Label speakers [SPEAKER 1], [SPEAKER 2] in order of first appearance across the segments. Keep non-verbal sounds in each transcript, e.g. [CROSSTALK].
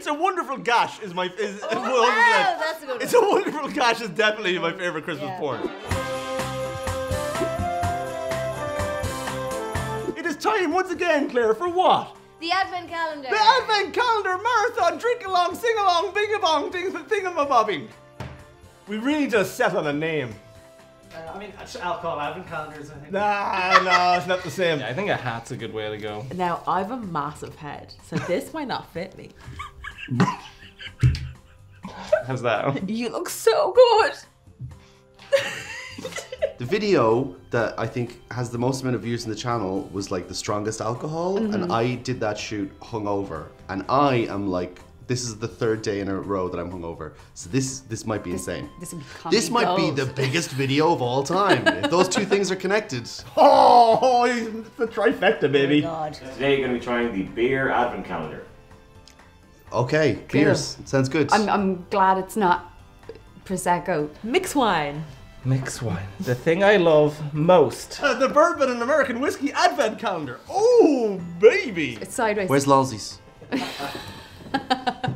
[SPEAKER 1] It's a wonderful gash. Is my is, is
[SPEAKER 2] wow, that's a good
[SPEAKER 1] It's
[SPEAKER 2] one.
[SPEAKER 1] a wonderful gash. Is definitely my favorite Christmas
[SPEAKER 2] Yeah.
[SPEAKER 1] porn. It is time once again, Claire, for what?
[SPEAKER 2] The Advent calendar.
[SPEAKER 1] The Advent Calendar Marathon Drink Along, Sing Along, Bing a Bong, Ding Thingamabobbing. We really just settle on a name.
[SPEAKER 3] Uh, I mean, it's alcohol advent calendars, I think.
[SPEAKER 1] Nah, no, it's not the same.
[SPEAKER 4] Yeah, I think a hat's a good way to go.
[SPEAKER 5] Now, I have a massive head, so this might not fit me.
[SPEAKER 4] How's that?
[SPEAKER 5] You look so good.
[SPEAKER 6] The video that I think has the most amount of views in the channel was like the strongest alcohol, and mm-hmm. I did that shoot hungover, and I am like, this is the third day in a row that I'm hungover, so this this might be insane.
[SPEAKER 7] This would be
[SPEAKER 6] This
[SPEAKER 7] comedy
[SPEAKER 6] might be the biggest video of all time. if [LAUGHS] those two things are connected.
[SPEAKER 1] Oh, [LAUGHS] it's the trifecta, baby.
[SPEAKER 2] Oh God.
[SPEAKER 8] Today you're going to be trying the beer advent calendar.
[SPEAKER 6] Okay, beers. Sounds good.
[SPEAKER 7] I'm, I'm glad it's not prosecco.
[SPEAKER 5] Mix wine.
[SPEAKER 4] Mix wine. The thing I love most.
[SPEAKER 1] Uh, the Bourbon and American Whiskey Advent Calendar. Oh, baby.
[SPEAKER 7] It's sideways.
[SPEAKER 6] Where's Lolsy's? [LAUGHS]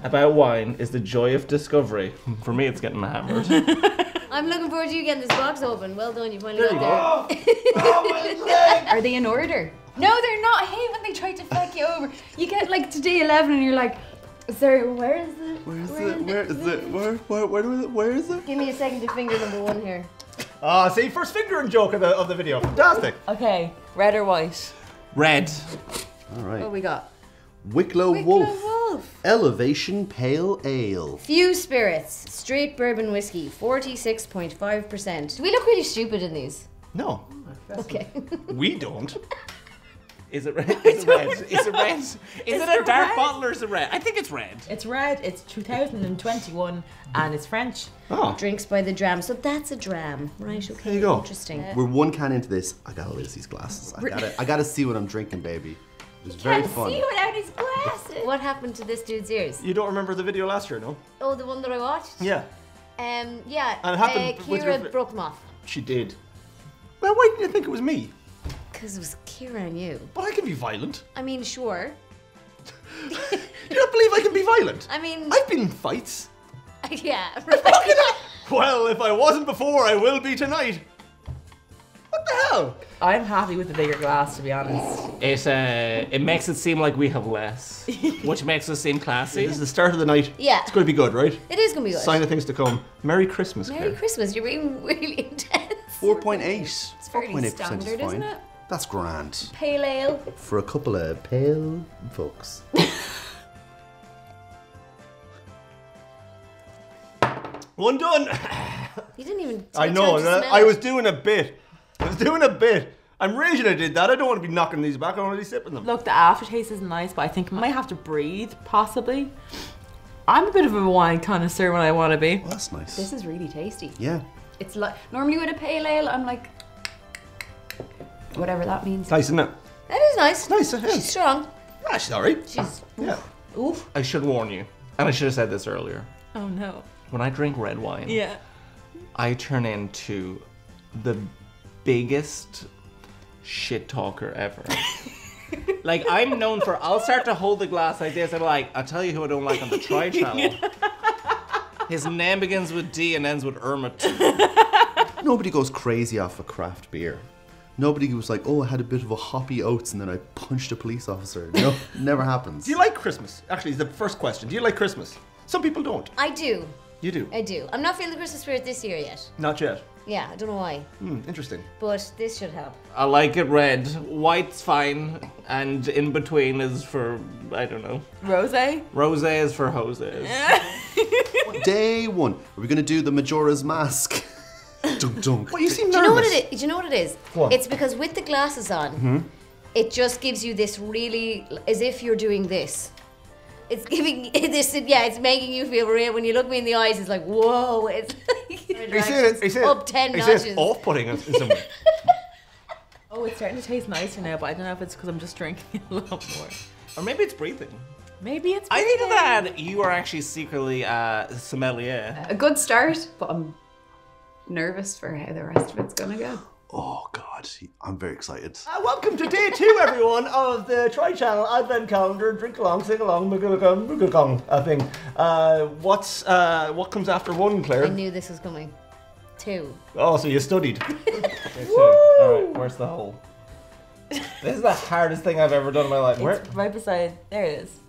[SPEAKER 4] about wine is the joy of discovery. For me, it's getting hammered. [LAUGHS]
[SPEAKER 2] I'm looking forward to you getting this box open. Well done, you finally got there. [LAUGHS]
[SPEAKER 7] Are they in order? No, they're not. I hate when they try to fuck you over. You get like to day 11 and you're like, is there, where is it?
[SPEAKER 6] Where is it? Where is it? Where, where, where, do where is it?
[SPEAKER 2] Give me a second to finger number one here.
[SPEAKER 1] Ah, see, first fingering joke of the, of the video. Fantastic.
[SPEAKER 5] Okay, red or white?
[SPEAKER 4] Red.
[SPEAKER 6] All right.
[SPEAKER 2] What
[SPEAKER 6] right.
[SPEAKER 2] we got?
[SPEAKER 6] Wicklow,
[SPEAKER 2] Wicklow
[SPEAKER 6] Wolf.
[SPEAKER 2] Wolf.
[SPEAKER 6] Elevation Pale Ale.
[SPEAKER 2] Few spirits. Straight bourbon whiskey. 46.5%. Do we look really stupid in these?
[SPEAKER 1] No,
[SPEAKER 2] Okay. [LAUGHS]
[SPEAKER 1] we don't. [LAUGHS]
[SPEAKER 4] Is it red? [LAUGHS] Is it red? Is it red? Is it a
[SPEAKER 5] it
[SPEAKER 4] dark
[SPEAKER 5] red?
[SPEAKER 4] bottle or is it red? I think it's red.
[SPEAKER 5] It's red, it's 2021, and it's French.
[SPEAKER 1] Oh,
[SPEAKER 2] Drinks by the dram. So that's a dram. Right, okay.
[SPEAKER 1] There you go.
[SPEAKER 2] Interesting.
[SPEAKER 6] We're one can into this. I gotta lose these glasses. I gotta, I gotta see what I'm drinking, baby. It was very fun.
[SPEAKER 5] See without his glasses.
[SPEAKER 2] What happened to this dude's ears?
[SPEAKER 1] you don't remember the video last year, no?
[SPEAKER 2] Oh, the one that I watched?
[SPEAKER 1] Yeah,
[SPEAKER 2] Um, yeah.
[SPEAKER 1] And it happened
[SPEAKER 2] uh,
[SPEAKER 1] with your
[SPEAKER 2] Kira
[SPEAKER 1] fr-
[SPEAKER 2] Brookmoth.
[SPEAKER 1] she did. Well, why didn't you think it was me?
[SPEAKER 2] Because it was Kira and you.
[SPEAKER 1] But I can be violent.
[SPEAKER 2] I mean, sure. [LAUGHS]
[SPEAKER 1] You Do you not believe I can be violent?
[SPEAKER 2] I mean,
[SPEAKER 1] I've been in fights. [LAUGHS]
[SPEAKER 2] yeah.
[SPEAKER 1] Look at that. Well, if I wasn't before, I will be tonight. What the hell?
[SPEAKER 5] I'm happy with the bigger glass, to be honest.
[SPEAKER 4] It uh, it makes it seem like we have less, [LAUGHS] which makes us seem classy.
[SPEAKER 1] This is the start of the night.
[SPEAKER 2] Yeah.
[SPEAKER 1] It's going to be good, right?
[SPEAKER 2] It is gonna be good.
[SPEAKER 1] Sign of things to come. Merry Christmas,
[SPEAKER 2] Merry
[SPEAKER 1] Claire.
[SPEAKER 2] Christmas. You're being really intense.
[SPEAKER 6] 4.8.
[SPEAKER 7] It's fairly
[SPEAKER 6] 4.8%
[SPEAKER 7] standard,
[SPEAKER 6] is fine.
[SPEAKER 7] isn't it?
[SPEAKER 6] That's grand.
[SPEAKER 2] Pale ale.
[SPEAKER 6] For a couple of pale folks. [LAUGHS]
[SPEAKER 1] One done.
[SPEAKER 2] You didn't even. [LAUGHS]
[SPEAKER 1] I know.
[SPEAKER 2] time to
[SPEAKER 1] I-
[SPEAKER 2] smell
[SPEAKER 1] I
[SPEAKER 2] it.
[SPEAKER 1] was doing a bit. I was doing a bit. I'm raging I did that. I don't want to be knocking these back. I want to be sipping them.
[SPEAKER 5] Look, the aftertaste is nice, but I think I might have to breathe, possibly. I'm a bit of a wine connoisseur when I want to be.
[SPEAKER 6] Well, that's nice.
[SPEAKER 7] This is really tasty.
[SPEAKER 6] yeah.
[SPEAKER 7] It's like normally with a pale ale, I'm like, whatever that means.
[SPEAKER 1] Nice, isn't it?
[SPEAKER 2] That is nice.
[SPEAKER 1] Nice, yeah.
[SPEAKER 2] She's strong.
[SPEAKER 1] Ah, she's alright.
[SPEAKER 2] She's.
[SPEAKER 1] Yeah.
[SPEAKER 2] Oof.
[SPEAKER 4] I should warn you, and I should have said this earlier.
[SPEAKER 5] Oh no.
[SPEAKER 4] When I drink red wine,
[SPEAKER 5] Yeah.
[SPEAKER 4] I turn into the biggest shit talker ever. [LAUGHS] like I'm known for I'll start to hold the glass like this and I'm like, I'll tell you who I don't like on the Try channel. [LAUGHS] His name begins with D and ends with Ermit. [LAUGHS]
[SPEAKER 6] Nobody goes crazy off a craft beer. Nobody was like, oh, I had a bit of a hoppy oats and then I punched a police officer. [LAUGHS] No, never happens.
[SPEAKER 1] Do you like Christmas? Actually, it's the first question. Do you like Christmas? Some people don't.
[SPEAKER 2] I do.
[SPEAKER 1] You do.
[SPEAKER 2] I do. I'm not feeling the Christmas spirit this year yet.
[SPEAKER 1] Not yet.
[SPEAKER 2] Yeah, I don't know why,
[SPEAKER 1] Hmm, interesting.
[SPEAKER 2] but this should help.
[SPEAKER 4] I like it red. White's fine, and in between is for I don't know.
[SPEAKER 5] Rose?
[SPEAKER 4] Rose is for hoses. [LAUGHS]
[SPEAKER 6] Day one. Are we going to do the Majora's Mask? [LAUGHS] dunk dunk.
[SPEAKER 1] Well, you seem
[SPEAKER 2] Do you know what it is? Do you know what it is?
[SPEAKER 1] What?
[SPEAKER 2] It's because with the glasses on, hmm? it just gives you this really, as if you're doing this. It's giving [LAUGHS] this, yeah. It's making you feel real. When you look me in the eyes, it's like whoa. It's [LAUGHS] like
[SPEAKER 1] Are you it? Are you
[SPEAKER 2] up ten
[SPEAKER 1] are
[SPEAKER 2] notches.
[SPEAKER 1] it's off-putting in in some way? [LAUGHS]
[SPEAKER 5] Oh, it's starting to taste nicer now, but I don't know if it's because I'm just drinking a lot more.
[SPEAKER 4] or maybe it's breathing.
[SPEAKER 5] Maybe it's.
[SPEAKER 4] I think
[SPEAKER 5] breathing.
[SPEAKER 4] that you are actually secretly a sommelier.
[SPEAKER 7] A good start, but I'm nervous for how the rest of it's gonna go.
[SPEAKER 6] Oh God, I'm very excited.
[SPEAKER 1] Uh, welcome to day two, everyone, of the Try Channel Advent Calendar. Drink along, sing along, muggalagong, muggalagong, uh, thing. Uh, what's uh, what comes after one, Claire?
[SPEAKER 2] I knew this was coming. Two.
[SPEAKER 1] Oh, so you studied. [LAUGHS] Two.
[SPEAKER 4] Alright, where's the hole? This is the hardest thing I've ever done in my life. Where?
[SPEAKER 5] It's right beside. There it is.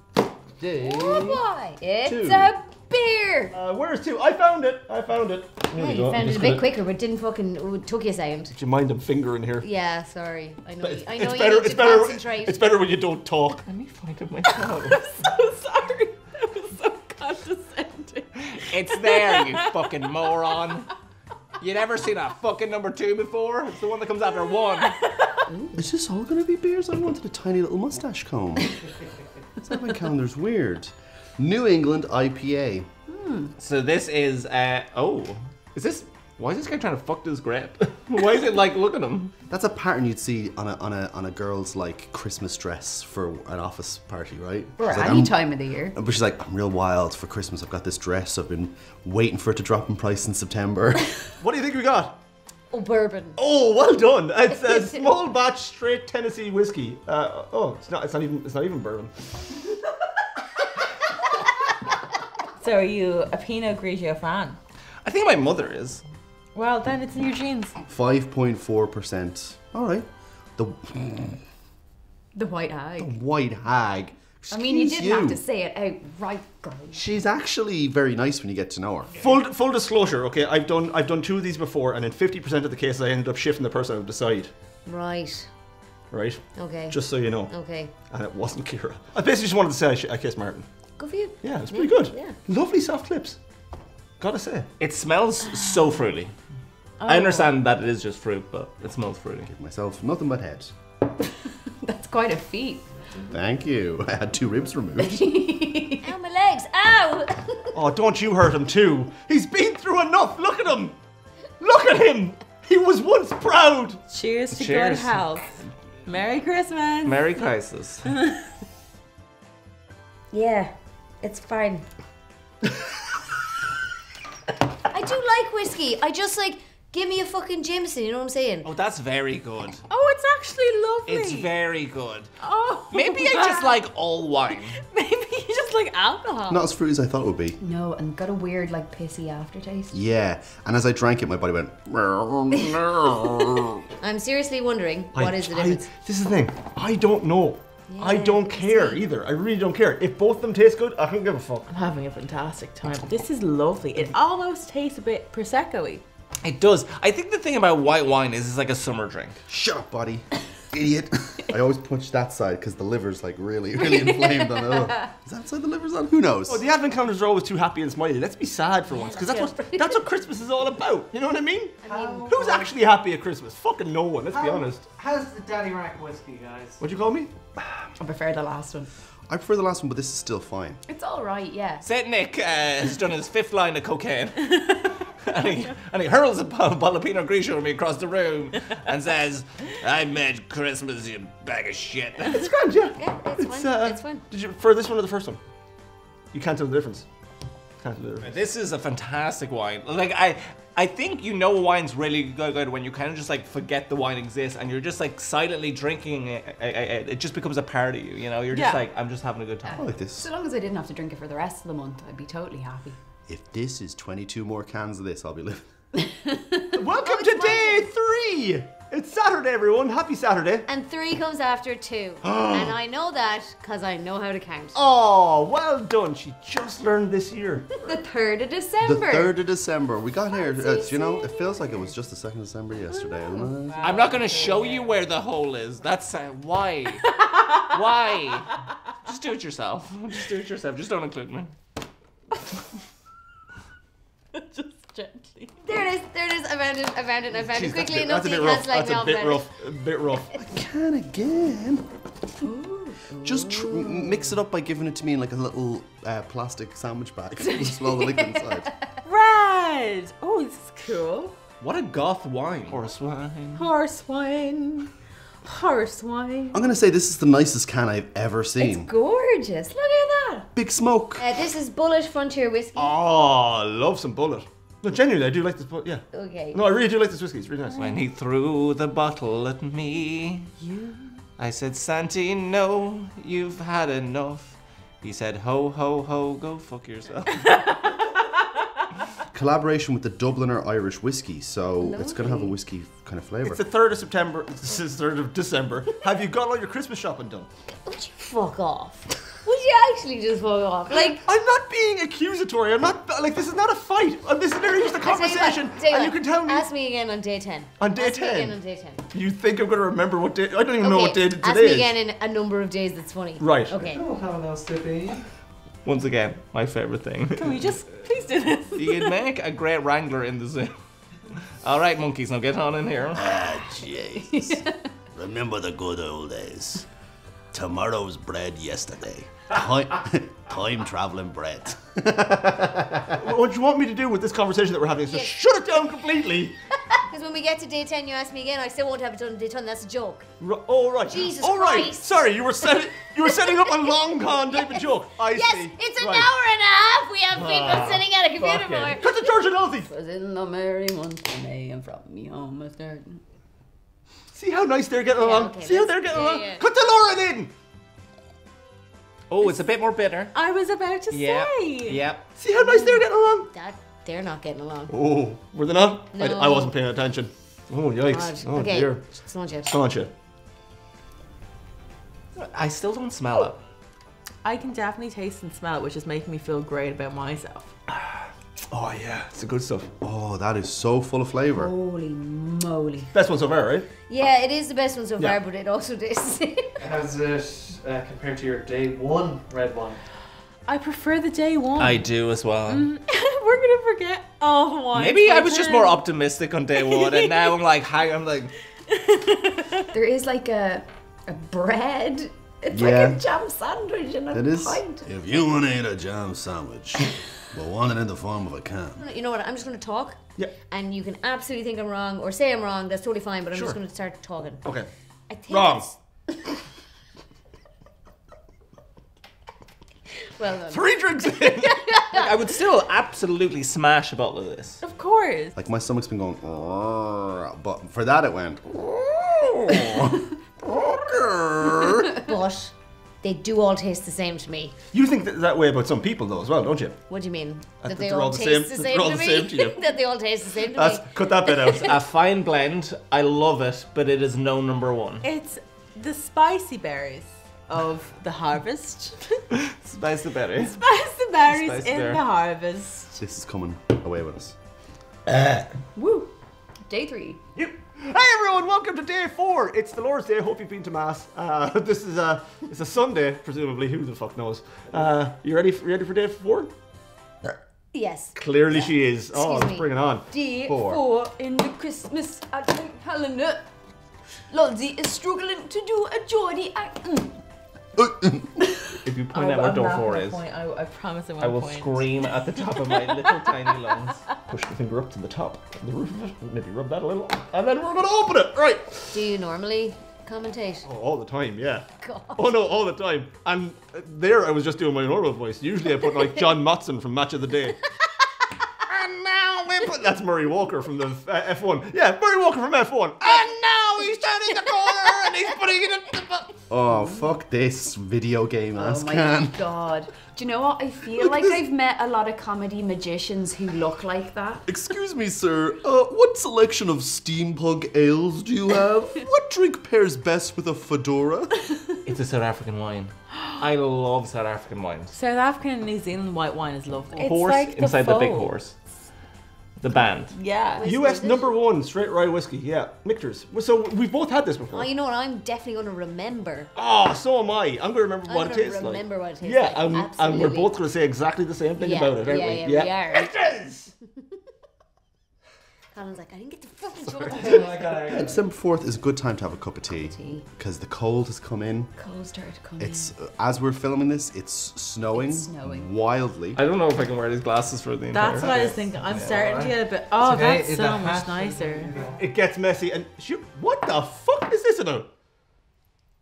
[SPEAKER 2] Oh boy! It's
[SPEAKER 1] Two.
[SPEAKER 2] a beer!
[SPEAKER 1] Uh, where's two? I found it. I found it. There
[SPEAKER 2] Yeah, you found it a bit
[SPEAKER 1] gonna-
[SPEAKER 2] quicker, but didn't fucking. It took you a sound.
[SPEAKER 1] Do you mind them fingering here?
[SPEAKER 2] Yeah, sorry. I know.
[SPEAKER 1] It's,
[SPEAKER 2] I know
[SPEAKER 1] it's
[SPEAKER 2] you
[SPEAKER 1] better.
[SPEAKER 2] need
[SPEAKER 1] It's
[SPEAKER 2] to
[SPEAKER 1] better.
[SPEAKER 2] concentrate.
[SPEAKER 1] It's better when you don't talk.
[SPEAKER 4] Let me find it myself. [LAUGHS]
[SPEAKER 5] so sorry. That was so condescending.
[SPEAKER 4] it's there, you fucking moron. You never seen a fucking number two before? It's the one that comes after one.
[SPEAKER 6] Is this all gonna be beers? I wanted a tiny little mustache comb. this my calendar's weird. New England IPA.
[SPEAKER 4] So this is uh oh. Is this why is this guy trying to fuck this grape? [LAUGHS] why is it like look at him?
[SPEAKER 6] That's a pattern you'd see on a on a on a girl's like Christmas dress for an office party, right?
[SPEAKER 7] Or
[SPEAKER 6] She's like,
[SPEAKER 7] any
[SPEAKER 6] I'm-
[SPEAKER 7] time of the year.
[SPEAKER 6] But she's like, I'm real wild for Christmas. I've got this dress. I've been waiting for it to drop in price in September. [LAUGHS]
[SPEAKER 1] What do you think we got?
[SPEAKER 2] Oh, bourbon.
[SPEAKER 1] Oh, well done. It's a [LAUGHS] small batch straight Tennessee whiskey. Uh, oh, it's not. It's not even. It's not even bourbon.
[SPEAKER 5] So are you a Pinot Grigio fan?
[SPEAKER 4] I think my mother is.
[SPEAKER 5] Well, then it's in your genes.
[SPEAKER 6] 5.4%. All right. The
[SPEAKER 7] The White Hag.
[SPEAKER 6] The white hag.
[SPEAKER 7] I mean, you didn't have to say it outright, guys.
[SPEAKER 6] She's actually very nice when you get to know her.
[SPEAKER 1] Full full disclosure. Okay, I've done I've done two of these before, and in fifty percent of the cases, I ended up shifting the person out the side.
[SPEAKER 2] Right.
[SPEAKER 1] Right.
[SPEAKER 2] Okay.
[SPEAKER 1] Just so you know.
[SPEAKER 2] Okay.
[SPEAKER 1] And it wasn't Kira. I basically just wanted to say I, sh- I kissed Martin.
[SPEAKER 2] Good for you.
[SPEAKER 1] Yeah, it's pretty good.
[SPEAKER 2] Yeah.
[SPEAKER 1] Lovely soft lips. Gotta say.
[SPEAKER 4] It smells so fruity. I oh. understand that it is just fruit, but it smells fruity.
[SPEAKER 6] Give Myself, nothing but heads. [LAUGHS]
[SPEAKER 7] That's quite a feat.
[SPEAKER 6] Thank you. I had two ribs removed. [LAUGHS]
[SPEAKER 2] Ow, my legs. Ow! [LAUGHS]
[SPEAKER 1] Oh, don't you hurt him too. He's been through enough. Look at him. Look at him. He was once proud.
[SPEAKER 5] Cheers to
[SPEAKER 4] Cheers.
[SPEAKER 5] good health. Merry Christmas.
[SPEAKER 4] Merry Christmas.
[SPEAKER 2] yeah, it's fine. I do like whiskey. I just like, give me a fucking Jameson, you know what I'm saying?
[SPEAKER 4] Oh, that's very good.
[SPEAKER 5] Oh, it's actually lovely.
[SPEAKER 4] It's very good.
[SPEAKER 5] Oh.
[SPEAKER 4] Maybe I just [LAUGHS] like all wine.
[SPEAKER 5] Maybe you just like alcohol.
[SPEAKER 6] Not as fruity as I thought it would be.
[SPEAKER 7] No, and got a weird, like, pissy aftertaste.
[SPEAKER 6] Yeah. And as I drank it, my body went. [LAUGHS]
[SPEAKER 2] I'm seriously wondering,
[SPEAKER 1] I-
[SPEAKER 2] what is the
[SPEAKER 1] I-
[SPEAKER 2] difference?
[SPEAKER 1] this is the thing. I don't know. I don't care
[SPEAKER 2] see.
[SPEAKER 1] either. I really don't care. If both of them taste good, I don't give a fuck.
[SPEAKER 5] I'm having a fantastic time. This is lovely. It almost tastes a bit prosecco-y.
[SPEAKER 4] It does. I think the thing about white wine is it's like a summer drink.
[SPEAKER 6] Shut up, buddy. [COUGHS] Idiot. [LAUGHS] I always punch that side because the liver's like really, really inflamed on it. Oh. Is that side the liver's on? Who knows?
[SPEAKER 1] Oh, the advent calendars are always too happy and smiley. Let's be sad for once, because that's what that's what Christmas is all about. You know what I mean? Who's actually happy at Christmas? Fucking no one. Let's be honest.
[SPEAKER 3] How's the Daddy Rack whiskey, guys?
[SPEAKER 1] What'd you call me? [SIGHS]
[SPEAKER 7] I prefer the last one.
[SPEAKER 6] I prefer the last one, but this is still fine.
[SPEAKER 7] It's alright, yeah.
[SPEAKER 4] Saint Nick uh, has done his fifth line of cocaine. [LAUGHS] and, he, and he hurls a bo- bottle of Pinot Grigio at me across the room and says, I made Christmas, you bag of shit. [LAUGHS]
[SPEAKER 1] It's grand, yeah.
[SPEAKER 2] Yeah, it's, fine.
[SPEAKER 1] uh,
[SPEAKER 2] it's fine.
[SPEAKER 1] Did you for this one or the first one? You can't tell the difference. Can't tell the difference.
[SPEAKER 4] This is a fantastic wine. Like I, I think you know wine's really good, good when you kind of just like forget the wine exists and you're just like silently drinking it. It, it, it just becomes a part of you. You know, you're just
[SPEAKER 5] Yeah.
[SPEAKER 4] like I'm just having a good time.
[SPEAKER 6] I like this.
[SPEAKER 7] So long as I didn't have to drink it for the rest of the month, I'd be totally happy.
[SPEAKER 6] If this is 22 more cans of this, I'll be living. [LAUGHS]
[SPEAKER 1] Welcome oh, to day three. It's Saturday, everyone. Happy Saturday.
[SPEAKER 2] And three comes after two. [GASPS] and I know that because I know how to count.
[SPEAKER 1] Oh, well done. She just learned this year. [LAUGHS]
[SPEAKER 2] The 3rd of December.
[SPEAKER 6] The 3rd of December. We got here. Uh, you know, it feels like it was just the 2nd of December yesterday, isn't it?
[SPEAKER 4] I'm not gonna show you where the hole is. That's uh, why. [LAUGHS] why? Just do it yourself. [LAUGHS] Just do it yourself. Just don't include me.
[SPEAKER 5] Just gently.
[SPEAKER 2] There it is. There it is. I found it. I it. I it
[SPEAKER 1] Jeez,
[SPEAKER 2] quickly
[SPEAKER 1] bit-
[SPEAKER 2] enough
[SPEAKER 1] that's
[SPEAKER 2] so
[SPEAKER 1] a
[SPEAKER 2] you
[SPEAKER 1] bit
[SPEAKER 2] can't
[SPEAKER 1] rough. That's a bit rough. A bit rough.
[SPEAKER 6] Can again. Just tr- mix it up by giving it to me in like a little uh, plastic sandwich bag. [LAUGHS] Just all the liquid inside. [LAUGHS]
[SPEAKER 5] Red. Oh, this is cool.
[SPEAKER 4] What a goth wine. Horse wine.
[SPEAKER 5] Horse wine. Horse wine.
[SPEAKER 6] I'm gonna say this is the nicest can I've ever seen.
[SPEAKER 2] It's gorgeous. Look at that.
[SPEAKER 6] Big smoke.
[SPEAKER 2] Uh, this is Bulleit Frontier Whiskey.
[SPEAKER 1] Oh, love some Bulleit. No, genuinely, I do like this. But yeah.
[SPEAKER 2] Okay.
[SPEAKER 1] No, I really do like this whiskey. It's really nice.
[SPEAKER 4] When he threw the bottle at me, you. I said, Santi, no, you've had enough. He said, ho, ho, ho, go fuck yourself. [LAUGHS]
[SPEAKER 6] Collaboration with the Dubliner Irish whiskey, so it's gonna have a whiskey kind of flavour.
[SPEAKER 1] It's the third of September. [LAUGHS] This is third of December. Have you got all your Christmas shopping done?
[SPEAKER 2] Would you fuck off? [LAUGHS] Would you actually just fuck off? Like, [GASPS]
[SPEAKER 1] I'm not being accusatory. I'm not like this is not a fight. Uh, This is literally just a
[SPEAKER 2] I tell you what,
[SPEAKER 1] conversation,
[SPEAKER 2] tell you
[SPEAKER 1] and you can tell me.
[SPEAKER 2] Ask me again on day 10.
[SPEAKER 1] On day
[SPEAKER 2] ask Me
[SPEAKER 1] 10?
[SPEAKER 2] again on day 10.
[SPEAKER 1] You think I'm gonna remember what day? I don't even know what day
[SPEAKER 2] Okay,
[SPEAKER 1] today
[SPEAKER 2] ask me again in a number of days that's funny.
[SPEAKER 1] Right.
[SPEAKER 2] Okay.
[SPEAKER 3] don't have else to be.
[SPEAKER 4] Once again, my favorite thing.
[SPEAKER 5] Can we just please do this? [LAUGHS]
[SPEAKER 4] you can make a great wrangler in the zoo. All right, monkeys, now get on in here.
[SPEAKER 9] Ah, jeez. [LAUGHS] Remember the good old days. Tomorrow's bread yesterday. [LAUGHS] Time, time traveling bread.
[SPEAKER 1] What do you want me to do with this conversation that we're having? Is just
[SPEAKER 2] Yes.
[SPEAKER 1] shut it down completely. [LAUGHS]
[SPEAKER 2] Because when we get to day 10, you ask me again, I still won't have it done on day 10. That's a joke.
[SPEAKER 1] R- oh right.
[SPEAKER 2] Jesus
[SPEAKER 1] oh, right. Sorry, you were setting you were setting up a [LAUGHS] long con type of joke. I
[SPEAKER 2] Yes,
[SPEAKER 1] see.
[SPEAKER 2] it's an
[SPEAKER 1] Right.
[SPEAKER 2] hour and a half. We have people
[SPEAKER 1] Ah,
[SPEAKER 2] sitting at a computer
[SPEAKER 1] Fucking-
[SPEAKER 2] for.
[SPEAKER 1] Cut to George and Elsie.
[SPEAKER 7] Was in the merry month of May and from me home was starting.
[SPEAKER 1] See how nice they're getting
[SPEAKER 2] Yeah,
[SPEAKER 1] along.
[SPEAKER 2] okay,
[SPEAKER 1] See how they're getting along.
[SPEAKER 2] yeah.
[SPEAKER 1] Cut to Lauren in.
[SPEAKER 4] Oh, it's a bit more bitter.
[SPEAKER 5] I was about to
[SPEAKER 4] Yeah.
[SPEAKER 5] say.
[SPEAKER 4] Yep.
[SPEAKER 1] See how nice they're getting along.
[SPEAKER 2] That, they're not getting along.
[SPEAKER 1] Oh, were they not? I,
[SPEAKER 2] No.
[SPEAKER 1] I wasn't paying attention. Oh yikes!
[SPEAKER 2] God.
[SPEAKER 1] Oh
[SPEAKER 2] okay,
[SPEAKER 1] dear.
[SPEAKER 2] it's not yet.
[SPEAKER 1] Staunch it.
[SPEAKER 4] I still don't smell it.
[SPEAKER 5] I can definitely taste and smell it, which is making me feel great about myself. [SIGHS] [SIGHS] [SIGHS]
[SPEAKER 1] Oh yeah, it's the good stuff.
[SPEAKER 6] Oh, that is so full of flavour.
[SPEAKER 7] Holy moly.
[SPEAKER 1] Best one so far, right?
[SPEAKER 2] Yeah, it is the best one so
[SPEAKER 1] Yeah.
[SPEAKER 2] far, but it also is. [LAUGHS]
[SPEAKER 3] How's it uh, compared to your day one red wine?
[SPEAKER 5] I prefer the day one.
[SPEAKER 4] I do as well. [LAUGHS]
[SPEAKER 5] We're gonna forget all the wine.
[SPEAKER 4] Maybe I was just more optimistic on day one, and now I'm like, hang, I'm like, [LAUGHS]
[SPEAKER 7] There is like a a bread. It's
[SPEAKER 6] Yeah.
[SPEAKER 7] like a jam sandwich and a
[SPEAKER 6] It is.
[SPEAKER 7] pint.
[SPEAKER 9] If you want to eat a jam sandwich, but want it in the form of a can,
[SPEAKER 2] you know what? I'm just going to talk.
[SPEAKER 1] Yeah.
[SPEAKER 2] And you can absolutely think I'm wrong or say I'm wrong. That's totally fine, but I'm
[SPEAKER 1] Sure.
[SPEAKER 2] just going to start talking.
[SPEAKER 1] Okay.
[SPEAKER 2] I think
[SPEAKER 1] Wrong. [LAUGHS]
[SPEAKER 2] well done.
[SPEAKER 1] Three drinks in. [LAUGHS]
[SPEAKER 4] I would still absolutely smash a bottle of this.
[SPEAKER 5] Of course.
[SPEAKER 6] Like my stomach's been going, but for that it went. [LAUGHS]
[SPEAKER 2] But they do all taste the same to me.
[SPEAKER 1] you think that, that way about some people though, as well, don't you?
[SPEAKER 2] What do you mean?
[SPEAKER 1] Uh,
[SPEAKER 2] That
[SPEAKER 1] that
[SPEAKER 2] they all
[SPEAKER 1] all the
[SPEAKER 2] taste
[SPEAKER 1] same-
[SPEAKER 2] the same
[SPEAKER 1] they're all
[SPEAKER 2] to
[SPEAKER 1] the
[SPEAKER 2] me?
[SPEAKER 1] same to you. [LAUGHS]
[SPEAKER 2] that they all taste the same to
[SPEAKER 1] That's
[SPEAKER 2] me.
[SPEAKER 1] cut that bit out. [LAUGHS]
[SPEAKER 4] A fine blend. I love it, but it is no number one.
[SPEAKER 5] It's the spicy berries of the harvest.
[SPEAKER 4] Spice the better.
[SPEAKER 5] spicy berries
[SPEAKER 4] Spicy
[SPEAKER 5] in
[SPEAKER 4] berry.
[SPEAKER 5] the harvest.
[SPEAKER 6] This is coming away with us.
[SPEAKER 7] Woo. Day three.
[SPEAKER 1] You. Hey everyone, welcome to day four. It's the Lord's Day. Hope you've been to mass. Uh, [LAUGHS] this is a it's a Sunday, presumably. Who the fuck knows? Uh, you ready? For, ready for day four?
[SPEAKER 2] Yes.
[SPEAKER 1] Clearly she is. oh,
[SPEAKER 2] Excuse
[SPEAKER 1] let's
[SPEAKER 2] me.
[SPEAKER 1] bring it on.
[SPEAKER 7] Day
[SPEAKER 1] Four.
[SPEAKER 7] in the Christmas advent calendar. Lolsy is struggling to do a Geordie accent. [LAUGHS] [LAUGHS]
[SPEAKER 4] If you point out where door four is,
[SPEAKER 5] Point. I, I promise I won't
[SPEAKER 4] I will
[SPEAKER 5] point.
[SPEAKER 4] scream at the top of my [LAUGHS] little tiny lungs.
[SPEAKER 1] Push the finger up to the top the roof of it. Maybe rub that a little, and then we're gonna open it. Right.
[SPEAKER 2] Do you normally commentate?
[SPEAKER 1] Oh, all the time, yeah.
[SPEAKER 2] God.
[SPEAKER 1] Oh no, all the time. And uh, there, I was just doing my normal voice. Usually, I put like John Motson from Match of the Day. [LAUGHS] and now we that's Murray Walker from the uh, F1. Yeah, Murray Walker from F1. And now he's turning the corner and he's putting it in the.
[SPEAKER 6] Oh, fuck this video game ass
[SPEAKER 7] Oh my
[SPEAKER 6] can.
[SPEAKER 7] god. Do you know what? I feel like I've met a lot of comedy magicians who look like that.
[SPEAKER 6] Excuse me, sir. Uh, what selection of steampunk ales do you have? [LAUGHS] what drink pairs best with a fedora?
[SPEAKER 4] It's a South African wine. I love South African wines.
[SPEAKER 5] South African and New Zealand white wine is lovely.
[SPEAKER 7] It's
[SPEAKER 4] horse
[SPEAKER 7] like the
[SPEAKER 4] inside the big horse. The band.
[SPEAKER 5] yeah.
[SPEAKER 1] US number one straight rye whiskey. Yeah, Michter's. So we've both had this before.
[SPEAKER 2] Oh,
[SPEAKER 1] before.
[SPEAKER 2] you know what? I'm definitely going to remember.
[SPEAKER 1] Oh, so am I. I'm gonna remember
[SPEAKER 2] I'm
[SPEAKER 1] what it
[SPEAKER 2] gonna
[SPEAKER 1] tastes like.
[SPEAKER 2] remember what it tastes
[SPEAKER 1] yeah,
[SPEAKER 2] like,
[SPEAKER 1] and, and we're both gonna say exactly the same thing
[SPEAKER 2] Yeah,
[SPEAKER 1] about it, aren't
[SPEAKER 2] yeah,
[SPEAKER 1] we?
[SPEAKER 2] yeah, we are.
[SPEAKER 1] Michter's! [LAUGHS]
[SPEAKER 2] Colin's like, I didn't get the fucking joke.
[SPEAKER 6] December 4th is a good time to have a cup of tea.
[SPEAKER 2] tea.
[SPEAKER 6] Because the cold has come in.
[SPEAKER 7] Cold started to come
[SPEAKER 6] It's uh, As we're filming this, it's snowing,
[SPEAKER 7] It's snowing.
[SPEAKER 6] wildly.
[SPEAKER 4] I don't know if I can wear these glasses for the entire.
[SPEAKER 5] That's what I was thinking. I'm starting to get a bit. Oh,
[SPEAKER 3] okay,
[SPEAKER 5] that's
[SPEAKER 3] is
[SPEAKER 5] so
[SPEAKER 3] the
[SPEAKER 5] much nicer.
[SPEAKER 1] It gets messy and shoot, what the fuck is this about?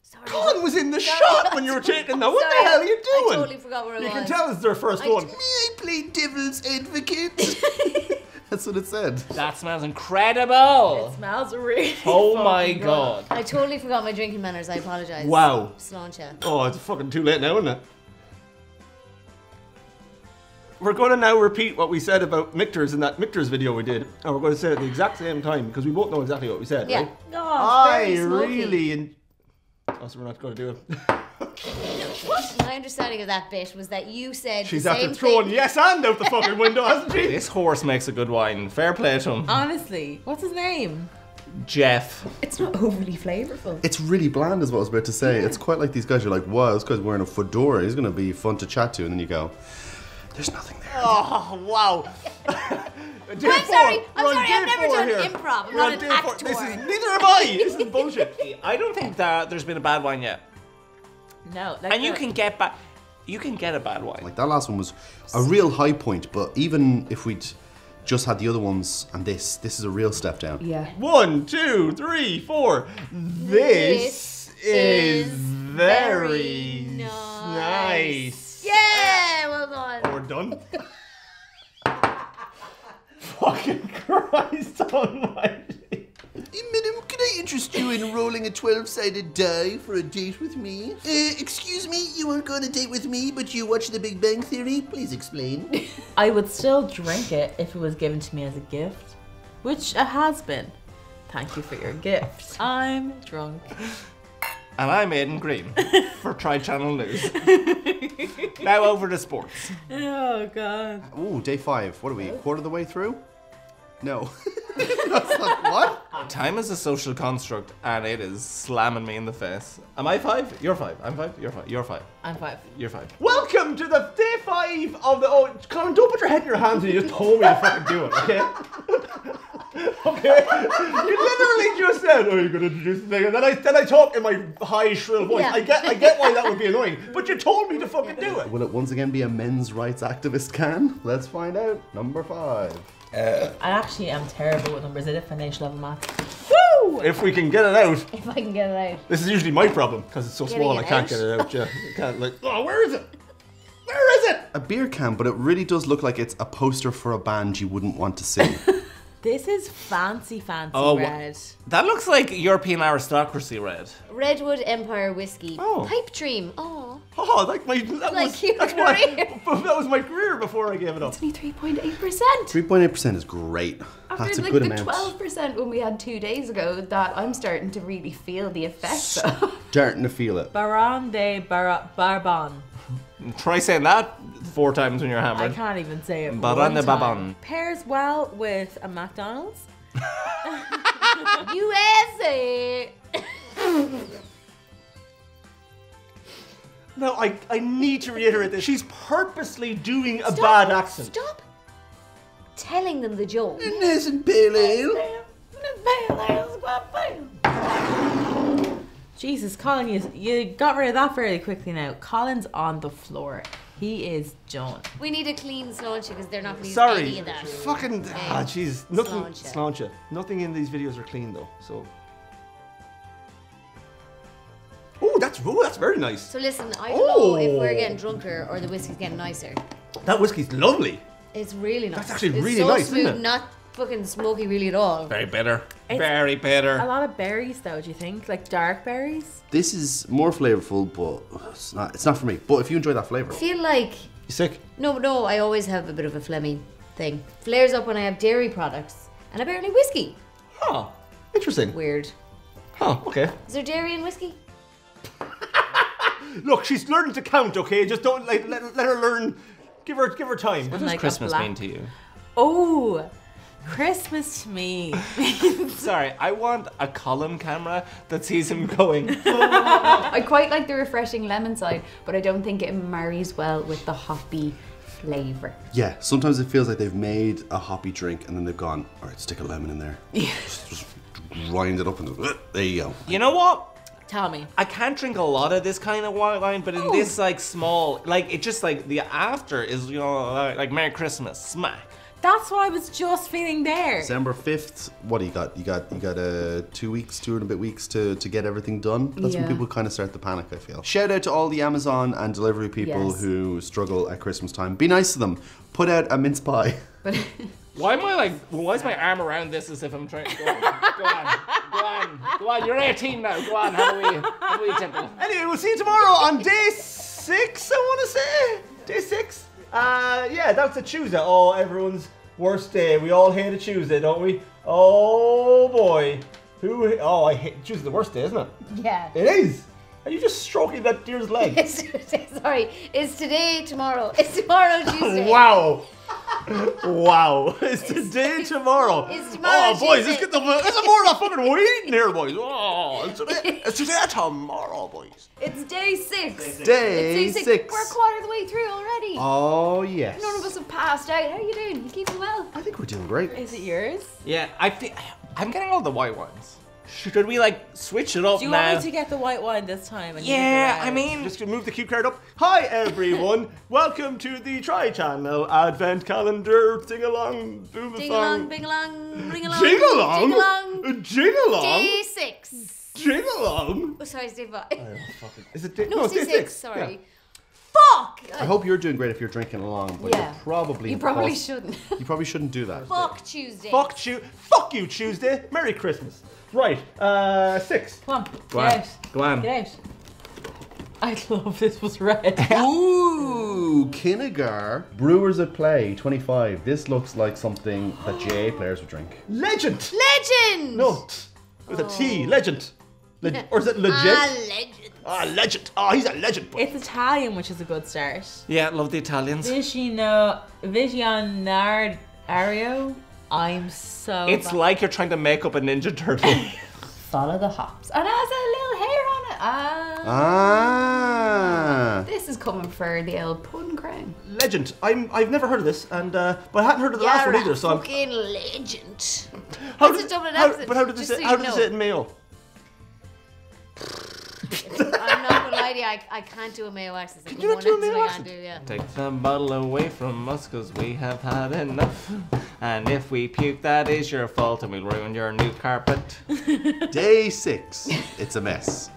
[SPEAKER 2] Sorry.
[SPEAKER 1] Colin was in the
[SPEAKER 2] Sorry.
[SPEAKER 1] shot when you were taking that. What
[SPEAKER 2] Sorry.
[SPEAKER 1] the hell are you doing?
[SPEAKER 2] I totally forgot where I
[SPEAKER 1] you
[SPEAKER 2] was.
[SPEAKER 1] can tell it's their first
[SPEAKER 2] I
[SPEAKER 1] one.
[SPEAKER 2] t-
[SPEAKER 6] I play devil's advocate. [LAUGHS] That's what it said.
[SPEAKER 4] That smells incredible.
[SPEAKER 5] It smells really.
[SPEAKER 4] Oh my
[SPEAKER 5] fucking good.
[SPEAKER 4] god.
[SPEAKER 2] I totally forgot my drinking manners. I apologise.
[SPEAKER 1] Wow.
[SPEAKER 2] Sláinte.
[SPEAKER 1] Oh, it's fucking too late now, isn't it? We're going to now repeat what we said about Michter's in that Michter's video we did, and we're going to say it at the exact same time because we both know exactly what we said,
[SPEAKER 2] Yeah.
[SPEAKER 1] right?
[SPEAKER 5] No,
[SPEAKER 1] I
[SPEAKER 5] very
[SPEAKER 1] really. En- oh, so we're not going to do it.
[SPEAKER 2] My understanding of that bit was that you said
[SPEAKER 1] She's
[SPEAKER 2] the
[SPEAKER 1] after
[SPEAKER 2] same
[SPEAKER 1] throwing
[SPEAKER 2] thing.
[SPEAKER 1] yes and out the fucking window, hasn't she?
[SPEAKER 4] This horse makes a good wine. Fair play to him.
[SPEAKER 5] Honestly, what's his name?
[SPEAKER 4] Jeff.
[SPEAKER 7] It's not overly flavorful.
[SPEAKER 6] It's really bland, is what I was about to say. It's quite like these guys. You're like, wow, this guy's wearing a fedora. He's going to be fun to chat to. And then you go, there's nothing there.
[SPEAKER 1] Oh, wow. [LAUGHS] Day
[SPEAKER 2] I'm
[SPEAKER 1] four.
[SPEAKER 2] sorry.
[SPEAKER 1] We're
[SPEAKER 2] I'm sorry. I've never done
[SPEAKER 1] here.
[SPEAKER 2] improv. I'm
[SPEAKER 1] We're
[SPEAKER 2] not an
[SPEAKER 1] day four.
[SPEAKER 2] actor.
[SPEAKER 1] This is neither am I. This is bullshit. [LAUGHS]
[SPEAKER 4] I don't think that there's been a bad wine yet.
[SPEAKER 5] No, like
[SPEAKER 4] And you
[SPEAKER 5] the-
[SPEAKER 4] can get back. You can get a bad wine.
[SPEAKER 6] Like that last one was a real high point, but even if we'd just had the other ones and this, this is a real step down.
[SPEAKER 7] Yeah.
[SPEAKER 1] One, two, three, four. This, is
[SPEAKER 2] is
[SPEAKER 1] very
[SPEAKER 2] very
[SPEAKER 1] nice.
[SPEAKER 2] Yeah, well done.
[SPEAKER 1] We're done. Fucking Christ almighty.
[SPEAKER 9] Madam, can I interest you in rolling a 12 sided die for a date with me? Uh, excuse me, you won't go on a date with me, but you watch The Big Bang Theory? Please explain.
[SPEAKER 5] I would still drink it if it was given to me as a gift, which it has been. Thank you for your gift. I'm drunk.
[SPEAKER 4] And I'm Aidan Greene for Try Channel News. [LAUGHS] now over to sports.
[SPEAKER 5] Oh god.
[SPEAKER 6] Ooh, day five. What are we? A quarter of the way through? No. [LAUGHS] That's not what?
[SPEAKER 4] Time is a social construct and it is slamming me in the face. Am I five? You're five. I'm five. You're five. You're five.
[SPEAKER 5] I'm five.
[SPEAKER 4] You're five.
[SPEAKER 1] Welcome to the day five of the. Oh, Colin, don't put your head in your hands and you just told me to fucking do it, okay? [LAUGHS] okay? You literally just said, "Oh, you're gonna introduce the thing," and then I then I talk in my high shrill voice.
[SPEAKER 2] Yeah.
[SPEAKER 1] I get I get why that would be annoying, but you told me to fucking do it.
[SPEAKER 6] Will it once again be a men's rights activist can? Let's find out. Number five.
[SPEAKER 5] I actually am terrible with numbers. I did foundation level math.
[SPEAKER 1] If we can get it out,
[SPEAKER 2] If I can get it out.
[SPEAKER 1] this is usually my problem because it's so
[SPEAKER 2] Getting
[SPEAKER 1] small. I can't
[SPEAKER 2] out?
[SPEAKER 1] get it out. Yeah, I can't like. Oh, where is it? Where is it?
[SPEAKER 6] A beer can, but it really does look like it's a poster for a band you wouldn't want to see. [LAUGHS]
[SPEAKER 5] This is fancy, fancy
[SPEAKER 4] Oh,
[SPEAKER 5] red.
[SPEAKER 4] That looks like European aristocracy red.
[SPEAKER 2] Redwood Empire whiskey.
[SPEAKER 1] Oh.
[SPEAKER 2] Pipe dream. Oh.
[SPEAKER 1] Oh, like my that
[SPEAKER 2] Like
[SPEAKER 1] was
[SPEAKER 2] your
[SPEAKER 1] that's my
[SPEAKER 2] career. [LAUGHS]
[SPEAKER 1] that was my career before I gave it up.
[SPEAKER 7] Only 3.8%.
[SPEAKER 6] 3.8% is great.
[SPEAKER 7] After
[SPEAKER 6] That's a good
[SPEAKER 7] the
[SPEAKER 6] amount.
[SPEAKER 7] 12% when we had two days ago, that I'm starting to really feel the effects of.
[SPEAKER 6] Starting to feel it. [LAUGHS]
[SPEAKER 5] Baron de Bar- Barbon.
[SPEAKER 4] Try saying that four times when you're hammered.
[SPEAKER 5] I can't even say it.
[SPEAKER 4] Baron
[SPEAKER 5] one
[SPEAKER 4] de
[SPEAKER 5] Pairs well with a McDonald's. [LAUGHS]
[SPEAKER 2] USA.
[SPEAKER 1] No, I I need to reiterate this. She's purposely doing a
[SPEAKER 2] Stop.
[SPEAKER 1] bad accent.
[SPEAKER 2] Stop telling them the joke.
[SPEAKER 9] Nice and pale ale.
[SPEAKER 5] Jesus, Colin, you, you got rid of that fairly quickly now. Colin's on the floor. He is done.
[SPEAKER 2] We need a clean sláinte because they're not going to use
[SPEAKER 1] Sorry,
[SPEAKER 2] any of that.
[SPEAKER 1] fucking ah, jeez, nothing.
[SPEAKER 2] Sláinte.
[SPEAKER 1] Sláinte. Nothing in these videos are clean though. So. Oh, that's oh, that's very nice.
[SPEAKER 2] So listen, I don't know if we're
[SPEAKER 1] Oh.
[SPEAKER 2] getting drunker or the whiskey's getting nicer.
[SPEAKER 1] That whiskey's lovely.
[SPEAKER 2] It's really nice.
[SPEAKER 1] That's actually
[SPEAKER 2] it's
[SPEAKER 1] really
[SPEAKER 2] so
[SPEAKER 1] nice, isn't
[SPEAKER 2] smooth,
[SPEAKER 1] it?
[SPEAKER 2] not fucking smoky really at all.
[SPEAKER 4] Very bitter.
[SPEAKER 5] It's-
[SPEAKER 4] Very bitter.
[SPEAKER 5] A lot of berries, though, do you think? Like dark berries?
[SPEAKER 6] This is more flavorful, but it's not, it's not for me. But if you enjoy that flavor,
[SPEAKER 2] I feel like
[SPEAKER 1] You sick?
[SPEAKER 2] no, no. I always have a bit of a phlegmy thing. Flares up when I have dairy products, and apparently whiskey.
[SPEAKER 1] Huh. Interesting.
[SPEAKER 2] Weird.
[SPEAKER 1] Huh. Okay.
[SPEAKER 2] Is there dairy in whiskey? [LAUGHS]
[SPEAKER 1] Look, she's learning to count. Okay, just don't like let, let her learn. Give her give her time.
[SPEAKER 4] What does
[SPEAKER 5] like
[SPEAKER 4] Christmas mean to you?
[SPEAKER 5] Oh, Christmas to me. [LAUGHS]
[SPEAKER 4] Sorry, I want a column camera that sees him going.
[SPEAKER 7] I quite like the refreshing lemon side, but I don't think it marries well with the hoppy flavour.
[SPEAKER 6] yeah, sometimes it feels like they've made a hoppy drink and then they've gone, all right, stick a lemon in there. Just, just grind it up and uh, there you go.
[SPEAKER 4] you know what?
[SPEAKER 5] Tell me.
[SPEAKER 4] I can't drink a lot of this kind of wine, but in this like small, like it just like the after is you know like, like Merry Christmas smack.
[SPEAKER 5] That's what I was just feeling there.
[SPEAKER 6] December fifth. What do you got? You got you got uh, two weeks, two and a bit weeks to, to get everything done. That's when people kind of start to panic. I feel. Shout out to all the Amazon and delivery people
[SPEAKER 7] Yes.
[SPEAKER 6] who struggle at Christmas time. Be nice to them. Put out a mince pie. [LAUGHS]
[SPEAKER 7] But
[SPEAKER 4] Why am I like? Why is my arm around this as if I'm trying to go on? Go on, go on, go on. You're 18 now. Go on, have a wee, have a wee temple.
[SPEAKER 1] Anyway, we'll see you tomorrow on day six, I want to say. Day six? Uh, yeah, that's a Tuesday. Oh, everyone's worst day. We all hate a Tuesday, don't we? Oh, boy. Who? Oh, I hate Tuesday's the worst day, isn't it?
[SPEAKER 2] Yeah.
[SPEAKER 1] It is. Are you just stroking that deer's leg? [LAUGHS]
[SPEAKER 2] Sorry, it's today, tomorrow. It's tomorrow, [LAUGHS] Tuesday.
[SPEAKER 1] wow. Wow. [LAUGHS] It's today, tomorrow.
[SPEAKER 2] It's tomorrow,
[SPEAKER 1] Oh, boys, let's get the let's get more of that fucking weed in here, boys. Oh, it's today, it's today, tomorrow, boys.
[SPEAKER 7] It's day six.
[SPEAKER 6] Day
[SPEAKER 7] It's day
[SPEAKER 6] six.
[SPEAKER 7] We're a quarter of the way through already.
[SPEAKER 6] Oh yes.
[SPEAKER 7] None of us have passed out. How are you doing? You keeping well?
[SPEAKER 6] I think we're doing great.
[SPEAKER 5] Is it yours?
[SPEAKER 4] Yeah, I think I'm getting all the white ones. Should we like switch it up
[SPEAKER 5] Do you
[SPEAKER 4] now?
[SPEAKER 5] want me to get the white wine this time? and
[SPEAKER 4] yeah, I
[SPEAKER 5] the red?
[SPEAKER 4] mean,
[SPEAKER 1] Just move the cue card up. Hi, everyone. [LAUGHS] Welcome to the Try Channel Advent Calendar Sing Along Boom
[SPEAKER 2] Ding along, bing along, ring along.
[SPEAKER 1] Jing along.
[SPEAKER 2] Jing along.
[SPEAKER 1] Uh, jing along.
[SPEAKER 2] Day six.
[SPEAKER 1] Jing along.
[SPEAKER 2] Oh, sorry, it's day five.
[SPEAKER 1] Oh, Is it day,
[SPEAKER 2] No, it's
[SPEAKER 1] day
[SPEAKER 2] day six. Sorry.
[SPEAKER 1] Yeah.
[SPEAKER 2] Fuck!
[SPEAKER 6] I hope you're doing great if you're drinking along, but
[SPEAKER 2] Yeah.
[SPEAKER 6] you probably
[SPEAKER 2] You probably
[SPEAKER 6] cause-
[SPEAKER 2] shouldn't.
[SPEAKER 6] You probably shouldn't do that.
[SPEAKER 2] Fuck Tuesday.
[SPEAKER 1] Fuck you. Fuck you, Tuesday. Merry Christmas. Right. Uh, six.
[SPEAKER 5] Come on,
[SPEAKER 4] Go
[SPEAKER 5] get
[SPEAKER 4] on.
[SPEAKER 5] out.
[SPEAKER 4] Go on.
[SPEAKER 5] Get out. I love this was red. [LAUGHS]
[SPEAKER 6] Ooh, Kinnegar. Brewers at Play, 25. This looks like something that GAA players would drink.
[SPEAKER 1] Legend.
[SPEAKER 2] Legend!
[SPEAKER 1] No. t- With a T. Legend. Le- or is it legit?
[SPEAKER 2] Ah, legend.
[SPEAKER 1] Ah, legend. Oh, he's a legend. boy.
[SPEAKER 5] It's Italian, which is a good start.
[SPEAKER 4] yeah, love the Italians.
[SPEAKER 5] Vicino, Visionario. I'm so.
[SPEAKER 4] It's
[SPEAKER 5] bad.
[SPEAKER 4] like you're trying to make up a Ninja Turtle. [LAUGHS]
[SPEAKER 7] Follow the hops. And it has a little hair on it. Ah.
[SPEAKER 6] Ah.
[SPEAKER 7] This is coming for the old pun crown.
[SPEAKER 1] Legend. I'm. I've never heard of this, and uh, but I hadn't heard of the last
[SPEAKER 2] You're
[SPEAKER 1] one
[SPEAKER 2] a
[SPEAKER 1] either. So I'm.
[SPEAKER 2] fucking legend.
[SPEAKER 1] How
[SPEAKER 2] That's
[SPEAKER 1] did-
[SPEAKER 2] a Dublin
[SPEAKER 1] how-
[SPEAKER 2] accent,
[SPEAKER 1] But how did
[SPEAKER 2] just
[SPEAKER 1] this?
[SPEAKER 2] so
[SPEAKER 1] how
[SPEAKER 2] you
[SPEAKER 1] did this
[SPEAKER 2] know.
[SPEAKER 1] say it in Mayo?
[SPEAKER 2] I'm not gonna lie to you, I, I can't do a Mayo accent. Can
[SPEAKER 1] you not do a Mayo accent?
[SPEAKER 2] do, yeah.
[SPEAKER 4] Take the bottle away from us, cause we have had enough. And if we puke, that is your fault, and we'll ruin your new carpet. [LAUGHS]
[SPEAKER 6] Day six. It's a mess.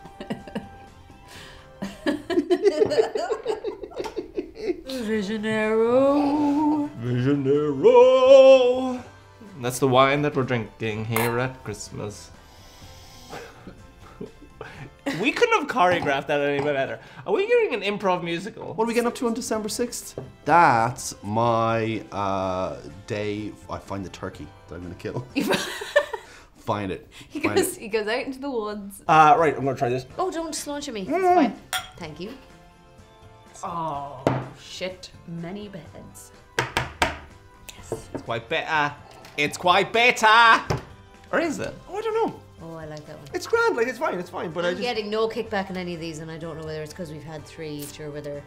[SPEAKER 5] Visionero.
[SPEAKER 1] Visionero.
[SPEAKER 4] That's the wine that we're drinking here at Christmas. We couldn't have choreographed that any better. Are we doing an improv musical?
[SPEAKER 6] What are we getting up to on December 6th? That's my uh, day. I find the turkey that I'm going to kill. [LAUGHS] find it. [LAUGHS]
[SPEAKER 7] He
[SPEAKER 6] Find
[SPEAKER 7] goes,
[SPEAKER 6] it.
[SPEAKER 7] he goes out into the woods.
[SPEAKER 1] Uh, right. I'm gonna try this.
[SPEAKER 2] Oh, don't slaunch at me. It's fine. Thank you.
[SPEAKER 7] Oh, shit. Many beds. Yes.
[SPEAKER 4] It's quite better. It's quite better. Or is it?
[SPEAKER 1] Oh, I don't know.
[SPEAKER 2] Oh, I like that one.
[SPEAKER 1] It's grand. Like it's fine. It's fine. But I
[SPEAKER 2] I'm
[SPEAKER 1] just.
[SPEAKER 2] getting no kickback on any of these, and I don't know whether it's because we've had three each or whether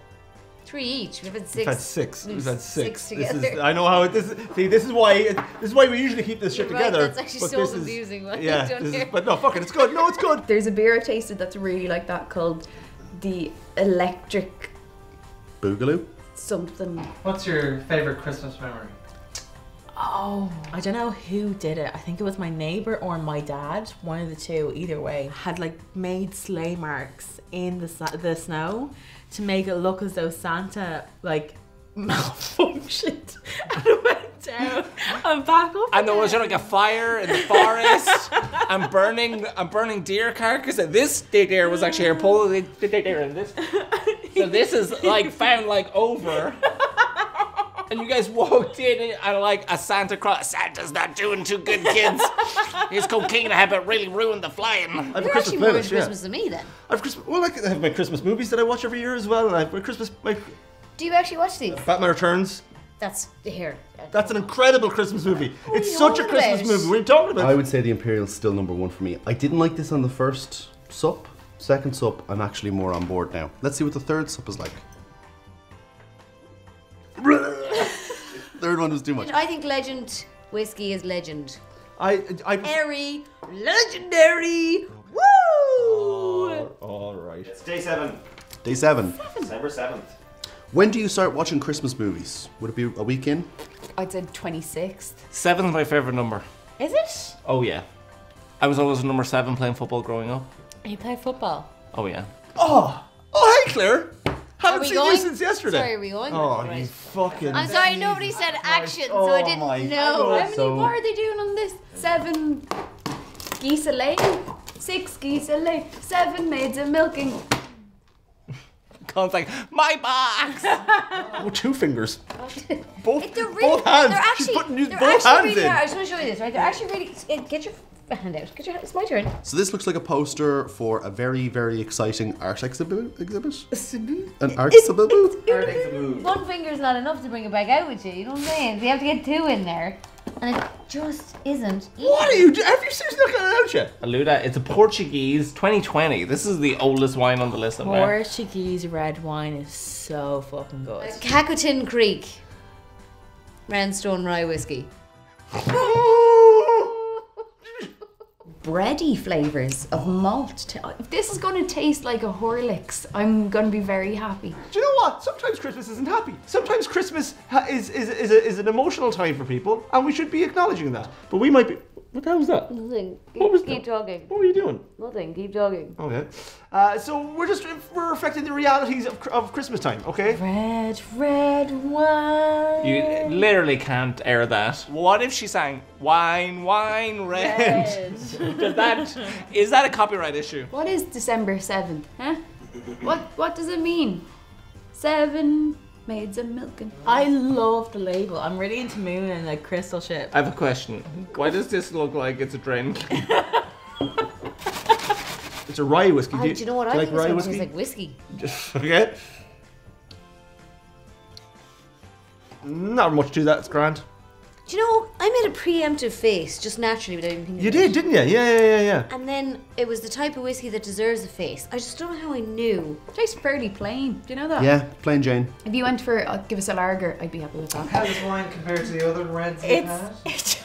[SPEAKER 2] three each. We've had 6
[SPEAKER 1] We've had six. Mm, we've had six.
[SPEAKER 2] Six
[SPEAKER 1] This
[SPEAKER 2] together.
[SPEAKER 1] is, I know how it. This is, see, this is why. It, this is why we usually keep this shit
[SPEAKER 2] You're right,
[SPEAKER 1] together.
[SPEAKER 2] that's actually
[SPEAKER 1] but
[SPEAKER 2] so
[SPEAKER 1] this is-
[SPEAKER 2] confusing
[SPEAKER 1] yeah. this is, but no, fuck it. It's good. No, it's good.
[SPEAKER 7] There's a beer I tasted that's really like that called the electric
[SPEAKER 6] Boogaloo?
[SPEAKER 7] something.
[SPEAKER 3] What's your favorite Christmas memory?
[SPEAKER 5] Oh, I don't know who did it. I think it was my neighbor or my dad. One of the two, either way, had like made sleigh marks in the the snow to make it look as though Santa like [LAUGHS] malfunctioned [LAUGHS] and went down and back up.
[SPEAKER 4] And there was like a fire in the forest. I'm burning. I'm burning deer carcass. And this deer was actually here pulling the deer in this. So this is like found like over. And you guys walked in and like a Santa Claus. Santa's not doing too good, kids. His cocaine habit really ruined the flying.
[SPEAKER 1] I have
[SPEAKER 2] You're
[SPEAKER 1] Christmas
[SPEAKER 2] actually more into.
[SPEAKER 1] Yeah.
[SPEAKER 2] Christmas than me then.
[SPEAKER 1] I have Christmas. Well, like, I have my Christmas movies that I watch every year as well. And I have my Christmas. My
[SPEAKER 2] Do you actually watch these?
[SPEAKER 1] Batman Returns.
[SPEAKER 2] That's here.
[SPEAKER 1] That's an incredible Christmas movie. it's such a Christmas
[SPEAKER 2] about?
[SPEAKER 1] movie. What are you talking about?
[SPEAKER 6] I would say the Imperial's still number one for me. I didn't like this on the first sup. Second sup, I'm actually more on board now. Let's see what the third sup is like. [LAUGHS] third one was too much.
[SPEAKER 2] I think Legend whiskey is legend.
[SPEAKER 1] I. I.
[SPEAKER 2] Airy, legendary. Woo!
[SPEAKER 1] Oh, all right.
[SPEAKER 8] It's day seven,
[SPEAKER 6] Day seven.
[SPEAKER 8] December 7th.
[SPEAKER 6] When do you start watching Christmas movies? Would it be a week in?
[SPEAKER 7] I'd say 26th.
[SPEAKER 4] Seven's my favorite number.
[SPEAKER 5] Is it?
[SPEAKER 4] Oh yeah. I was always number seven playing football growing up.
[SPEAKER 5] You play football.
[SPEAKER 4] Oh yeah.
[SPEAKER 1] Oh, oh, hey Claire. How haven't seen
[SPEAKER 2] going?
[SPEAKER 1] you since yesterday.
[SPEAKER 2] Sorry, are we going?
[SPEAKER 1] Oh, you fucking.
[SPEAKER 2] I'm sorry, nobody said action, so
[SPEAKER 6] Oh
[SPEAKER 2] I didn't
[SPEAKER 6] my
[SPEAKER 2] know.
[SPEAKER 7] How many what are they doing on this? Seven geese a lay? Six geese a lay. Seven maids a milking.
[SPEAKER 4] Colin's like, my box! [LAUGHS]
[SPEAKER 1] Oh, two fingers. [LAUGHS] Both,
[SPEAKER 2] really,
[SPEAKER 1] both hands.
[SPEAKER 2] They're
[SPEAKER 1] She's
[SPEAKER 2] actually,
[SPEAKER 1] putting
[SPEAKER 2] they're
[SPEAKER 1] both
[SPEAKER 2] actually
[SPEAKER 1] hands
[SPEAKER 2] really
[SPEAKER 1] in.
[SPEAKER 2] hard. I just want to show you this, right? They're actually really. Get your hand out. Get your. hand, It's my turn.
[SPEAKER 6] So this looks like a poster for a very, very exciting art exhibit. Exhibit? An art exhibit? Art exhibit.
[SPEAKER 2] One finger's not enough to bring it back out with you. You know what I'm saying? So you have to get two in there, and it just isn't.
[SPEAKER 1] What are you doing? Have you seriously not got it out yet?
[SPEAKER 4] Aluda, it's a Portuguese 2020. This is the oldest wine on the list. I'm wearing.
[SPEAKER 5] Portuguese red wine is so fucking good.
[SPEAKER 2] Catoctin Creek. Roundstone Rye Whiskey. [LAUGHS]
[SPEAKER 7] Bready flavours of malt. If this is going to taste like a Horlicks, I'm going to be very happy.
[SPEAKER 1] Do you know what? Sometimes Christmas isn't happy. Sometimes Christmas is, is, is, a, is an emotional time for people, and we should be acknowledging that. But we might be. What the hell was that?
[SPEAKER 2] Nothing. Keep,
[SPEAKER 1] What was
[SPEAKER 2] keep
[SPEAKER 1] that?
[SPEAKER 2] talking.
[SPEAKER 1] What were you doing?
[SPEAKER 2] Nothing. Keep talking.
[SPEAKER 1] Okay. Uh, so we're just we're reflecting the realities of, of Christmas time, okay?
[SPEAKER 5] Red, red wine.
[SPEAKER 4] You literally can't air that. What if she sang wine, wine, red? [LAUGHS] Does that is that a copyright issue?
[SPEAKER 7] What is December 7th, huh? [LAUGHS] What, what does it mean? Seven maids a milking.
[SPEAKER 5] I love the label. I'm really into moon and like crystal shit.
[SPEAKER 4] I have a question. Why does this look like it's a drink? [LAUGHS]
[SPEAKER 1] It's a rye whiskey.
[SPEAKER 2] Oh, do you know what
[SPEAKER 1] do
[SPEAKER 2] I
[SPEAKER 1] you
[SPEAKER 2] think
[SPEAKER 1] like rye
[SPEAKER 2] it's
[SPEAKER 1] whiskey?
[SPEAKER 2] like whiskey. [LAUGHS]
[SPEAKER 1] okay. Not much to that. It's grand.
[SPEAKER 2] Do you know, I made a preemptive face just naturally without even thinking
[SPEAKER 1] You did,
[SPEAKER 2] it.
[SPEAKER 1] didn't you? Yeah, yeah, yeah, yeah.
[SPEAKER 2] And then it was the type of whiskey that deserves a face. I just don't know how I knew.
[SPEAKER 7] It tastes fairly plain. Do you know that?
[SPEAKER 6] Yeah, plain Jane.
[SPEAKER 7] If you went for, uh, give us a lager, I'd be happy with that.
[SPEAKER 3] How does wine compare to the other reds you've had? [LAUGHS]
[SPEAKER 5] It's,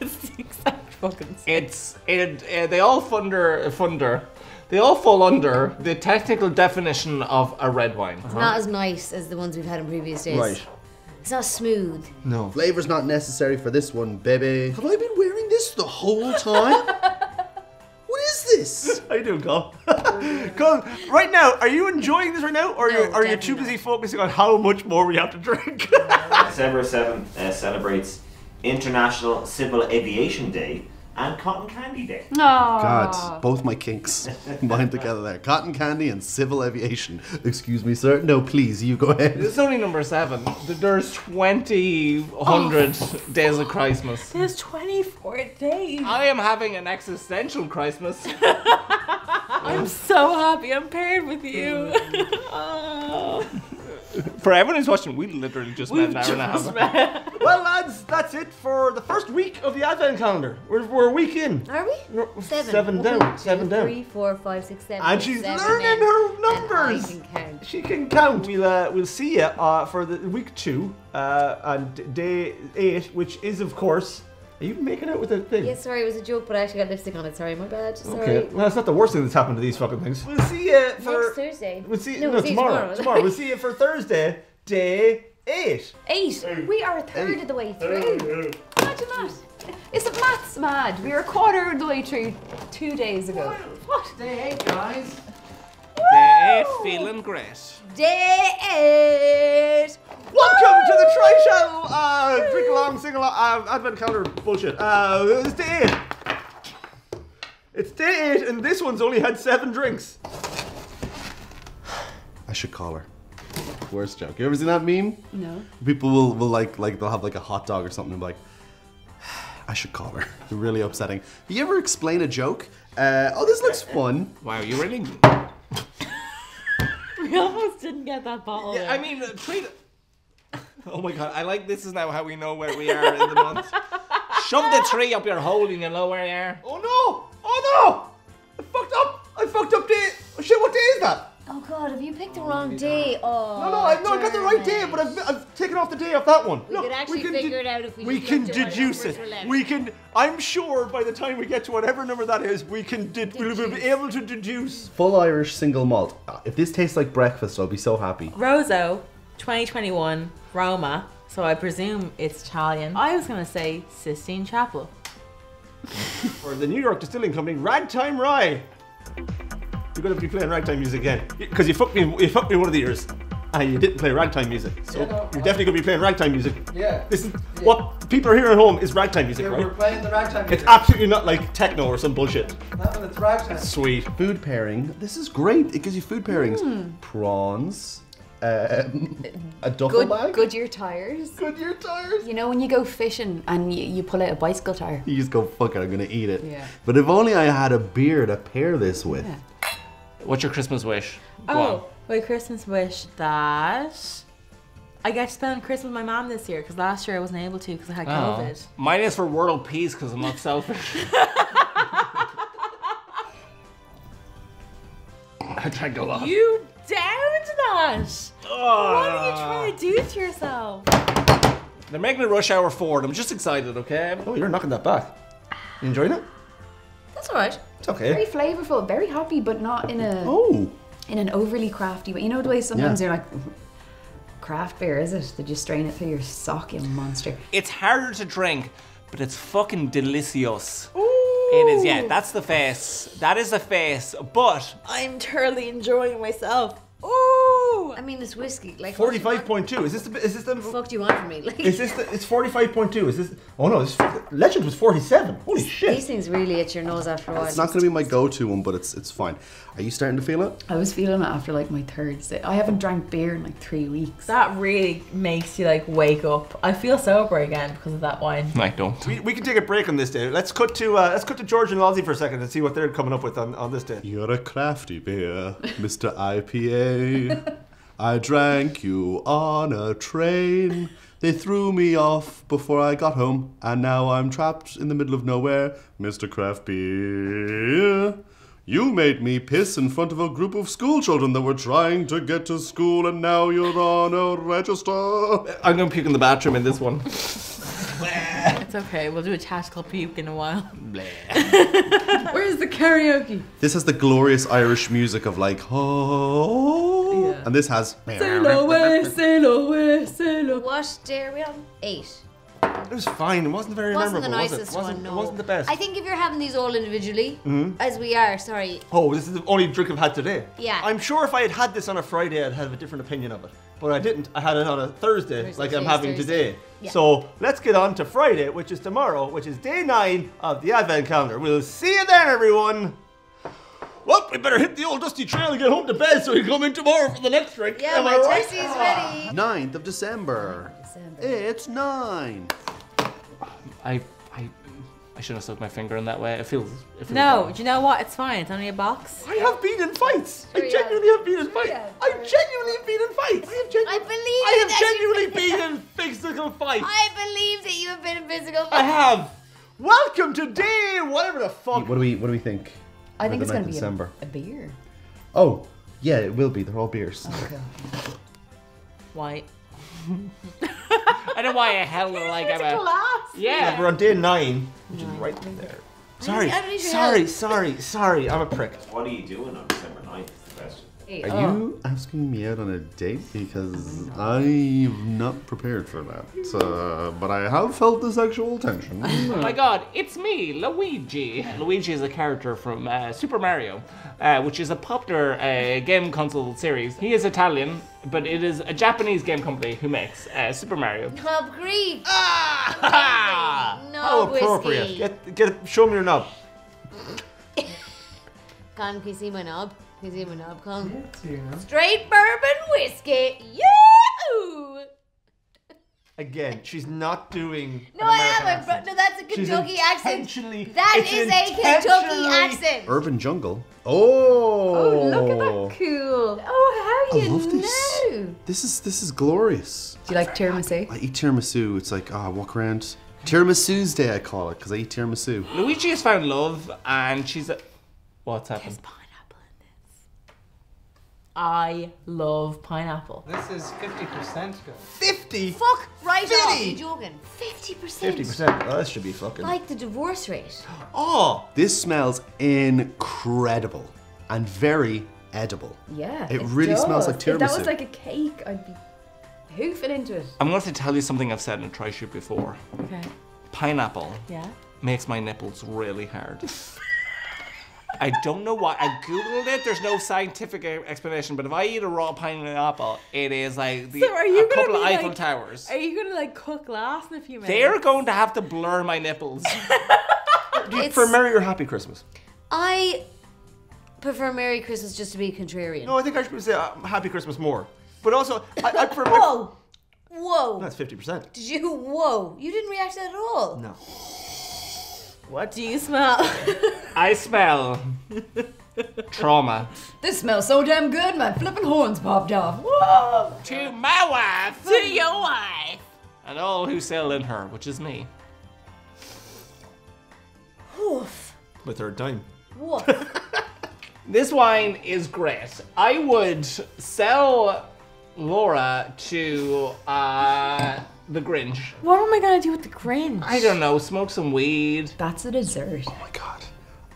[SPEAKER 5] it's the exact fucking same.
[SPEAKER 4] It's it. Uh, they all funder funder. They all fall under the technical definition of a red wine.
[SPEAKER 2] It's not as nice as the ones we've had in previous days.
[SPEAKER 1] Right.
[SPEAKER 2] It's not smooth.
[SPEAKER 1] No.
[SPEAKER 6] Flavor's not necessary for this one, baby.
[SPEAKER 9] Have I been wearing this the whole time? [LAUGHS] what is this?
[SPEAKER 1] How you doing, Cole? [LAUGHS] Cole, right now, are you enjoying this right now, or
[SPEAKER 2] No,
[SPEAKER 1] are you, are you
[SPEAKER 2] definitely
[SPEAKER 1] too
[SPEAKER 2] not.
[SPEAKER 1] busy focusing on how much more we have to drink? [LAUGHS]
[SPEAKER 8] December 7th uh, celebrates International Civil Aviation Day and Cotton Candy Day.
[SPEAKER 6] God, both my kinks [LAUGHS] combined together there. Cotton candy and civil aviation. Excuse me, sir. No, please, you go ahead.
[SPEAKER 4] It's only number seven. There's 20, 100 days of Christmas.
[SPEAKER 5] There's 24 days.
[SPEAKER 4] I am having an existential Christmas. [LAUGHS]
[SPEAKER 5] I'm so happy I'm paired with you. Oh. [LAUGHS] [LAUGHS]
[SPEAKER 4] For everyone who's watching, we literally just met an hour and a half. [LAUGHS] [LAUGHS]
[SPEAKER 1] well, lads, that's it for the first week of the Advent calendar. We're, we're a week in.
[SPEAKER 2] Are we?
[SPEAKER 1] We're-
[SPEAKER 2] Seven.
[SPEAKER 1] Seven
[SPEAKER 2] One,
[SPEAKER 1] down.
[SPEAKER 2] two,
[SPEAKER 1] Seven down.
[SPEAKER 2] Three, four, five, six, seven.
[SPEAKER 1] And she's
[SPEAKER 2] seven
[SPEAKER 1] learning
[SPEAKER 2] in,
[SPEAKER 1] her
[SPEAKER 2] and
[SPEAKER 1] numbers.
[SPEAKER 2] I can count.
[SPEAKER 1] She can count. We'll uh, we'll see you uh, for the week two uh, and day eight, which is of course. Are you making out with the thing?
[SPEAKER 2] Yeah, sorry, it was a joke, but I actually got lipstick on it. Sorry, my bad. Sorry.
[SPEAKER 1] Okay. Well, that's not the worst thing that's happened to these fucking things. We'll see you for.
[SPEAKER 2] Next Thursday.
[SPEAKER 1] We'll see.
[SPEAKER 2] No,
[SPEAKER 1] No,
[SPEAKER 2] we'll see you
[SPEAKER 1] tomorrow.
[SPEAKER 2] tomorrow.
[SPEAKER 1] Tomorrow. we'll [LAUGHS] see you for Thursday, day eight.
[SPEAKER 7] Eight. We are a third of the way through. Imagine that. Is it maths mad? We were a quarter of the way through two days ago. What?
[SPEAKER 3] Day eight, guys.
[SPEAKER 4] Day eight, feeling great.
[SPEAKER 2] Day eight.
[SPEAKER 1] Welcome to the Try Channel uh, drink along, sing along, uh, advent calendar bullshit. Uh, it's day eight. It's day eight, and this one's only had seven drinks.
[SPEAKER 6] I should call her. Worst joke. You ever seen that meme?
[SPEAKER 7] No.
[SPEAKER 6] People will, will like like they'll have like a hot dog or something and be like, I should call her. [LAUGHS] Really upsetting. You ever explain a joke? Uh, oh, this looks fun.
[SPEAKER 4] Wow, you really.
[SPEAKER 5] We almost didn't get that bottle.
[SPEAKER 4] Yeah, I mean, uh, treat. [LAUGHS] Oh my god, I like this is now how we know where we are in the month. [LAUGHS] Shove the tree up your hole and you know where you are.
[SPEAKER 1] Oh no! Oh no! I fucked up! I fucked up day. Oh, shit, what day is that?
[SPEAKER 2] Oh god, have you picked the oh, wrong day? Oh.
[SPEAKER 1] No, no, I, no, I got the right day, but I've, I've taken off the day off that one.
[SPEAKER 2] We
[SPEAKER 1] no,
[SPEAKER 2] could actually
[SPEAKER 1] can
[SPEAKER 2] figure it out if we
[SPEAKER 1] We
[SPEAKER 2] just
[SPEAKER 1] can
[SPEAKER 2] looked at
[SPEAKER 1] deduce it. We can. I'm sure by the time we get to whatever number that is, we can. De- we'll be able to deduce.
[SPEAKER 6] Full Irish single malt. If this tastes like breakfast, I'll be so happy.
[SPEAKER 5] Rosso, 2021, Roma. So I presume it's Italian. I was gonna say Sistine Chapel. [LAUGHS]
[SPEAKER 1] or the New York Distilling Company, Ragtime Rye. You're gonna be playing ragtime music again because you fucked me. You fucked me one of the ears. and you didn't play ragtime music. So
[SPEAKER 3] Yeah, no,
[SPEAKER 1] you're definitely going to be playing ragtime music.
[SPEAKER 3] Yeah.
[SPEAKER 1] This is what people are hearing at home is ragtime music,
[SPEAKER 3] Yeah,
[SPEAKER 1] right?
[SPEAKER 3] we're playing the ragtime music.
[SPEAKER 1] It's absolutely not like techno or some bullshit.
[SPEAKER 3] No, it's ragtime.
[SPEAKER 1] Sweet.
[SPEAKER 6] Food pairing. This is great. It gives you food pairings.
[SPEAKER 2] Hmm.
[SPEAKER 6] Prawns. Um, a duffel
[SPEAKER 7] Good,
[SPEAKER 6] bag.
[SPEAKER 7] Goodyear tires.
[SPEAKER 6] Goodyear tires.
[SPEAKER 7] You know when you go fishing and you, you pull out a bicycle tire.
[SPEAKER 6] You just go, fuck it, I'm gonna eat it.
[SPEAKER 7] Yeah.
[SPEAKER 6] But if only I had a beer to pair this with.
[SPEAKER 7] Yeah.
[SPEAKER 4] What's your Christmas wish? Go
[SPEAKER 5] Oh, my Christmas wish that I get to spend Christmas with my mom this year because last year I wasn't able to because I had
[SPEAKER 4] on.
[SPEAKER 5] COVID.
[SPEAKER 4] Oh. Mine is for world peace because I'm not selfish. [LAUGHS] I drank a lot.
[SPEAKER 5] You downed that! What are you trying to do to yourself?
[SPEAKER 4] They're making a rush hour forward. I'm just excited, okay?
[SPEAKER 1] Oh, you're knocking that back. You enjoying it?
[SPEAKER 2] That's all right.
[SPEAKER 1] It's okay.
[SPEAKER 7] Very flavorful, very hoppy, but not in a
[SPEAKER 6] Oh.
[SPEAKER 7] in an overly crafty way. You know the way sometimes
[SPEAKER 6] Yeah.
[SPEAKER 7] you're like, craft beer, is it? Did you strain it through your sock, you monster?
[SPEAKER 4] It's harder to drink, but it's fucking delicious. It is, yeah, that's the face. That is the face, but
[SPEAKER 5] I'm thoroughly enjoying myself. Ooh!
[SPEAKER 2] I mean, this whiskey, like what you
[SPEAKER 1] Forty-five
[SPEAKER 2] want-
[SPEAKER 1] point two. Is this the? Is this the?
[SPEAKER 2] The fuck do you want from me? [LAUGHS] Like,
[SPEAKER 1] Is this the? It's forty-five point two. Is this? Oh no, this Legend was forty-seven. Holy shit!
[SPEAKER 2] these things really itch your nose after a while.
[SPEAKER 6] It's not gonna be my go-to one, but it's it's fine. Are you starting to feel it?
[SPEAKER 7] I was feeling it after like my third sip. I haven't drank beer in like three weeks.
[SPEAKER 5] That really makes you like wake up. I feel sober again because of that wine.
[SPEAKER 4] I don't.
[SPEAKER 1] We, we can take a break on this day. Let's cut to uh, let's cut to George and Lolsy for a second and see what they're coming up with on, on this day.
[SPEAKER 6] You're a crafty beer, Mr. IPA. I drank you on a train. They threw me off before I got home, and now I'm trapped in the middle of nowhere, Mr. Craft Beer. You made me piss in front of a group of school children that were trying to get to school, and now you're on a register.
[SPEAKER 4] I'm gonna puke in the bathroom in this one.
[SPEAKER 5] It's okay. We'll do a tactical puke in a while. [LAUGHS]
[SPEAKER 7] Where's the karaoke?
[SPEAKER 6] This has the glorious Irish music of like, oh,
[SPEAKER 7] Yeah.
[SPEAKER 6] and this has.
[SPEAKER 7] Sail away, sail away, sail away.
[SPEAKER 2] What day are we on? Eight.
[SPEAKER 1] It was fine. It wasn't very
[SPEAKER 2] wasn't
[SPEAKER 1] memorable, was
[SPEAKER 2] nicest
[SPEAKER 1] it? Wasn't, the nicest
[SPEAKER 2] one, no.
[SPEAKER 1] It wasn't the best.
[SPEAKER 2] I think if you're having these all individually, mm-hmm. as we are, sorry,
[SPEAKER 1] Oh, this is the only drink I've had today.
[SPEAKER 2] Yeah.
[SPEAKER 1] I'm sure if I had had this on a Friday, I'd have a different opinion of it. But I didn't. I had it on a Thursday,
[SPEAKER 2] Thursday,
[SPEAKER 1] like I'm having
[SPEAKER 2] Thursday.
[SPEAKER 1] today.
[SPEAKER 2] Yeah.
[SPEAKER 1] So let's get on to Friday, which is tomorrow, which is day nine of the Advent calendar. We'll see you then, everyone. Well, we better hit the old dusty trail and get home to bed so we can come in tomorrow for the next drink.
[SPEAKER 2] yeah,
[SPEAKER 1] Am
[SPEAKER 2] my
[SPEAKER 1] I right?
[SPEAKER 2] taxi's ready.
[SPEAKER 6] 9th of December.
[SPEAKER 2] December.
[SPEAKER 6] It's nine.
[SPEAKER 4] I, I, I shouldn't have stuck my finger in that way. It feels. It feels
[SPEAKER 5] No,
[SPEAKER 4] wrong.
[SPEAKER 5] do you know what? It's fine. It's only a box.
[SPEAKER 1] I have been in fights.
[SPEAKER 2] Sure
[SPEAKER 1] I genuinely have been in
[SPEAKER 2] Sure
[SPEAKER 1] fights.
[SPEAKER 2] have.
[SPEAKER 1] I genuinely have been in fights. I have, genu-
[SPEAKER 2] I believe
[SPEAKER 1] I have
[SPEAKER 2] that you-
[SPEAKER 1] genuinely been in physical fights.
[SPEAKER 2] I believe that you have been in physical. Fights.
[SPEAKER 1] I have. Welcome to day whatever the fuck.
[SPEAKER 6] What do we What do we think?
[SPEAKER 7] I think it's
[SPEAKER 6] the
[SPEAKER 7] gonna
[SPEAKER 6] 9th
[SPEAKER 7] be
[SPEAKER 6] December.
[SPEAKER 7] A, a beer.
[SPEAKER 6] Oh, yeah, it will be. They're all beers.
[SPEAKER 5] Oh, [LAUGHS] White. [LAUGHS]
[SPEAKER 4] I don't know why I held it like I'm a.
[SPEAKER 5] glass.
[SPEAKER 1] Yeah,
[SPEAKER 4] Yeah.
[SPEAKER 1] we're on day nine, which is right there. Sorry,
[SPEAKER 2] I don't need your
[SPEAKER 1] sorry, sorry, sorry. I'm a prick.
[SPEAKER 8] What are you doing on December 9th? Is the question.
[SPEAKER 6] Are you asking me out on a date? Because I'm not prepared for that. Uh, but I have felt the sexual tension. [LAUGHS]
[SPEAKER 4] Oh my god, it's me, Luigi. Luigi is a character from uh, Super Mario, uh, which is a popular uh, game console series. He is Italian, but it is a Japanese game company who makes uh, Super Mario.
[SPEAKER 2] Oh, grief.
[SPEAKER 1] Ah! [LAUGHS]
[SPEAKER 2] No
[SPEAKER 1] How appropriate.
[SPEAKER 2] whiskey.
[SPEAKER 1] Get, get, show me your knob.
[SPEAKER 2] Come, can you see my knob? Can you see my knob? Come.
[SPEAKER 3] You know.
[SPEAKER 2] Straight bourbon whiskey. You.
[SPEAKER 1] Again, she's not doing.
[SPEAKER 2] No,
[SPEAKER 1] an
[SPEAKER 2] I
[SPEAKER 1] American
[SPEAKER 2] haven't. Bro.
[SPEAKER 1] accent.
[SPEAKER 2] No, that's a
[SPEAKER 1] She's
[SPEAKER 2] Kentucky accent.
[SPEAKER 1] intentionally-
[SPEAKER 2] That
[SPEAKER 1] it's
[SPEAKER 2] is a Kentucky accent.
[SPEAKER 6] Urban Jungle. Oh,
[SPEAKER 7] Oh, look at that cool. Oh, how you
[SPEAKER 6] I
[SPEAKER 7] you
[SPEAKER 6] love this.
[SPEAKER 7] know?
[SPEAKER 6] This is this is glorious.
[SPEAKER 7] Do you like tiramisu?
[SPEAKER 6] I eat tiramisu. It's like ah, I walk around. Tiramisu's day, I call it, because I eat tiramisu.
[SPEAKER 4] Luigi has found love, and she's a. What's happened?
[SPEAKER 5] Pineapple in this. I love pineapple.
[SPEAKER 3] This is 50% good.
[SPEAKER 1] 50?
[SPEAKER 2] Fuck right off.
[SPEAKER 1] Fifty.
[SPEAKER 2] You joking? Fifty percent.
[SPEAKER 1] 50%. Oh, that should be fucking.
[SPEAKER 2] Like the divorce rate.
[SPEAKER 1] Oh!
[SPEAKER 6] This smells incredible and very edible.
[SPEAKER 7] Yeah.
[SPEAKER 6] It really smells like
[SPEAKER 7] If that was like a cake, I'd be hoofing into it.
[SPEAKER 4] I'm going to tell you something I've said in a try shoot before.
[SPEAKER 5] Okay.
[SPEAKER 4] Pineapple
[SPEAKER 5] Yeah.
[SPEAKER 4] makes my nipples really hard. [LAUGHS] I don't know why. I googled it. There's no scientific explanation, but if I eat a raw pineapple, it is like the,
[SPEAKER 5] So are you
[SPEAKER 4] a couple of Eiffel
[SPEAKER 5] like-
[SPEAKER 4] Towers.
[SPEAKER 5] Are you gonna like cook glass in a few minutes?
[SPEAKER 4] They're going to have to blur my nipples. [LAUGHS]
[SPEAKER 1] Do you prefer Merry or Happy Christmas?
[SPEAKER 2] I prefer Merry Christmas just to be contrarian.
[SPEAKER 1] No, I think I should say uh, Happy Christmas more. But also, I, I [LAUGHS] prefer.
[SPEAKER 2] Whoa! Whoa!
[SPEAKER 1] That's fifty percent.
[SPEAKER 2] Did you? Whoa! You didn't react to that at all.
[SPEAKER 1] No.
[SPEAKER 5] What do you smell? [LAUGHS]
[SPEAKER 4] I smell trauma.
[SPEAKER 7] This smells so damn good, my flipping horns popped off. Whoa!
[SPEAKER 4] To my wife
[SPEAKER 5] to your wife.
[SPEAKER 4] and all who sell in her, which is me.
[SPEAKER 2] Woof.
[SPEAKER 1] My third time.
[SPEAKER 2] Woof.
[SPEAKER 4] This wine is great. I would sell Laura to uh, the Grinch.
[SPEAKER 5] What am I gonna do with the Grinch?
[SPEAKER 4] I don't know, smoke some weed.
[SPEAKER 7] That's a dessert.
[SPEAKER 6] Oh my god.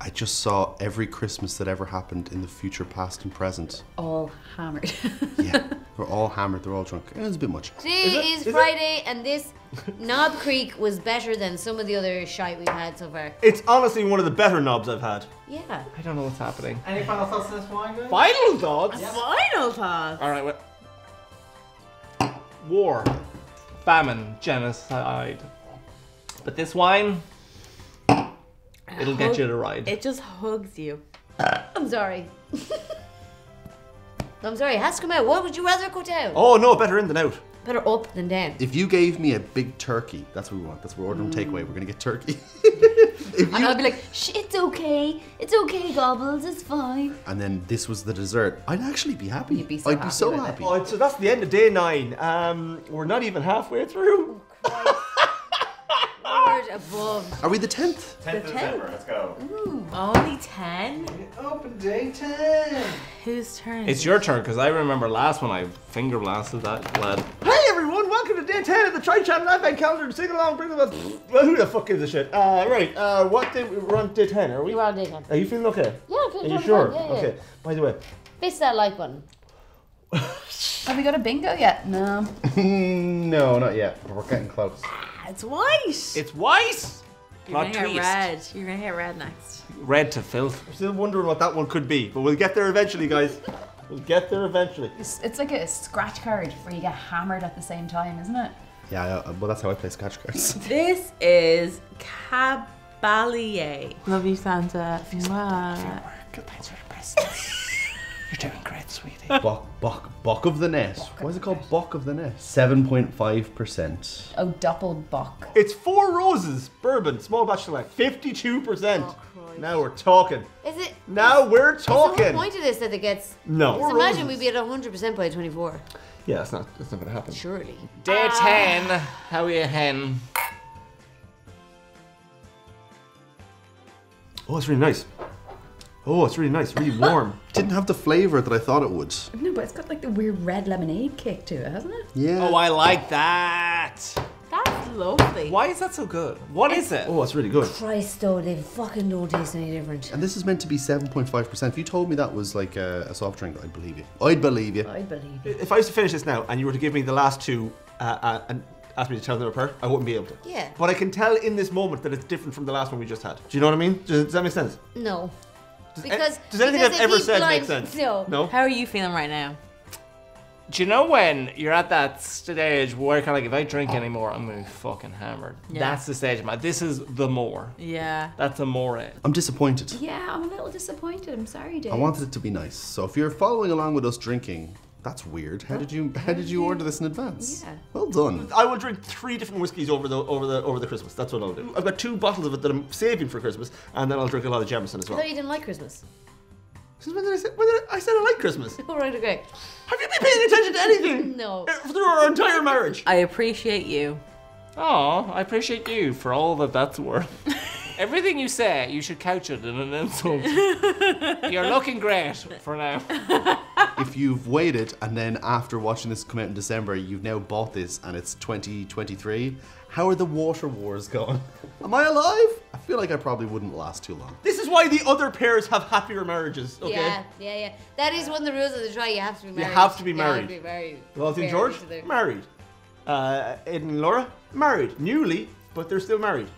[SPEAKER 6] I just saw every Christmas that ever happened in the future, past, and present.
[SPEAKER 7] All hammered. [LAUGHS]
[SPEAKER 6] Yeah. They're all hammered, they're all drunk. It was a bit much.
[SPEAKER 2] Today
[SPEAKER 1] Is it?
[SPEAKER 2] is,
[SPEAKER 1] Is it?
[SPEAKER 2] Friday, and this Knob Creek was better than some of the other shite we've had so far.
[SPEAKER 1] It's honestly one of the better knobs I've had.
[SPEAKER 2] Yeah.
[SPEAKER 4] I don't know what's happening.
[SPEAKER 3] Any final thoughts on this wine, guys?
[SPEAKER 4] Final thoughts?
[SPEAKER 5] Final thoughts.
[SPEAKER 4] All right, what? War, famine, genocide. But this wine, it'll get you to ride.
[SPEAKER 5] It just hugs you.
[SPEAKER 2] I'm sorry. [LAUGHS] I'm sorry, it has to come out. What would you rather go down?
[SPEAKER 1] Oh no, better in than out.
[SPEAKER 2] Better up than down.
[SPEAKER 6] If you gave me a big turkey, that's what we want. That's what we're ordering takeaway. We're gonna get turkey. [LAUGHS] if
[SPEAKER 7] And I'll be like, Shh, it's okay. It's okay, Gobbles. It's fine.
[SPEAKER 6] and then this was the dessert, I'd actually be happy.
[SPEAKER 7] You'd be so
[SPEAKER 6] I'd be so happy.
[SPEAKER 1] Oh, so that's the end of day nine. Um, we're not even halfway through. [LAUGHS]
[SPEAKER 2] Word above.
[SPEAKER 6] Are we the tenth?
[SPEAKER 8] 10th of December, let's go.
[SPEAKER 5] Only ten.
[SPEAKER 3] Open day 10.
[SPEAKER 5] Whose turn?
[SPEAKER 4] It's your turn, because I remember last one I finger blasted that lad.
[SPEAKER 1] Hey everyone, welcome to day 10 of the Try Channel Advent Calendar. Sing along, bring them up. Well, who the fuck gives a shit? Uh, right, uh, what day, we're on day 10, are we?
[SPEAKER 2] We were on day 10.
[SPEAKER 1] Are you feeling okay?
[SPEAKER 2] Yeah, I'm feeling
[SPEAKER 1] Are you sure?
[SPEAKER 2] fine, yeah, yeah.
[SPEAKER 1] Okay, by the way.
[SPEAKER 2] Fist that like button. [LAUGHS]
[SPEAKER 7] Have we got a bingo yet? No. [LAUGHS]
[SPEAKER 6] no, not yet. But we're getting close.
[SPEAKER 5] It's white.
[SPEAKER 4] It's white!
[SPEAKER 5] You're
[SPEAKER 4] Plot
[SPEAKER 5] gonna
[SPEAKER 4] twist.
[SPEAKER 5] get red. You're gonna get red next.
[SPEAKER 4] Red to filth.
[SPEAKER 1] I'm still wondering what that one could be, but we'll get there eventually, guys. [LAUGHS] We'll get there eventually.
[SPEAKER 7] It's, it's like a scratch card where you get hammered at the same time, isn't it?
[SPEAKER 6] Yeah, uh, well, that's how I play scratch cards. [LAUGHS]
[SPEAKER 5] This is Cabalier. Love you, Santa. Mwah.
[SPEAKER 4] Thanks for the presents. [LAUGHS] You're doing great, sweetie.
[SPEAKER 6] Buck, buck, buck of the net. Why is it called buck of the net? Seven point five percent.
[SPEAKER 7] Oh, Doppelbock.
[SPEAKER 1] It's Four Roses Bourbon, small batch select, 52%. Oh, now we're talking.
[SPEAKER 2] Is it?
[SPEAKER 1] Now we're
[SPEAKER 2] Is the whole
[SPEAKER 1] talking.
[SPEAKER 2] point of this that it gets.
[SPEAKER 1] No.
[SPEAKER 2] Just imagine we'd be at 100% by 24.
[SPEAKER 1] Yeah, that's not, that's not gonna happen.
[SPEAKER 2] Surely.
[SPEAKER 4] Day ah. 10. How are you, hen?
[SPEAKER 1] Oh, it's really nice. Oh, it's really nice, really warm. [GASPS]
[SPEAKER 6] Didn't have the flavor that I thought it would.
[SPEAKER 7] No, but it's got like the weird red lemonade kick to it, hasn't it?
[SPEAKER 6] Yeah.
[SPEAKER 4] Oh, I like that.
[SPEAKER 5] That's lovely.
[SPEAKER 4] Why is that so good? What is it?
[SPEAKER 1] Oh, it's really good.
[SPEAKER 2] Christ, though, they fucking don't taste any different.
[SPEAKER 6] And this is meant to be 7.5%. If you told me that was like a, a soft drink, I'd believe you. I'd believe you.
[SPEAKER 2] I'd believe you.
[SPEAKER 1] If I was to finish this now and you were to give me the last two uh, uh, and ask me to tell them apart, I wouldn't be able to.
[SPEAKER 2] Yeah.
[SPEAKER 1] But I can tell in this moment that it's different from the last one we just had. Do you know what I mean? Does, does that make sense?
[SPEAKER 2] No.
[SPEAKER 1] Does,
[SPEAKER 2] Because.
[SPEAKER 1] does anything
[SPEAKER 2] because
[SPEAKER 1] I've ever said
[SPEAKER 2] blind,
[SPEAKER 1] make sense?
[SPEAKER 2] No.
[SPEAKER 1] No?
[SPEAKER 5] How are you feeling right now?
[SPEAKER 4] Do you know when you're at that stage where kind of like, if I drink anymore, I'm gonna be fucking hammered.
[SPEAKER 5] Yeah.
[SPEAKER 4] That's the stage, man. This is the more.
[SPEAKER 5] Yeah.
[SPEAKER 4] That's a more. it.
[SPEAKER 6] I'm disappointed.
[SPEAKER 7] Yeah, I'm a little disappointed. I'm sorry, Dave.
[SPEAKER 6] I wanted it to be nice. So if you're following along with us drinking, that's weird. How did you how did you order this in advance?
[SPEAKER 7] Yeah.
[SPEAKER 6] Well done.
[SPEAKER 1] I will drink three different whiskies over the over the over the Christmas. That's what I'll do. I've got two bottles of it that I'm saving for Christmas, and then I'll drink a lot of Jameson as well.
[SPEAKER 2] I thought you didn't like Christmas.
[SPEAKER 1] When did I say? When did I, I said I like Christmas. [LAUGHS]
[SPEAKER 2] All right, okay.
[SPEAKER 1] Have you been paying attention to anything? [LAUGHS]
[SPEAKER 2] No.
[SPEAKER 1] Uh, Through our entire marriage.
[SPEAKER 5] I appreciate you.
[SPEAKER 4] Oh, I appreciate you for all that that's worth. [LAUGHS] Everything you say, you should couch it in an insult. [LAUGHS] You're looking great for now. [LAUGHS]
[SPEAKER 6] If you've waited and then after watching this come out in December, you've now bought this and it's 2023, how are the water wars going? Am I alive? I feel like I probably wouldn't last too long.
[SPEAKER 1] This is why the other pairs have happier marriages. Okay.
[SPEAKER 2] Yeah, yeah, yeah. That is one of the rules of the try. You have to be married.
[SPEAKER 1] have to be
[SPEAKER 2] You have to be married.
[SPEAKER 1] Walter and
[SPEAKER 2] Fair
[SPEAKER 1] George
[SPEAKER 2] to the-
[SPEAKER 1] married. Uh, Aidan and Laura married. Newly, but they're still married.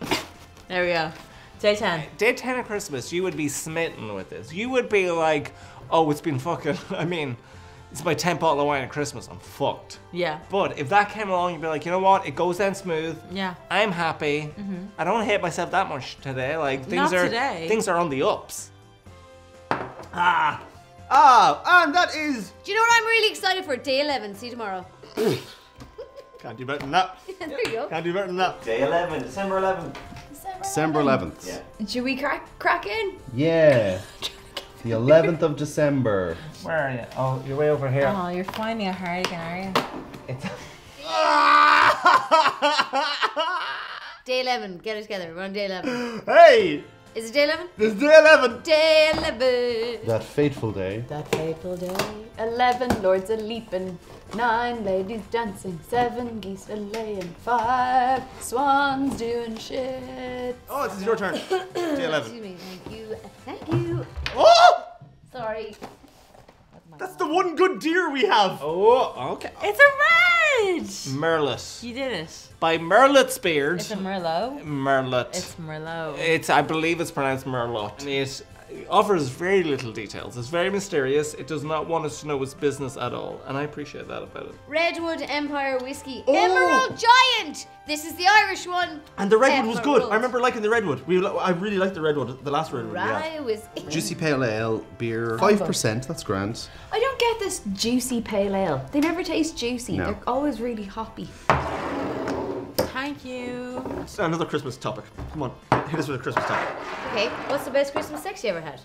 [SPEAKER 5] There we go. Day 10.
[SPEAKER 4] Day 10 of Christmas, you would be smitten with this. You would be like, oh, it's been fucking, [LAUGHS] I mean, it's my 10th bottle of wine at Christmas. I'm fucked.
[SPEAKER 5] Yeah.
[SPEAKER 4] But if that came along, you'd be like, you know what? It goes down smooth.
[SPEAKER 5] Yeah.
[SPEAKER 4] I'm happy. Mhm. I don't hate myself that much today. Like things
[SPEAKER 5] Not
[SPEAKER 4] are
[SPEAKER 5] today.
[SPEAKER 4] things are on the ups.
[SPEAKER 1] Ah, ah, and that is.
[SPEAKER 2] Do you know what I'm really excited for? Day 11. See you tomorrow. [COUGHS]
[SPEAKER 1] Can't do better than that. [LAUGHS]
[SPEAKER 2] there you go.
[SPEAKER 1] Can't do better than that.
[SPEAKER 8] Day 11, December 11th.
[SPEAKER 6] December 11th.
[SPEAKER 8] Yeah.
[SPEAKER 7] Should we crack crack in?
[SPEAKER 6] Yeah. [LAUGHS] The 11th of December.
[SPEAKER 4] Where are you? Oh, you're way over here.
[SPEAKER 5] Oh, you're finding it hard again, are you?
[SPEAKER 4] It's [LAUGHS] [LAUGHS]
[SPEAKER 2] Day 11. Get it together. We're on day 11.
[SPEAKER 1] Hey,
[SPEAKER 2] Is it day 11?
[SPEAKER 1] it's day 11.
[SPEAKER 2] Day 11.
[SPEAKER 6] That fateful day.
[SPEAKER 7] That fateful day. Eleven lords a leaping, nine ladies dancing, seven geese a laying, five swans doing shit.
[SPEAKER 1] Oh, this is your turn. [COUGHS] Day 11.
[SPEAKER 2] Excuse me. Thank you. Thank you.
[SPEAKER 1] Oh,
[SPEAKER 2] Sorry.
[SPEAKER 1] that's the one good deer we have.
[SPEAKER 4] oh, okay.
[SPEAKER 5] It's a red!
[SPEAKER 4] Merlet
[SPEAKER 5] You did it.
[SPEAKER 4] by Merlet's beard.
[SPEAKER 5] It's a Merlot.
[SPEAKER 4] Merlot.
[SPEAKER 5] It's Merlot.
[SPEAKER 4] It's, I believe it's pronounced Merlot. It offers very little details. It's very mysterious. It does not want us to know its business at all, and I appreciate that about it.
[SPEAKER 2] Redwood Empire Whiskey.
[SPEAKER 1] Oh.
[SPEAKER 2] Emerald Giant. This is the Irish one.
[SPEAKER 1] And the redwood was good. I remember liking the redwood. We, I really liked the redwood, the last redwood. Yeah.
[SPEAKER 2] Rye whiskey.
[SPEAKER 6] Juicy Pale Ale beer. 5%, that's grand.
[SPEAKER 7] I don't get this juicy pale ale. They never taste juicy.
[SPEAKER 6] No.
[SPEAKER 7] They're always really hoppy.
[SPEAKER 5] Thank you.
[SPEAKER 1] It's Another Christmas topic. Come on, hit us with a Christmas topic.
[SPEAKER 2] Okay. What's the best Christmas sex you ever had?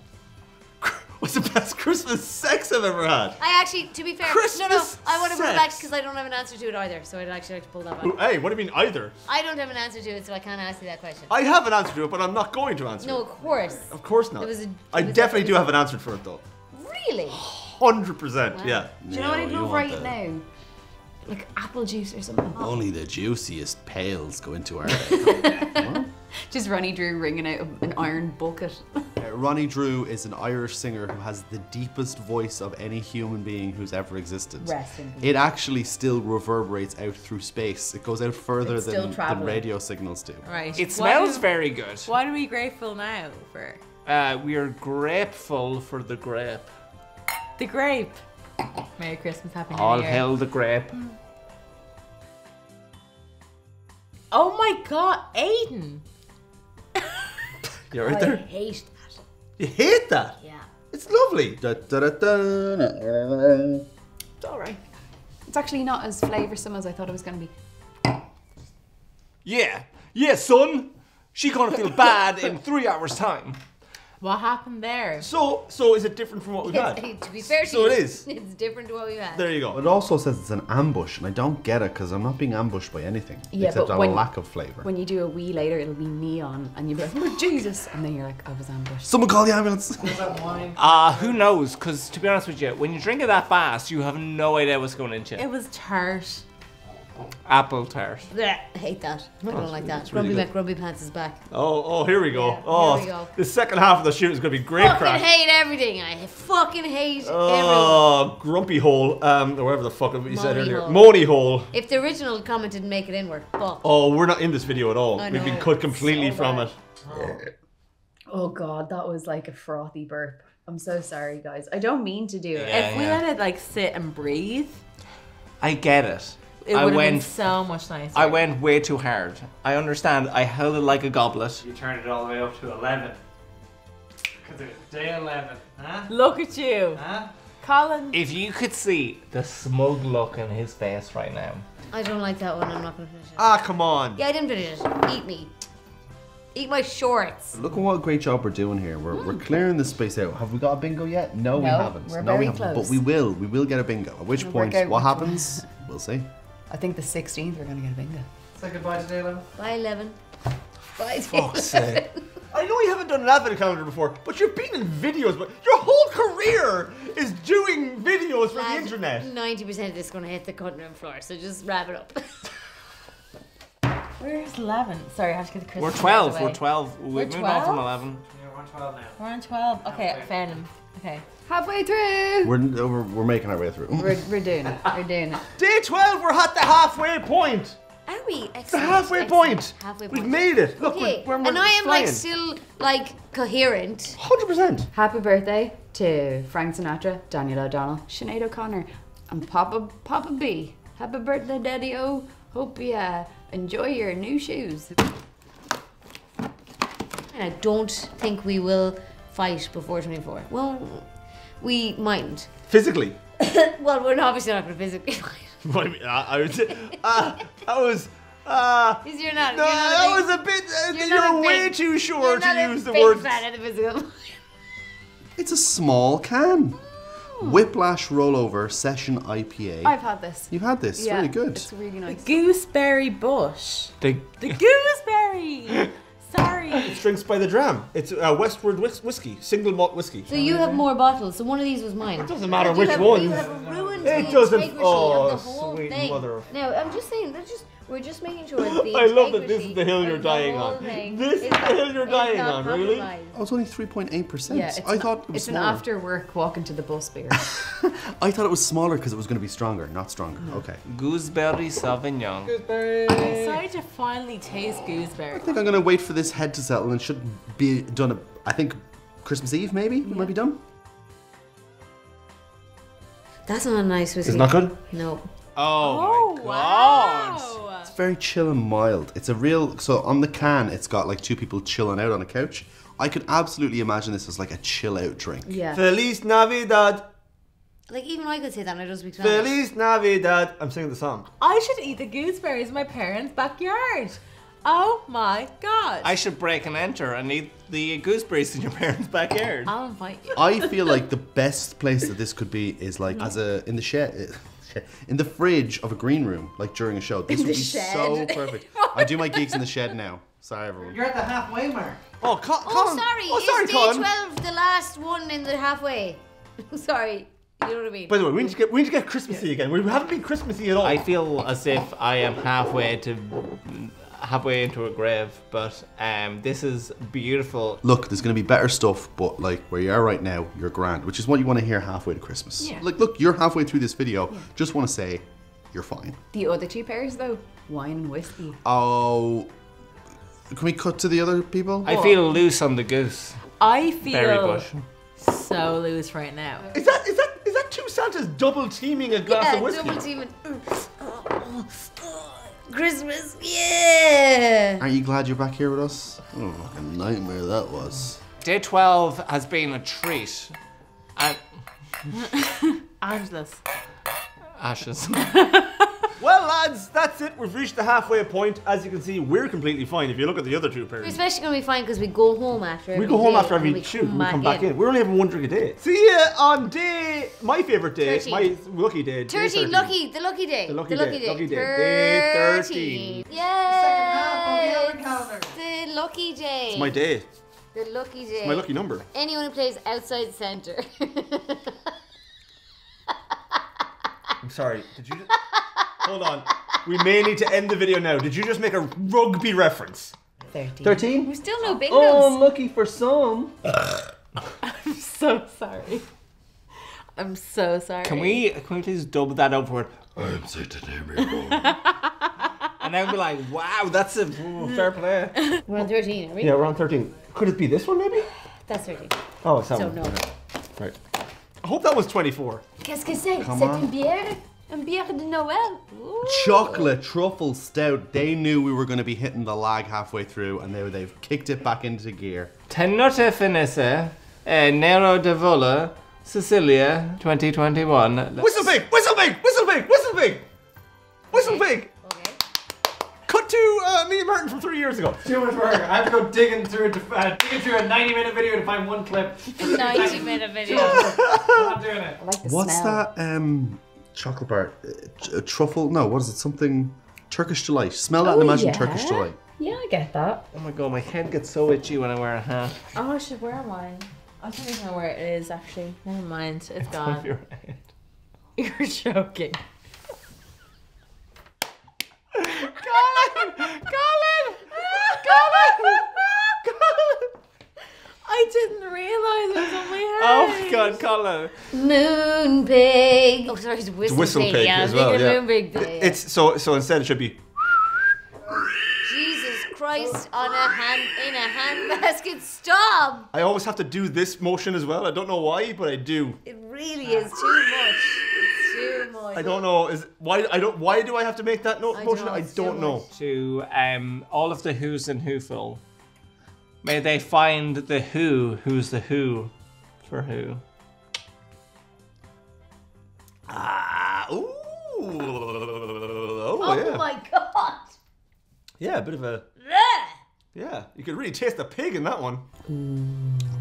[SPEAKER 2] [LAUGHS]
[SPEAKER 1] What's the best Christmas sex I've ever had?
[SPEAKER 2] I actually, to be fair, no, no, I want to put it back because I don't have an answer to it either. So I'd actually like to pull that one.
[SPEAKER 1] Ooh, Hey, what do you mean either?
[SPEAKER 2] I don't have an answer to it, so I can't ask you that question.
[SPEAKER 1] I have an answer to it, but I'm not going to answer
[SPEAKER 2] no,
[SPEAKER 1] it.
[SPEAKER 2] of course.
[SPEAKER 1] Of course not.
[SPEAKER 2] There was a-
[SPEAKER 1] I
[SPEAKER 2] there was
[SPEAKER 1] definitely
[SPEAKER 2] a-
[SPEAKER 1] do have an answer for it though.
[SPEAKER 2] Really?
[SPEAKER 1] Hundred percent. Yeah.
[SPEAKER 7] Do you know what I'd love right
[SPEAKER 6] the-
[SPEAKER 7] now? Like apple juice or something.
[SPEAKER 6] Only the juiciest pails go into our. [LAUGHS]
[SPEAKER 7] Just Ronnie Drew ringing out an iron bucket.
[SPEAKER 6] Uh, Ronnie Drew is an Irish singer who has the deepest voice of any human being who's ever existed.
[SPEAKER 7] Rest in peace.
[SPEAKER 6] It actually still reverberates out through space. It goes out further
[SPEAKER 7] It's still
[SPEAKER 6] than, than
[SPEAKER 7] travelling.
[SPEAKER 6] radio signals do.
[SPEAKER 5] Right.
[SPEAKER 4] It
[SPEAKER 5] What
[SPEAKER 4] smells
[SPEAKER 5] are-
[SPEAKER 4] very good.
[SPEAKER 5] What are we grateful now for?
[SPEAKER 4] Uh, we are grateful for the grape.
[SPEAKER 5] The grape. Merry Christmas, Happy New
[SPEAKER 4] All
[SPEAKER 5] Year.
[SPEAKER 4] hail the grape.
[SPEAKER 5] Oh my god, Aidan!
[SPEAKER 1] You're right oh,
[SPEAKER 2] I
[SPEAKER 1] there.
[SPEAKER 2] hate that.
[SPEAKER 1] You hate that?
[SPEAKER 2] Yeah.
[SPEAKER 1] It's lovely.
[SPEAKER 6] Da, da, da, da.
[SPEAKER 7] It's alright. It's actually not as flavoursome as I thought it was going to be.
[SPEAKER 4] Yeah, yeah, son. She gonna feel bad in three hours' time.
[SPEAKER 5] What happened there?
[SPEAKER 1] So, so is it different from what we've [LAUGHS] had?
[SPEAKER 2] To be fair to
[SPEAKER 1] So
[SPEAKER 2] you,
[SPEAKER 1] it is. [LAUGHS]
[SPEAKER 2] It's different to what we've had.
[SPEAKER 1] There you go.
[SPEAKER 6] It also says it's an ambush, and I don't get it because I'm not being ambushed by anything
[SPEAKER 7] Yeah,
[SPEAKER 6] except
[SPEAKER 7] but
[SPEAKER 6] on
[SPEAKER 7] when-
[SPEAKER 6] a lack of flavour.
[SPEAKER 7] When you do a wee later, it'll be neon, and you'll be like, oh, Jesus! And then you're like, I was ambushed.
[SPEAKER 6] Someone call the ambulance. [LAUGHS]
[SPEAKER 3] that wine?
[SPEAKER 4] Uh, who knows? Because to be honest with you, when you drink it that fast, you have no idea what's going into
[SPEAKER 5] It
[SPEAKER 4] it.
[SPEAKER 5] was tart.
[SPEAKER 4] Apple tart.
[SPEAKER 2] Blech, I hate that. I don't like that.
[SPEAKER 1] really
[SPEAKER 2] Grumpy,
[SPEAKER 1] good.
[SPEAKER 2] Mac, Grumpy Pants is back.
[SPEAKER 1] Oh, oh, here we go.
[SPEAKER 2] Yeah,
[SPEAKER 1] oh,
[SPEAKER 2] here we go.
[SPEAKER 1] the second half of the shoot is going to be great
[SPEAKER 2] fucking
[SPEAKER 1] crack.
[SPEAKER 2] hate everything. I fucking hate everyone.
[SPEAKER 1] Oh, grumpy hole, um, or whatever the fuck you said
[SPEAKER 2] Moany
[SPEAKER 1] earlier.
[SPEAKER 2] hole.
[SPEAKER 1] Money hole.
[SPEAKER 2] If the original comment didn't make it in, we're fucked.
[SPEAKER 1] Oh, we're not in this video at all. We've been cut completely
[SPEAKER 2] so
[SPEAKER 1] from
[SPEAKER 2] bad.
[SPEAKER 1] it.
[SPEAKER 7] Oh God, that was like a frothy burp. I'm so sorry, guys. I don't mean to do it.
[SPEAKER 4] Yeah,
[SPEAKER 5] if we
[SPEAKER 4] yeah.
[SPEAKER 5] let it like sit and breathe,
[SPEAKER 4] I get it.
[SPEAKER 5] It
[SPEAKER 4] I
[SPEAKER 5] would have been
[SPEAKER 4] went.
[SPEAKER 5] so much nicer.
[SPEAKER 4] I went way too hard. I understand. I held it like a goblet.
[SPEAKER 3] You turned it all the way up to 11. Because it was day 11. Huh?
[SPEAKER 5] Look at you,
[SPEAKER 3] Huh?
[SPEAKER 5] Colin.
[SPEAKER 4] If you could see the smug look in his face right now.
[SPEAKER 2] I don't like that one. I'm not gonna finish it.
[SPEAKER 1] Ah, come on.
[SPEAKER 2] yeah, I didn't finish it. Eat me. Eat my shorts.
[SPEAKER 6] Look at what a great job we're doing here. We're, we're clearing this space out. Have we got a bingo yet? No, we
[SPEAKER 7] No,
[SPEAKER 6] haven't.
[SPEAKER 7] we're
[SPEAKER 6] no, we haven't.
[SPEAKER 7] close.
[SPEAKER 6] But we will. We will get a bingo. At which
[SPEAKER 7] We'll
[SPEAKER 6] point,
[SPEAKER 7] out
[SPEAKER 6] what
[SPEAKER 7] which
[SPEAKER 6] happens? We'll see.
[SPEAKER 7] I think the 16th we're gonna get a bingo.
[SPEAKER 3] Say goodbye to day 11.
[SPEAKER 2] Bye, Eleven. Bye,
[SPEAKER 1] Fuck's sake. I know you haven't done an advent calendar before, but you've been in videos. But your whole career is doing videos for the internet.
[SPEAKER 2] Ninety percent of this is gonna hit the cutting room floor, so just wrap it up. [LAUGHS]
[SPEAKER 5] Where's eleven? Sorry, I have to get the Christmas.
[SPEAKER 4] We're
[SPEAKER 5] one out of
[SPEAKER 4] 12. We're 12. We
[SPEAKER 5] We're
[SPEAKER 4] moved on from
[SPEAKER 5] 12?
[SPEAKER 4] 11.
[SPEAKER 3] Yeah, we're on 12 now.
[SPEAKER 5] We're on twelve. Okay, I found him. Okay.
[SPEAKER 7] Halfway through.
[SPEAKER 6] We're, we're, we're making our way through.
[SPEAKER 7] We're, we're doing it. We're doing it. [LAUGHS]
[SPEAKER 1] Day 12, we're at the halfway point.
[SPEAKER 2] Are we?
[SPEAKER 1] The
[SPEAKER 2] Excellent.
[SPEAKER 1] halfway
[SPEAKER 2] excellent.
[SPEAKER 1] point.
[SPEAKER 2] Halfway
[SPEAKER 1] We've
[SPEAKER 2] point.
[SPEAKER 1] made it. Look,
[SPEAKER 2] Okay,
[SPEAKER 1] we're, we're,
[SPEAKER 2] and I am
[SPEAKER 1] flying.
[SPEAKER 2] like still like coherent.
[SPEAKER 1] Hundred percent.
[SPEAKER 7] Happy birthday to Frank Sinatra, Daniel O'Donnell, Sinead O'Connor, and Papa Papa B. Happy birthday, Daddy O. Hope you uh, enjoy your new shoes.
[SPEAKER 2] And I don't think we will fight before 24. Well, we mightn't.
[SPEAKER 1] Physically. [LAUGHS]
[SPEAKER 2] Well, we're obviously not going to physically fight. [LAUGHS]
[SPEAKER 1] What I mean, I, I would say, uh, that was. Uh,
[SPEAKER 2] Because you're not.
[SPEAKER 1] no,
[SPEAKER 2] you're not
[SPEAKER 1] that
[SPEAKER 2] big,
[SPEAKER 1] was a bit. Uh,
[SPEAKER 2] you're
[SPEAKER 1] you're
[SPEAKER 2] a
[SPEAKER 1] way
[SPEAKER 2] big-
[SPEAKER 1] too sure
[SPEAKER 2] you're
[SPEAKER 1] to
[SPEAKER 2] not a
[SPEAKER 1] use the
[SPEAKER 2] big
[SPEAKER 1] word.
[SPEAKER 2] fan of the physical. [LAUGHS]
[SPEAKER 6] It's a small can. Whiplash Rollover Session IPA.
[SPEAKER 7] I've had this.
[SPEAKER 6] You've had this.
[SPEAKER 7] Yeah,
[SPEAKER 6] Very good.
[SPEAKER 7] It's really nice.
[SPEAKER 5] Gooseberry bush.
[SPEAKER 4] The,
[SPEAKER 5] The gooseberry. Sorry.
[SPEAKER 1] It's drinks by the dram. It's uh, Westward whis- whiskey, single malt whiskey.
[SPEAKER 2] So you have more bottles. So one of these was mine. It
[SPEAKER 1] doesn't matter which
[SPEAKER 2] have,
[SPEAKER 1] one.
[SPEAKER 2] You have ruined
[SPEAKER 1] It
[SPEAKER 2] the
[SPEAKER 1] doesn't-
[SPEAKER 2] integrity
[SPEAKER 1] oh,
[SPEAKER 2] of the whole
[SPEAKER 1] sweet
[SPEAKER 2] thing.
[SPEAKER 1] mother of-
[SPEAKER 2] No, I'm just saying. That's just. We're just making sure [LAUGHS] the
[SPEAKER 1] I love that this is the hill you're dying on. This is the hill you're dying on, really?
[SPEAKER 2] compromised.
[SPEAKER 6] Oh, it's only 3.8%.
[SPEAKER 7] Yeah, it's
[SPEAKER 6] I
[SPEAKER 7] an,
[SPEAKER 6] thought it was
[SPEAKER 7] it's an
[SPEAKER 6] smaller.
[SPEAKER 7] after work walk into the bus [LAUGHS] beer.
[SPEAKER 6] I thought it was smaller because it was going to be stronger, not stronger. Okay.
[SPEAKER 4] gooseberry sauvignon. Gooseberry!
[SPEAKER 5] I'm excited to finally taste gooseberry.
[SPEAKER 6] I think I'm going to wait for this head to settle and should be done, I think, Christmas Eve maybe? It might be done.
[SPEAKER 2] That's not a nice whiskey.
[SPEAKER 1] Is it not good?
[SPEAKER 2] No.
[SPEAKER 4] Oh, my oh, god.
[SPEAKER 5] wow.
[SPEAKER 6] It's very chill and mild. It's a real. So on the can, it's got like two people chilling out on a couch. I could absolutely imagine this as like a chill out drink.
[SPEAKER 7] yeah.
[SPEAKER 1] Feliz Navidad.
[SPEAKER 2] Like even I could say that and I don't speak Spanish.
[SPEAKER 1] Feliz Navidad. I'm singing the song.
[SPEAKER 5] I should eat the gooseberries in my parents' backyard. Oh my god.
[SPEAKER 4] I should break and enter and eat the gooseberries in your parents' backyard.
[SPEAKER 5] I'll invite you.
[SPEAKER 6] I [LAUGHS] feel like the best place that this could be is like as a in the shed. [LAUGHS] In the fridge of a green room, like during a show. This
[SPEAKER 2] In
[SPEAKER 6] would
[SPEAKER 2] the
[SPEAKER 6] be
[SPEAKER 2] shed.
[SPEAKER 6] so perfect. I do my gigs in the shed now. Sorry, everyone.
[SPEAKER 3] You're at the halfway mark.
[SPEAKER 1] Oh, Con-
[SPEAKER 2] Oh, sorry.
[SPEAKER 1] Oh, sorry,
[SPEAKER 2] Is day
[SPEAKER 1] Colin.
[SPEAKER 2] 12 the last one in the halfway? [LAUGHS] sorry. You know what I mean?
[SPEAKER 1] By the way, we need to get we need to get Christmassy again. We haven't been Christmassy at all.
[SPEAKER 4] I feel as if I am halfway to halfway into a grave, but um, this is beautiful.
[SPEAKER 6] Look, there's going to be better stuff, but like where you are right now, you're grand, which is what you want to hear halfway to Christmas.
[SPEAKER 7] Yeah.
[SPEAKER 6] Like, look, you're halfway through this video. Just want to say, you're fine.
[SPEAKER 7] The other two pairs, though, wine and whiskey.
[SPEAKER 6] Oh, can we cut to the other people?
[SPEAKER 4] I feel loose on the goose.
[SPEAKER 5] I
[SPEAKER 4] Berry
[SPEAKER 5] feel
[SPEAKER 4] bush.
[SPEAKER 5] so loose right now.
[SPEAKER 1] Is that is that is that two Santas double teaming a glass
[SPEAKER 2] yeah,
[SPEAKER 1] of whiskey?
[SPEAKER 2] double teaming. [LAUGHS] Christmas, yeah.
[SPEAKER 6] Aren't you glad you're back here with us? Oh, what a nightmare that was.
[SPEAKER 4] Day 12 has been a treat. Uh, and [LAUGHS]
[SPEAKER 5] Angelus.
[SPEAKER 4] ashes. [LAUGHS]
[SPEAKER 1] Well, lads, that's it. We've reached the halfway point. As you can see, we're completely fine. If you look at the other two pairs, We're
[SPEAKER 2] especially gonna be fine because we go home after.
[SPEAKER 1] we go home
[SPEAKER 2] day
[SPEAKER 1] after every
[SPEAKER 2] we
[SPEAKER 1] shoot. We come back in.
[SPEAKER 2] in.
[SPEAKER 1] We're only having one drink a day. See you on day, my favorite day,
[SPEAKER 2] 13.
[SPEAKER 1] my lucky day. day
[SPEAKER 2] 13, lucky, the lucky day.
[SPEAKER 1] The lucky day, lucky day. Day 13.
[SPEAKER 2] Yay!
[SPEAKER 3] half of the other calendar.
[SPEAKER 2] The lucky day.
[SPEAKER 1] It's my day.
[SPEAKER 2] The lucky day.
[SPEAKER 1] It's my lucky number.
[SPEAKER 2] Anyone who plays outside centre. [LAUGHS]
[SPEAKER 1] I'm sorry. Did you? [LAUGHS] Just... Hold on. We may need to end the video now. Did you just make a rugby reference?
[SPEAKER 5] 13.
[SPEAKER 1] Thirteen.
[SPEAKER 2] we still no oh, bingos.
[SPEAKER 1] Oh, lucky for some. [LAUGHS]
[SPEAKER 5] I'm so sorry. I'm so sorry.
[SPEAKER 4] Can we can we please double that up for
[SPEAKER 9] I'm sitting [LAUGHS] here,
[SPEAKER 4] and then we'll be like, wow, that's a ooh, fair play.
[SPEAKER 2] We're on 13, are we?
[SPEAKER 1] Yeah, we're on 13. Could it be this one, maybe?
[SPEAKER 2] That's 13.
[SPEAKER 1] Oh, it's that
[SPEAKER 2] So
[SPEAKER 1] one.
[SPEAKER 2] no.
[SPEAKER 1] Right. I hope that was 24.
[SPEAKER 7] Qu'est-ce que c'est? C'est une bière? Une bière de Noël? Ooh.
[SPEAKER 6] Chocolate truffle stout. They knew we were going to be hitting the lag halfway through, and now they've kicked it back into gear.
[SPEAKER 4] Tenote finesse, eh, Nero d'Avola, Sicilia, 2021.
[SPEAKER 1] Whistle pig! Whistle pig! Whistle pig! Whistle pig! Whistle pig!
[SPEAKER 2] Okay.
[SPEAKER 1] Cut to uh, me and Martin from three years ago.
[SPEAKER 3] Too much work. I have to go digging through to, uh, digging through a 90 minute video to find one clip. [LAUGHS]
[SPEAKER 2] 90 minute video.
[SPEAKER 3] I'm not doing it.
[SPEAKER 7] I like the
[SPEAKER 6] What's
[SPEAKER 7] smell.
[SPEAKER 6] that um chocolate bar? Tr- uh, truffle? No, what is it? Something Turkish delight. Smell that and
[SPEAKER 7] Oh,
[SPEAKER 6] imagine
[SPEAKER 7] yeah.
[SPEAKER 6] Turkish delight.
[SPEAKER 7] Yeah, I get that.
[SPEAKER 4] Oh my god, my head gets so itchy when I wear a hat.
[SPEAKER 5] Oh, I should wear mine. I don't even know where it is actually. Never mind. It's gone.
[SPEAKER 4] Your [LAUGHS] head.
[SPEAKER 5] You're joking. [LAUGHS]
[SPEAKER 4] Colin! Colin! [LAUGHS] Colin! Colin!
[SPEAKER 5] I didn't realize it was on my head. [LAUGHS]
[SPEAKER 4] Oh my god, Colin.
[SPEAKER 2] Moon pig. Oh, sorry, it's whistle,
[SPEAKER 1] Whistle
[SPEAKER 2] pig.
[SPEAKER 1] pig
[SPEAKER 2] yeah,
[SPEAKER 1] as
[SPEAKER 2] I'm
[SPEAKER 1] well. Yeah.
[SPEAKER 2] moon pig. Yeah, yeah.
[SPEAKER 1] It's so so instead it should be.
[SPEAKER 2] Jesus Christ on a hand in a handbasket. Stop!
[SPEAKER 1] I always have to do this motion as well. I don't know why, but I do.
[SPEAKER 2] It really is too much. Too much.
[SPEAKER 1] I don't know. Is why I don't. Why do I have to make that no-
[SPEAKER 2] I
[SPEAKER 1] motion?
[SPEAKER 2] don't
[SPEAKER 1] I don't know.
[SPEAKER 4] To um, all of the Who's in Whoville. May they find the Who, who's the Who for Who.
[SPEAKER 1] Ah, ooh. Oh,
[SPEAKER 2] Oh
[SPEAKER 1] yeah.
[SPEAKER 2] my god!
[SPEAKER 1] Yeah, a bit of a.
[SPEAKER 2] Blech.
[SPEAKER 1] Yeah, you could really taste the pig in that one.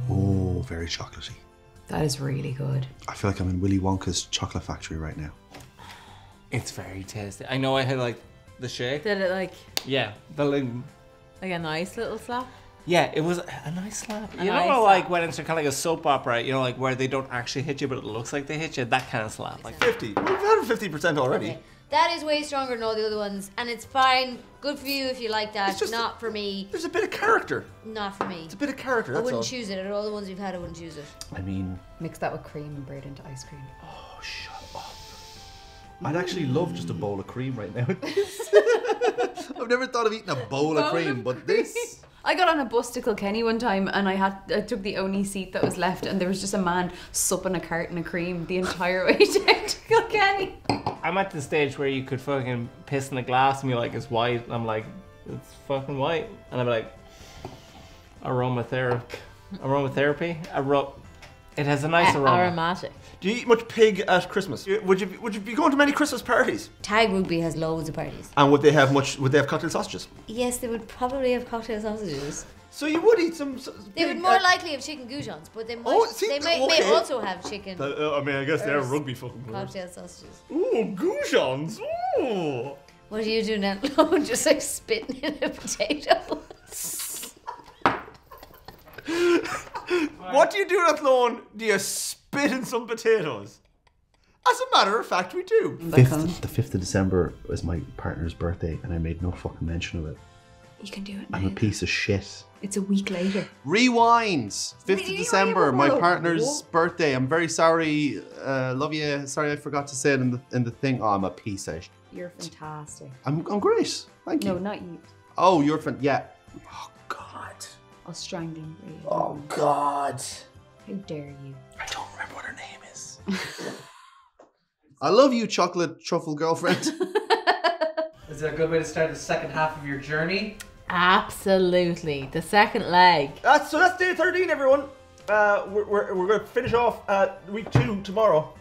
[SPEAKER 6] Oh, very chocolatey.
[SPEAKER 7] That is really good.
[SPEAKER 6] I feel like I'm in Willy Wonka's chocolate factory right now.
[SPEAKER 4] It's very tasty. I know I had like the shake.
[SPEAKER 5] Did it like
[SPEAKER 4] Yeah, the like,
[SPEAKER 5] like a nice little slap?
[SPEAKER 4] Yeah, it was a nice slap.
[SPEAKER 5] A
[SPEAKER 4] you
[SPEAKER 5] nice
[SPEAKER 4] know, like when it's kind of like a soap opera, you know, like where they don't actually hit you, but it looks like they hit you. That kind of slap. Like
[SPEAKER 1] 50. We've had 50% already.
[SPEAKER 2] Okay. That is way stronger than all the other ones, and it's fine. Good for you if you like that.
[SPEAKER 1] It's just-
[SPEAKER 2] not for me.
[SPEAKER 1] There's a bit of character.
[SPEAKER 2] Not for me.
[SPEAKER 1] It's a bit of character.
[SPEAKER 2] I wouldn't
[SPEAKER 1] all.
[SPEAKER 2] choose it. Out of all the ones we've had, I wouldn't choose it.
[SPEAKER 6] I mean,
[SPEAKER 7] Mix that with cream and braid into ice cream. Oh, shut up!
[SPEAKER 6] I'd actually love just a bowl of cream right now. [LAUGHS] [LAUGHS] [LAUGHS] I've never thought of eating a bowl of cream, but this.
[SPEAKER 7] I got on a bus to Kilkenny one time and I had I took the only seat that was left and there was just a man supping a carton of cream the entire [LAUGHS] way down to Kilkenny.
[SPEAKER 4] I'm at the stage where you could fucking piss in a glass and be like, it's white. And I'm like, it's fucking white. And I'm like, aromatherapy. Aromatherapy? Aro- it has a nice aroma.
[SPEAKER 5] Aromatic.
[SPEAKER 1] Do you eat much pig at Christmas? Would you be- would you be going to many Christmas parties?
[SPEAKER 2] Tag Rugby has loads of parties.
[SPEAKER 1] And would they have much? Would they have cocktail sausages?
[SPEAKER 2] Yes, they would probably have cocktail sausages.
[SPEAKER 1] So you would eat some. s-
[SPEAKER 2] They
[SPEAKER 1] pig
[SPEAKER 2] would more
[SPEAKER 1] at-
[SPEAKER 2] likely have chicken goujons, but they might.
[SPEAKER 1] Oh, see,
[SPEAKER 2] they may,
[SPEAKER 1] okay.
[SPEAKER 2] may also have chicken
[SPEAKER 1] Uh, I mean, I guess they're rugby fucking
[SPEAKER 2] cocktail sausages.
[SPEAKER 1] Ooh, goujons. Ooh.
[SPEAKER 2] What do you do now? [LAUGHS] Just like spitting in a [LAUGHS] potato. [LAUGHS] [LAUGHS]
[SPEAKER 1] What do you do, Athlone? Do you spit in some potatoes? As a matter of fact, we do.
[SPEAKER 6] Fifth, the 5th of December was my partner's birthday, and I made no fucking mention of it.
[SPEAKER 7] You can do it
[SPEAKER 6] I'm a piece of shit.
[SPEAKER 7] It's a week later.
[SPEAKER 6] Rewinds. 5th of December, my
[SPEAKER 7] Whoa.
[SPEAKER 6] partner's birthday. I'm very sorry. Uh, love you. Sorry I forgot to say it in the, in the thing. Oh, I'm a piece of sh-
[SPEAKER 7] You're fantastic.
[SPEAKER 6] I'm, I'm great. Thank you.
[SPEAKER 7] No, not you.
[SPEAKER 6] Oh, you're fan. Yeah. Oh, God.
[SPEAKER 7] I'll strangle you. Ray.
[SPEAKER 6] Oh, God.
[SPEAKER 7] How dare you?
[SPEAKER 6] I don't remember what her name is. [LAUGHS] I love you, chocolate truffle girlfriend. [LAUGHS]
[SPEAKER 3] Is it a good way to start the second half of your journey?
[SPEAKER 5] Absolutely. The second leg.
[SPEAKER 1] That's, so that's day 13, everyone. Uh, we're, we're, we're going to finish off at week two tomorrow.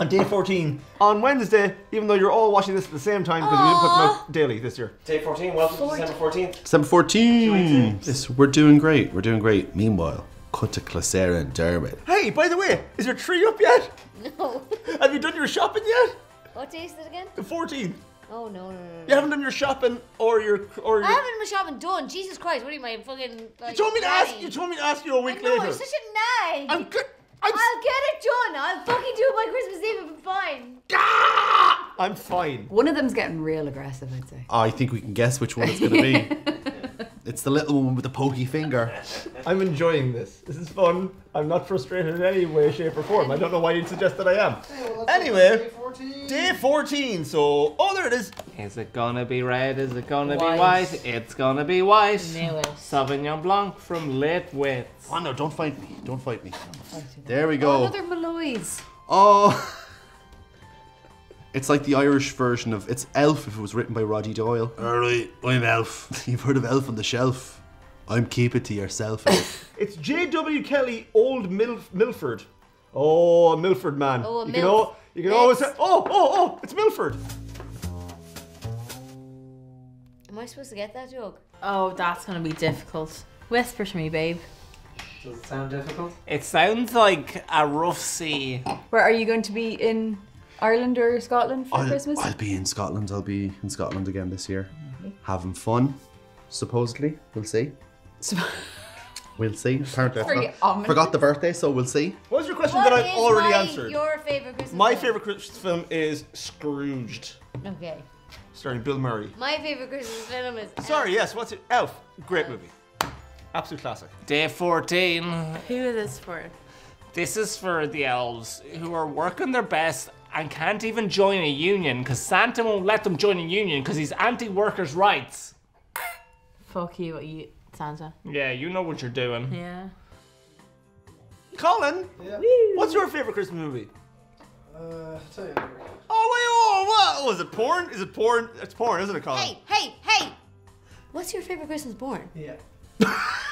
[SPEAKER 1] On day 14. On Wednesday, even though you're all watching this at the same time because we didn't put them out daily this year.
[SPEAKER 8] Day 14, welcome to December 14th.
[SPEAKER 6] December 14. Yes, we're doing great. We're doing great. Meanwhile, cut to Clisare and Dermot.
[SPEAKER 1] Hey, by the way, is your tree up yet?
[SPEAKER 2] no. [LAUGHS]
[SPEAKER 1] Have you done your shopping yet?
[SPEAKER 2] What day is it again?
[SPEAKER 1] The 14th.
[SPEAKER 2] Oh no no no. no.
[SPEAKER 1] You haven't done your shopping or your or
[SPEAKER 2] I haven't my shopping done. Jesus Christ, what are you, my fucking? Like,
[SPEAKER 1] You told me to ask.
[SPEAKER 2] nanny?
[SPEAKER 1] You told me to ask you a
[SPEAKER 2] I
[SPEAKER 1] week
[SPEAKER 2] know,
[SPEAKER 1] later.
[SPEAKER 2] I'm such a nag.
[SPEAKER 1] I'm good. I'm,
[SPEAKER 2] I'll get it done. I'll fucking do it by Christmas Eve if I'm fine. Ah!
[SPEAKER 1] I'm fine.
[SPEAKER 7] One of them's getting real aggressive, I'd say.
[SPEAKER 6] I think we can guess which one it's going to be. [LAUGHS] it's the little one with the pokey finger.
[SPEAKER 1] I'm enjoying this. This is fun. I'm not frustrated in any way, shape, or form. I don't know why you'd suggest that I am. Anyway, day 14. So, oh, there it is.
[SPEAKER 4] Is it gonna be red? Is it gonna
[SPEAKER 5] White.
[SPEAKER 4] be white? It's gonna be white.
[SPEAKER 5] Knew it.
[SPEAKER 4] Sauvignon Blanc from Lit Wits.
[SPEAKER 6] Oh no, don't fight me. Don't fight me. There we
[SPEAKER 7] Oh,
[SPEAKER 6] go.
[SPEAKER 7] another Malloy's.
[SPEAKER 6] Oh. [LAUGHS] It's like the Irish version of it's Elf if it was written by Roddy Doyle. Alright, I'm Elf. [LAUGHS] You've heard of Elf on the Shelf. I'm keep it to yourself, Elf. [LAUGHS]
[SPEAKER 1] It's J.W. Kelly, Old Mil- Milford. Oh, a Milford man.
[SPEAKER 2] Oh, a
[SPEAKER 1] you can,
[SPEAKER 2] Milf.
[SPEAKER 1] al- you can always say, oh, oh, oh, it's Milford.
[SPEAKER 2] Am I supposed to get that joke?
[SPEAKER 5] Oh, that's gonna be difficult. Whisper to me, babe.
[SPEAKER 3] Does it sound difficult?
[SPEAKER 4] It sounds like a rough sea.
[SPEAKER 7] Where are you going to be in Ireland or Scotland for
[SPEAKER 6] I'll,
[SPEAKER 7] Christmas?
[SPEAKER 6] I'll be in Scotland. I'll be in Scotland again this year. Having fun, supposedly. We'll see. We'll see. Apparently, I [LAUGHS] forgot, forgot the birthday, so we'll see.
[SPEAKER 1] What was your question
[SPEAKER 2] What
[SPEAKER 1] that I've already
[SPEAKER 2] my,
[SPEAKER 1] answered?
[SPEAKER 2] Your favorite Christmas?
[SPEAKER 1] My
[SPEAKER 2] film?
[SPEAKER 1] favorite Christmas film is Scrooged,
[SPEAKER 2] Okay.
[SPEAKER 1] starring Bill Murray.
[SPEAKER 2] My favorite Christmas film is.
[SPEAKER 1] Sorry, yes, what's it? Elf. Great movie. Absolute classic.
[SPEAKER 4] Day 14.
[SPEAKER 5] Who is this for?
[SPEAKER 4] This is for the elves who are working their best and can't even join a union because Santa won't let them join a union because he's anti workers' rights.
[SPEAKER 5] Fuck you, you Santa.
[SPEAKER 4] Yeah, you know what you're doing.
[SPEAKER 5] Yeah.
[SPEAKER 1] Colin, yeah. what's your favorite Christmas movie?
[SPEAKER 3] Uh, tell you.
[SPEAKER 1] Oh wait, oh what? Oh, is it porn? Is it porn? It's porn, isn't it, Colin?
[SPEAKER 2] Hey, hey, hey! What's your favorite Christmas porn?
[SPEAKER 3] Yeah. [LAUGHS]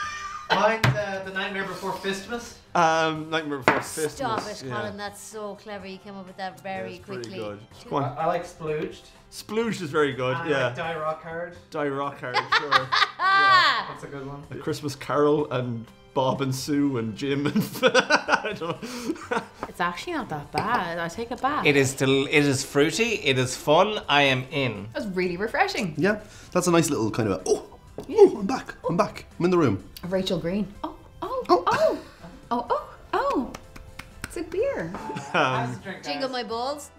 [SPEAKER 3] Mine's uh, The Nightmare Before Fistmas.
[SPEAKER 1] Um, Nightmare Before Christmas.
[SPEAKER 2] Stop it,
[SPEAKER 1] yeah.
[SPEAKER 2] Colin. That's so clever. You came up with that very
[SPEAKER 1] That's pretty
[SPEAKER 2] quickly.
[SPEAKER 1] good. Go
[SPEAKER 3] I,
[SPEAKER 1] on.
[SPEAKER 3] I like Splooged.
[SPEAKER 1] Splooged is very good.
[SPEAKER 3] And I
[SPEAKER 1] yeah.
[SPEAKER 3] like Die Rock Hard.
[SPEAKER 1] Die Rock Hard, [LAUGHS] sure.
[SPEAKER 2] Ah!
[SPEAKER 3] That's a good one.
[SPEAKER 1] A Christmas Carol and Bob and Sue and Jim and [LAUGHS] I don't know.
[SPEAKER 5] It's actually not that bad. I take it back.
[SPEAKER 4] It is still. It is fruity. It is fun. I am in.
[SPEAKER 7] That's really refreshing.
[SPEAKER 6] Yeah, that's a nice little kind of a, oh, oh, I'm back, I'm back, I'm in the room.
[SPEAKER 7] Rachel Green. Oh, oh,
[SPEAKER 6] Oh.
[SPEAKER 7] oh, oh, oh, oh. It's a beer. [LAUGHS]
[SPEAKER 3] Pass the um, drink,
[SPEAKER 2] Jingle my balls.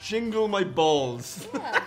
[SPEAKER 1] Jingle my balls.
[SPEAKER 2] Yeah.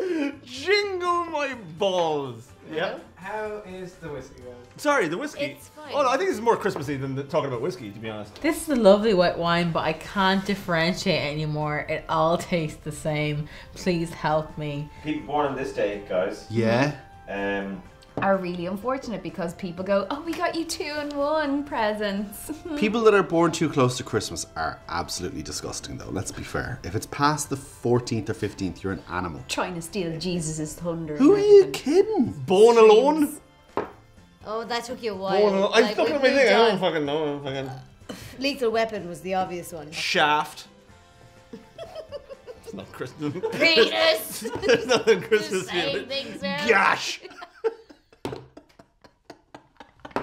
[SPEAKER 2] [LAUGHS]
[SPEAKER 1] Jingle my balls. Yeah.
[SPEAKER 3] How is the whiskey, guys?
[SPEAKER 1] Sorry, the whiskey.
[SPEAKER 2] It's fine.
[SPEAKER 1] Oh no, I think this is more Christmassy than the, talking about whiskey, to be honest.
[SPEAKER 5] This is a lovely white wine, but I can't differentiate anymore. It all tastes the same. Please help me.
[SPEAKER 8] People born on this day, guys.
[SPEAKER 6] Yeah.
[SPEAKER 8] Um,
[SPEAKER 7] Are really unfortunate because people go, oh, we got you two in one presents. [LAUGHS]
[SPEAKER 6] People that are born too close to Christmas are absolutely disgusting, though. Let's be fair. If it's past the 14th or 15th, you're an animal.
[SPEAKER 7] Trying to steal Jesus' thunder.
[SPEAKER 6] Who are you kidding?
[SPEAKER 1] Born alone.
[SPEAKER 2] Oh, that took you a while.
[SPEAKER 1] Born alone. I'm
[SPEAKER 2] Like,
[SPEAKER 1] stuck
[SPEAKER 2] we
[SPEAKER 1] on my thing. I don't fucking know. I'm fucking [LAUGHS]
[SPEAKER 2] Lethal Weapon was the obvious one.
[SPEAKER 1] shaft. [LAUGHS] it's not Christmas.
[SPEAKER 2] Penis!
[SPEAKER 1] There's nothing
[SPEAKER 2] the
[SPEAKER 1] Christmas
[SPEAKER 2] same
[SPEAKER 1] feeling.
[SPEAKER 2] thing, sir.
[SPEAKER 1] Gash.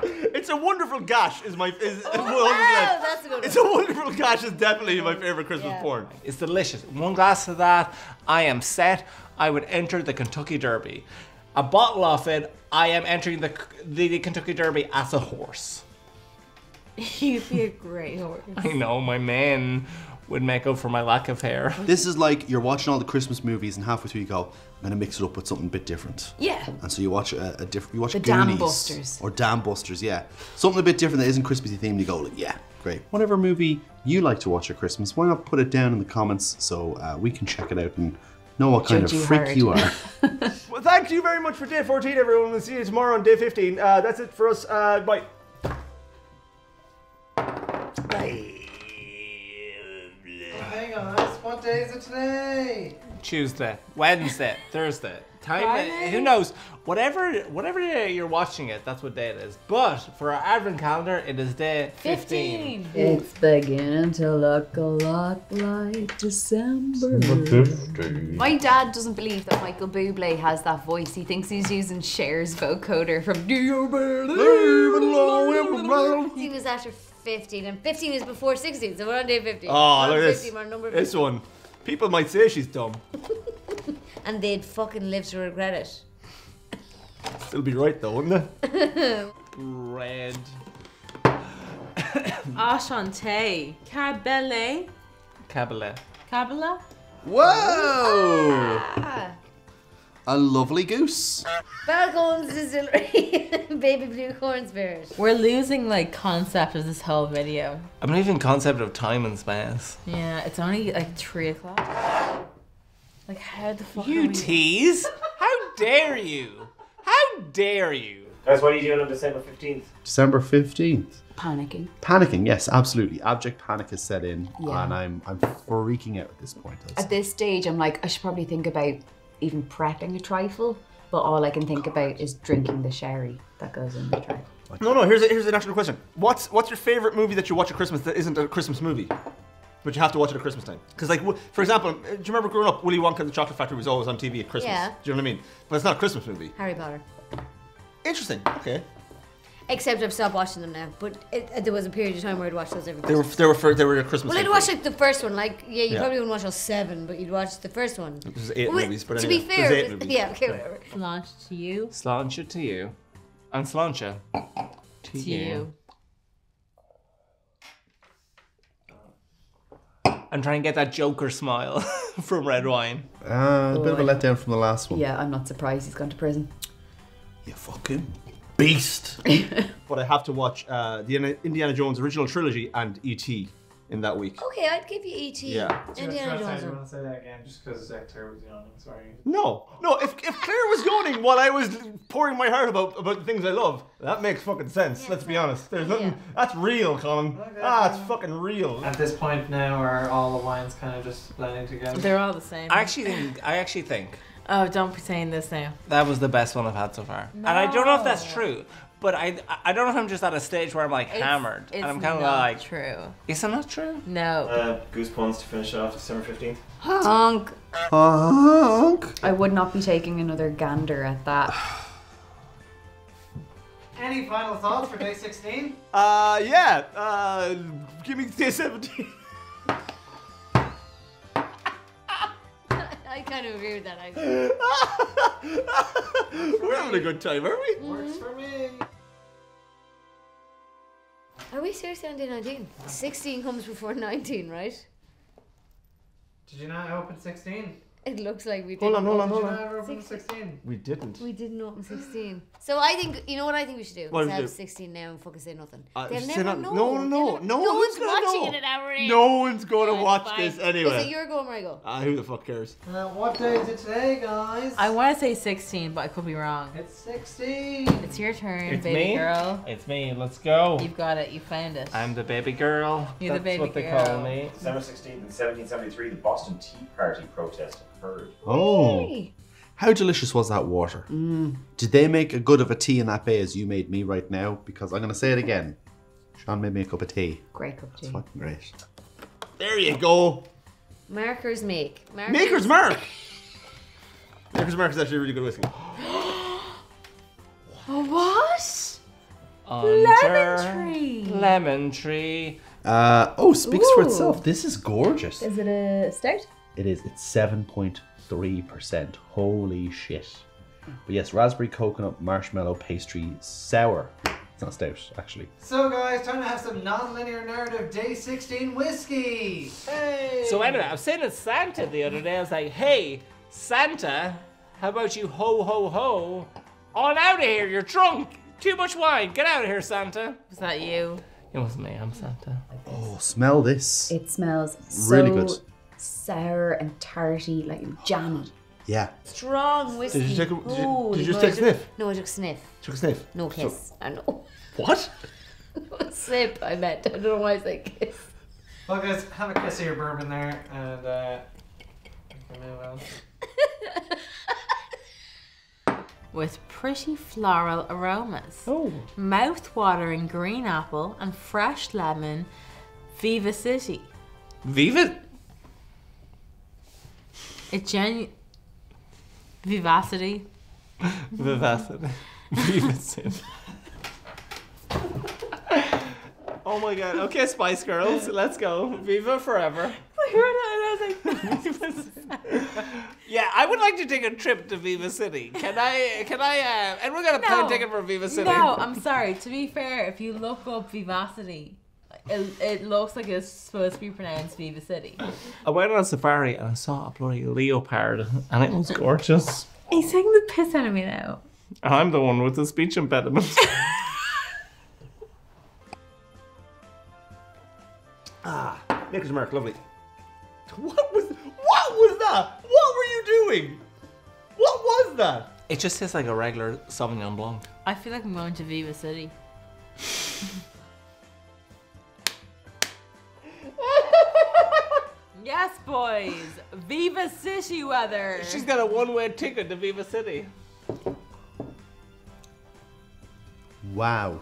[SPEAKER 1] It's a wonderful gash. Is my is,
[SPEAKER 2] Oh, [LAUGHS] wow, that's a good
[SPEAKER 1] It's
[SPEAKER 2] one.
[SPEAKER 1] a wonderful gash. Is definitely my favorite Christmas
[SPEAKER 2] Yeah.
[SPEAKER 1] porn.
[SPEAKER 4] It's delicious. One glass of that, I am set. I would enter the Kentucky Derby. A bottle of it, I am entering the the Kentucky Derby as a horse. [LAUGHS]
[SPEAKER 5] You'd be a great horse.
[SPEAKER 4] I know my man would make up for my lack of hair. [LAUGHS]
[SPEAKER 6] This is like you're watching all the Christmas movies, and halfway through you go, I'm gonna mix it up with something a bit different.
[SPEAKER 7] Yeah.
[SPEAKER 6] And so you watch a, a different, you watch
[SPEAKER 7] The Dam
[SPEAKER 6] Goonies
[SPEAKER 7] Busters.
[SPEAKER 6] or Dam Busters, yeah, something a bit different that isn't Christmassy themed. You go, like, yeah, great. Whatever movie you like to watch at Christmas, why not put it down in the comments so uh, we can check it out and know what kind
[SPEAKER 7] Judge
[SPEAKER 6] of
[SPEAKER 7] you
[SPEAKER 6] freak
[SPEAKER 7] hard.
[SPEAKER 6] you are. [LAUGHS]
[SPEAKER 1] Well, thank you very much for day 14, everyone. We'll see you tomorrow on day 15. Uh, that's it for us. Uh, bye.
[SPEAKER 3] Hang on, guys. What day is it today?
[SPEAKER 4] Tuesday, Wednesday, [LAUGHS] Thursday. Time
[SPEAKER 5] Friday?
[SPEAKER 4] who knows? Whatever whatever day you're watching it, that's what day it is. But for our advent calendar, it is day 15.
[SPEAKER 5] 15.
[SPEAKER 7] It's beginning to look a lot like December. My dad doesn't believe that Michael Bublé has that voice. He thinks he's using Cher's vocoder from Do You Believe?
[SPEAKER 2] He was after 15, and 15 is before 16, so we're on day 15.
[SPEAKER 1] Oh, look at this.
[SPEAKER 2] 15, we're on number
[SPEAKER 1] This one. People might say she's dumb. [LAUGHS]
[SPEAKER 2] And they'd fucking live to regret it.
[SPEAKER 1] Still be right though, wouldn't it? [LAUGHS]
[SPEAKER 4] Red. [COUGHS]
[SPEAKER 5] Ashante. Cabele.
[SPEAKER 4] Cabaret.
[SPEAKER 5] Cabela?
[SPEAKER 6] Whoa!
[SPEAKER 2] Ah.
[SPEAKER 6] A lovely goose.
[SPEAKER 2] Balcones Distillery. [LAUGHS] Baby Blue Corn Spirit.
[SPEAKER 5] We're losing like concept of this whole video.
[SPEAKER 4] I'm not even concept of time and space.
[SPEAKER 5] Yeah, it's only like three o'clock. Like how the fuck are
[SPEAKER 4] You
[SPEAKER 5] we-
[SPEAKER 4] tease? How dare you? How dare you?
[SPEAKER 8] guys, what are you doing on December 15th?
[SPEAKER 6] December 15th.
[SPEAKER 7] Panicking.
[SPEAKER 6] Panicking, yes, absolutely. Abject panic has set in,
[SPEAKER 7] Yeah.
[SPEAKER 6] and I'm I'm freaking out at this point.
[SPEAKER 7] At
[SPEAKER 6] say.
[SPEAKER 7] this stage, I'm like, I should probably think about even prepping a trifle, but all I can think about is drinking the sherry that goes in the trifle.
[SPEAKER 1] No, no. Here's a, here's an actual question. What's what's your favorite movie that you watch at Christmas that isn't a Christmas movie, but you have to watch it at Christmas time? Because like, for example, uh, do you remember growing up, Willy Wonka and the Chocolate Factory was always on TV at Christmas?
[SPEAKER 2] Yeah.
[SPEAKER 1] Do you know what I mean? But it's not a Christmas movie.
[SPEAKER 2] Harry Potter.
[SPEAKER 1] Interesting. Okay.
[SPEAKER 2] Except I've stopped watching them now. But it, it- there was a period of time where I'd watch those every
[SPEAKER 1] They were
[SPEAKER 2] Christmas.
[SPEAKER 1] they were for, they were a Christmas.
[SPEAKER 2] Well, I'd watch like the first one. Like, yeah, you
[SPEAKER 1] Yeah.
[SPEAKER 2] probably wouldn't watch all seven, but you'd watch the first one.
[SPEAKER 1] There's eight
[SPEAKER 2] Well,
[SPEAKER 1] movies, but
[SPEAKER 2] to
[SPEAKER 1] anyway,
[SPEAKER 2] be fair, it was-
[SPEAKER 1] movies.
[SPEAKER 2] yeah, okay, whatever.
[SPEAKER 5] Launch to you.
[SPEAKER 4] Sláinte to you. And sláinte to,
[SPEAKER 5] To you.
[SPEAKER 4] And try and get that Joker smile [LAUGHS] from red wine.
[SPEAKER 6] Uh, a bit of a letdown from the last one.
[SPEAKER 7] Yeah, I'm not surprised he's gone to prison.
[SPEAKER 6] You fucking beast. [LAUGHS]
[SPEAKER 1] But I have to watch uh, the Indiana- Indiana Jones original trilogy and E.T. in that week.
[SPEAKER 2] Okay, I'd give you E.T.
[SPEAKER 1] Yeah.
[SPEAKER 2] Indiana
[SPEAKER 3] Do you
[SPEAKER 2] Jones.
[SPEAKER 3] want to say that again? Just because Claire was yawning, sorry.
[SPEAKER 1] No, no. If, if Claire was yawning while I was pouring my heart about about the things I love. That makes fucking sense. let's be honest. There's nothing.
[SPEAKER 2] Yeah.
[SPEAKER 1] That's real, Colin. Ah, it's fucking real.
[SPEAKER 3] At this point now, are all the wines kind of just blending together?
[SPEAKER 5] They're all the same.
[SPEAKER 4] I actually think. I actually think
[SPEAKER 5] oh, don't be saying this now.
[SPEAKER 4] that was the best one I've had so far, and I don't know if that's true. But I, I don't know if I'm just at a stage where I'm like
[SPEAKER 5] It's-
[SPEAKER 4] hammered,
[SPEAKER 5] It's
[SPEAKER 4] and I'm kind of
[SPEAKER 5] not
[SPEAKER 4] like,
[SPEAKER 5] true.
[SPEAKER 4] is that not true?
[SPEAKER 5] No.
[SPEAKER 8] Uh, Goose puns to finish off December 15th.
[SPEAKER 7] Honk.
[SPEAKER 6] Honk.
[SPEAKER 7] I would not be taking another gander at that. [SIGHS]
[SPEAKER 3] Any final thoughts for day 16?
[SPEAKER 1] Uh, yeah. Uh, give me day 17. [LAUGHS]
[SPEAKER 2] kind of agree with that. Actually. [LAUGHS]
[SPEAKER 1] We're having a good time, aren't we?
[SPEAKER 3] Works mm-hmm. for me.
[SPEAKER 2] Are we seriously on day 19? 16 comes before 19, right?
[SPEAKER 3] Did you not open 16?
[SPEAKER 2] It looks like we did.
[SPEAKER 1] Hold on, hold on, hold on.
[SPEAKER 3] ever open 16?
[SPEAKER 1] We didn't.
[SPEAKER 2] We didn't open 16. So I think, you know what I think we should do?
[SPEAKER 1] What
[SPEAKER 2] Let's
[SPEAKER 1] do we
[SPEAKER 2] have
[SPEAKER 1] do?
[SPEAKER 2] 16 now and fucking say nothing.
[SPEAKER 1] Uh,
[SPEAKER 2] They'll never
[SPEAKER 1] not-
[SPEAKER 2] know.
[SPEAKER 1] no, no,
[SPEAKER 2] They'll-
[SPEAKER 1] no
[SPEAKER 2] no
[SPEAKER 1] one's
[SPEAKER 2] one's
[SPEAKER 1] gonna
[SPEAKER 2] watching
[SPEAKER 1] know.
[SPEAKER 2] it an hour in.
[SPEAKER 1] No one's going to
[SPEAKER 2] Fine,
[SPEAKER 1] watch
[SPEAKER 2] fine.
[SPEAKER 1] this
[SPEAKER 2] Is
[SPEAKER 1] anyway.
[SPEAKER 2] it your go or my go?
[SPEAKER 1] Ah, who the fuck cares?
[SPEAKER 3] Uh, what day is it today, guys?
[SPEAKER 5] I want to say 16, but I could be wrong.
[SPEAKER 3] It's 16.
[SPEAKER 5] It's your turn,
[SPEAKER 4] It's
[SPEAKER 5] baby
[SPEAKER 4] me?
[SPEAKER 5] girl.
[SPEAKER 4] It's me. Let's go.
[SPEAKER 5] You've got it. You found it.
[SPEAKER 4] I'm the baby girl.
[SPEAKER 5] You're the baby girl.
[SPEAKER 4] That's what they
[SPEAKER 5] girl.
[SPEAKER 4] call me.
[SPEAKER 8] December 16th in 1773, the Boston Tea Party protest occurred.
[SPEAKER 6] Oh. How delicious was that water? Did they make a good of a tea in that bay as you made me right now? Because I'm going to say it again. Sean made me a cup of tea.
[SPEAKER 7] Great cup of tea.
[SPEAKER 6] It's fucking great.
[SPEAKER 1] There you go.
[SPEAKER 2] Markers make. Markers.
[SPEAKER 1] Maker's Mark. Maker's Mark is actually a really good whiskey. [GASPS]
[SPEAKER 5] What?
[SPEAKER 4] Under
[SPEAKER 5] Lemon tree.
[SPEAKER 4] Lemon tree.
[SPEAKER 6] Uh, oh, speaks for itself. This is gorgeous.
[SPEAKER 7] Is it a stout?
[SPEAKER 6] It is. It's 7.3%. Holy shit. But yes, raspberry, coconut, marshmallow, pastry, sour. It's not stout, actually.
[SPEAKER 3] So, guys, time to have some non-linear narrative day 16 whiskey. Hey!
[SPEAKER 4] So anyway, I was saying to Santa the other day, I was like, hey, Santa, how about you ho ho ho? On out of here, you're drunk. Too much wine. Get out of here, Santa.
[SPEAKER 5] Was that you?
[SPEAKER 4] It wasn't me, I'm Santa.
[SPEAKER 6] Oh, smell this.
[SPEAKER 7] It smells so
[SPEAKER 6] Really good.
[SPEAKER 7] Sour and tarty, like jammy.
[SPEAKER 6] Yeah.
[SPEAKER 2] Strong whiskey.
[SPEAKER 1] Did you take a, did you, did you just
[SPEAKER 2] moly.
[SPEAKER 1] take a sniff?
[SPEAKER 2] No, I took a sniff.
[SPEAKER 1] Took a sniff.
[SPEAKER 2] No kiss. I know. [LAUGHS]
[SPEAKER 1] What? [LAUGHS]
[SPEAKER 2] Sip, I meant. I don't know why I said kiss.
[SPEAKER 3] Well, guys, have a kiss of your bourbon there, and uh, we can move on.
[SPEAKER 5] With pretty floral aromas.
[SPEAKER 1] Oh.
[SPEAKER 5] Mouth-watering green apple and fresh lemon. Viva City.
[SPEAKER 4] Viva.
[SPEAKER 5] It genu... Vivacity.
[SPEAKER 4] Vivacity. Viva City. Oh my god. Okay, Spice Girls, let's go. Viva forever.
[SPEAKER 5] I heard it and I was like,
[SPEAKER 4] Yeah, I would like to take a trip to Viva City. Can I? Can I? Uh, and we're gonna
[SPEAKER 5] No.
[SPEAKER 4] ticket for Viva City.
[SPEAKER 5] No, I'm sorry. To be fair, if you look up Vivacity, it, it looks like it's supposed to be pronounced Viva City.
[SPEAKER 4] I went on a safari and I saw a bloody leopard, and it was gorgeous.
[SPEAKER 5] He's taking the piss out of me now.
[SPEAKER 4] I'm the one with the speech impediment. [LAUGHS]
[SPEAKER 1] Ah, Maker's Mark, lovely. What was what was that? What were you doing? What was that?
[SPEAKER 4] it just tastes like a regular Sauvignon Blanc.
[SPEAKER 5] I feel like I'm going to Viva City. [LAUGHS] yes, boys. Viva City weather.
[SPEAKER 4] She's got a one-way ticket to Viva City.
[SPEAKER 6] Wow.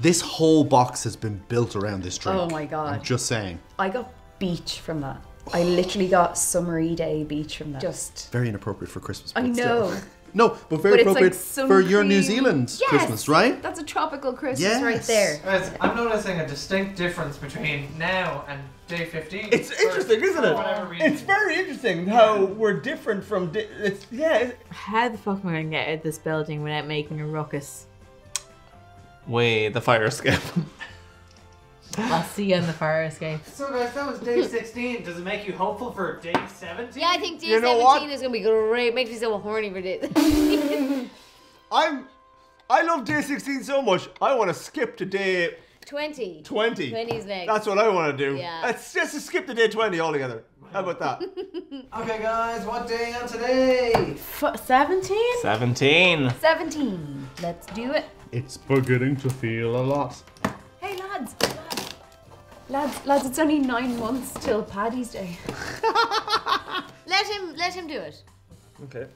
[SPEAKER 6] This whole box has been built around this drink.
[SPEAKER 7] Oh my God.
[SPEAKER 6] I'm just saying.
[SPEAKER 7] I got beach from that. I literally got summery day beach from that. Just
[SPEAKER 6] Very inappropriate for Christmas.
[SPEAKER 7] I
[SPEAKER 6] but still.
[SPEAKER 7] know. [LAUGHS]
[SPEAKER 6] No, but very
[SPEAKER 7] But
[SPEAKER 6] appropriate
[SPEAKER 7] like sun
[SPEAKER 6] for your New. Zealand
[SPEAKER 7] Yes!
[SPEAKER 6] Christmas, right?
[SPEAKER 7] That's a tropical Christmas
[SPEAKER 6] Yes.
[SPEAKER 7] right there.
[SPEAKER 3] Guys, I'm noticing a distinct difference between now and day 15.
[SPEAKER 1] It's interesting, isn't
[SPEAKER 3] for whatever
[SPEAKER 1] it?
[SPEAKER 3] reason.
[SPEAKER 1] It's very interesting how we're different from. Di- it's yeah. It's,
[SPEAKER 5] How the fuck am I going to get out of this building without making a ruckus?
[SPEAKER 4] Way the fire escape. [LAUGHS]
[SPEAKER 5] I'll see you on the fire escape.
[SPEAKER 3] So, guys, that was day 16. Does it make you hopeful for day 17?
[SPEAKER 2] Yeah, I think day
[SPEAKER 1] You know
[SPEAKER 2] 17
[SPEAKER 1] what?
[SPEAKER 2] is going to be great. Makes me so horny for this. [LAUGHS]
[SPEAKER 1] I'm. I love day 16 so much. I want to skip to day
[SPEAKER 2] 20.
[SPEAKER 1] 20.
[SPEAKER 2] 20 is next.
[SPEAKER 1] That's what I want to do.
[SPEAKER 2] Yeah.
[SPEAKER 1] Let's just skip the day 20 altogether. How about that? [LAUGHS]
[SPEAKER 3] Okay, guys, what day on today?
[SPEAKER 5] F- 17?
[SPEAKER 4] 17.
[SPEAKER 7] 17. Let's do it.
[SPEAKER 6] It's beginning to feel a lot.
[SPEAKER 7] Hey, lads. Lads, lads, it's only nine months till Paddy's Day. [LAUGHS]
[SPEAKER 2] Let him let him do it.
[SPEAKER 1] okay.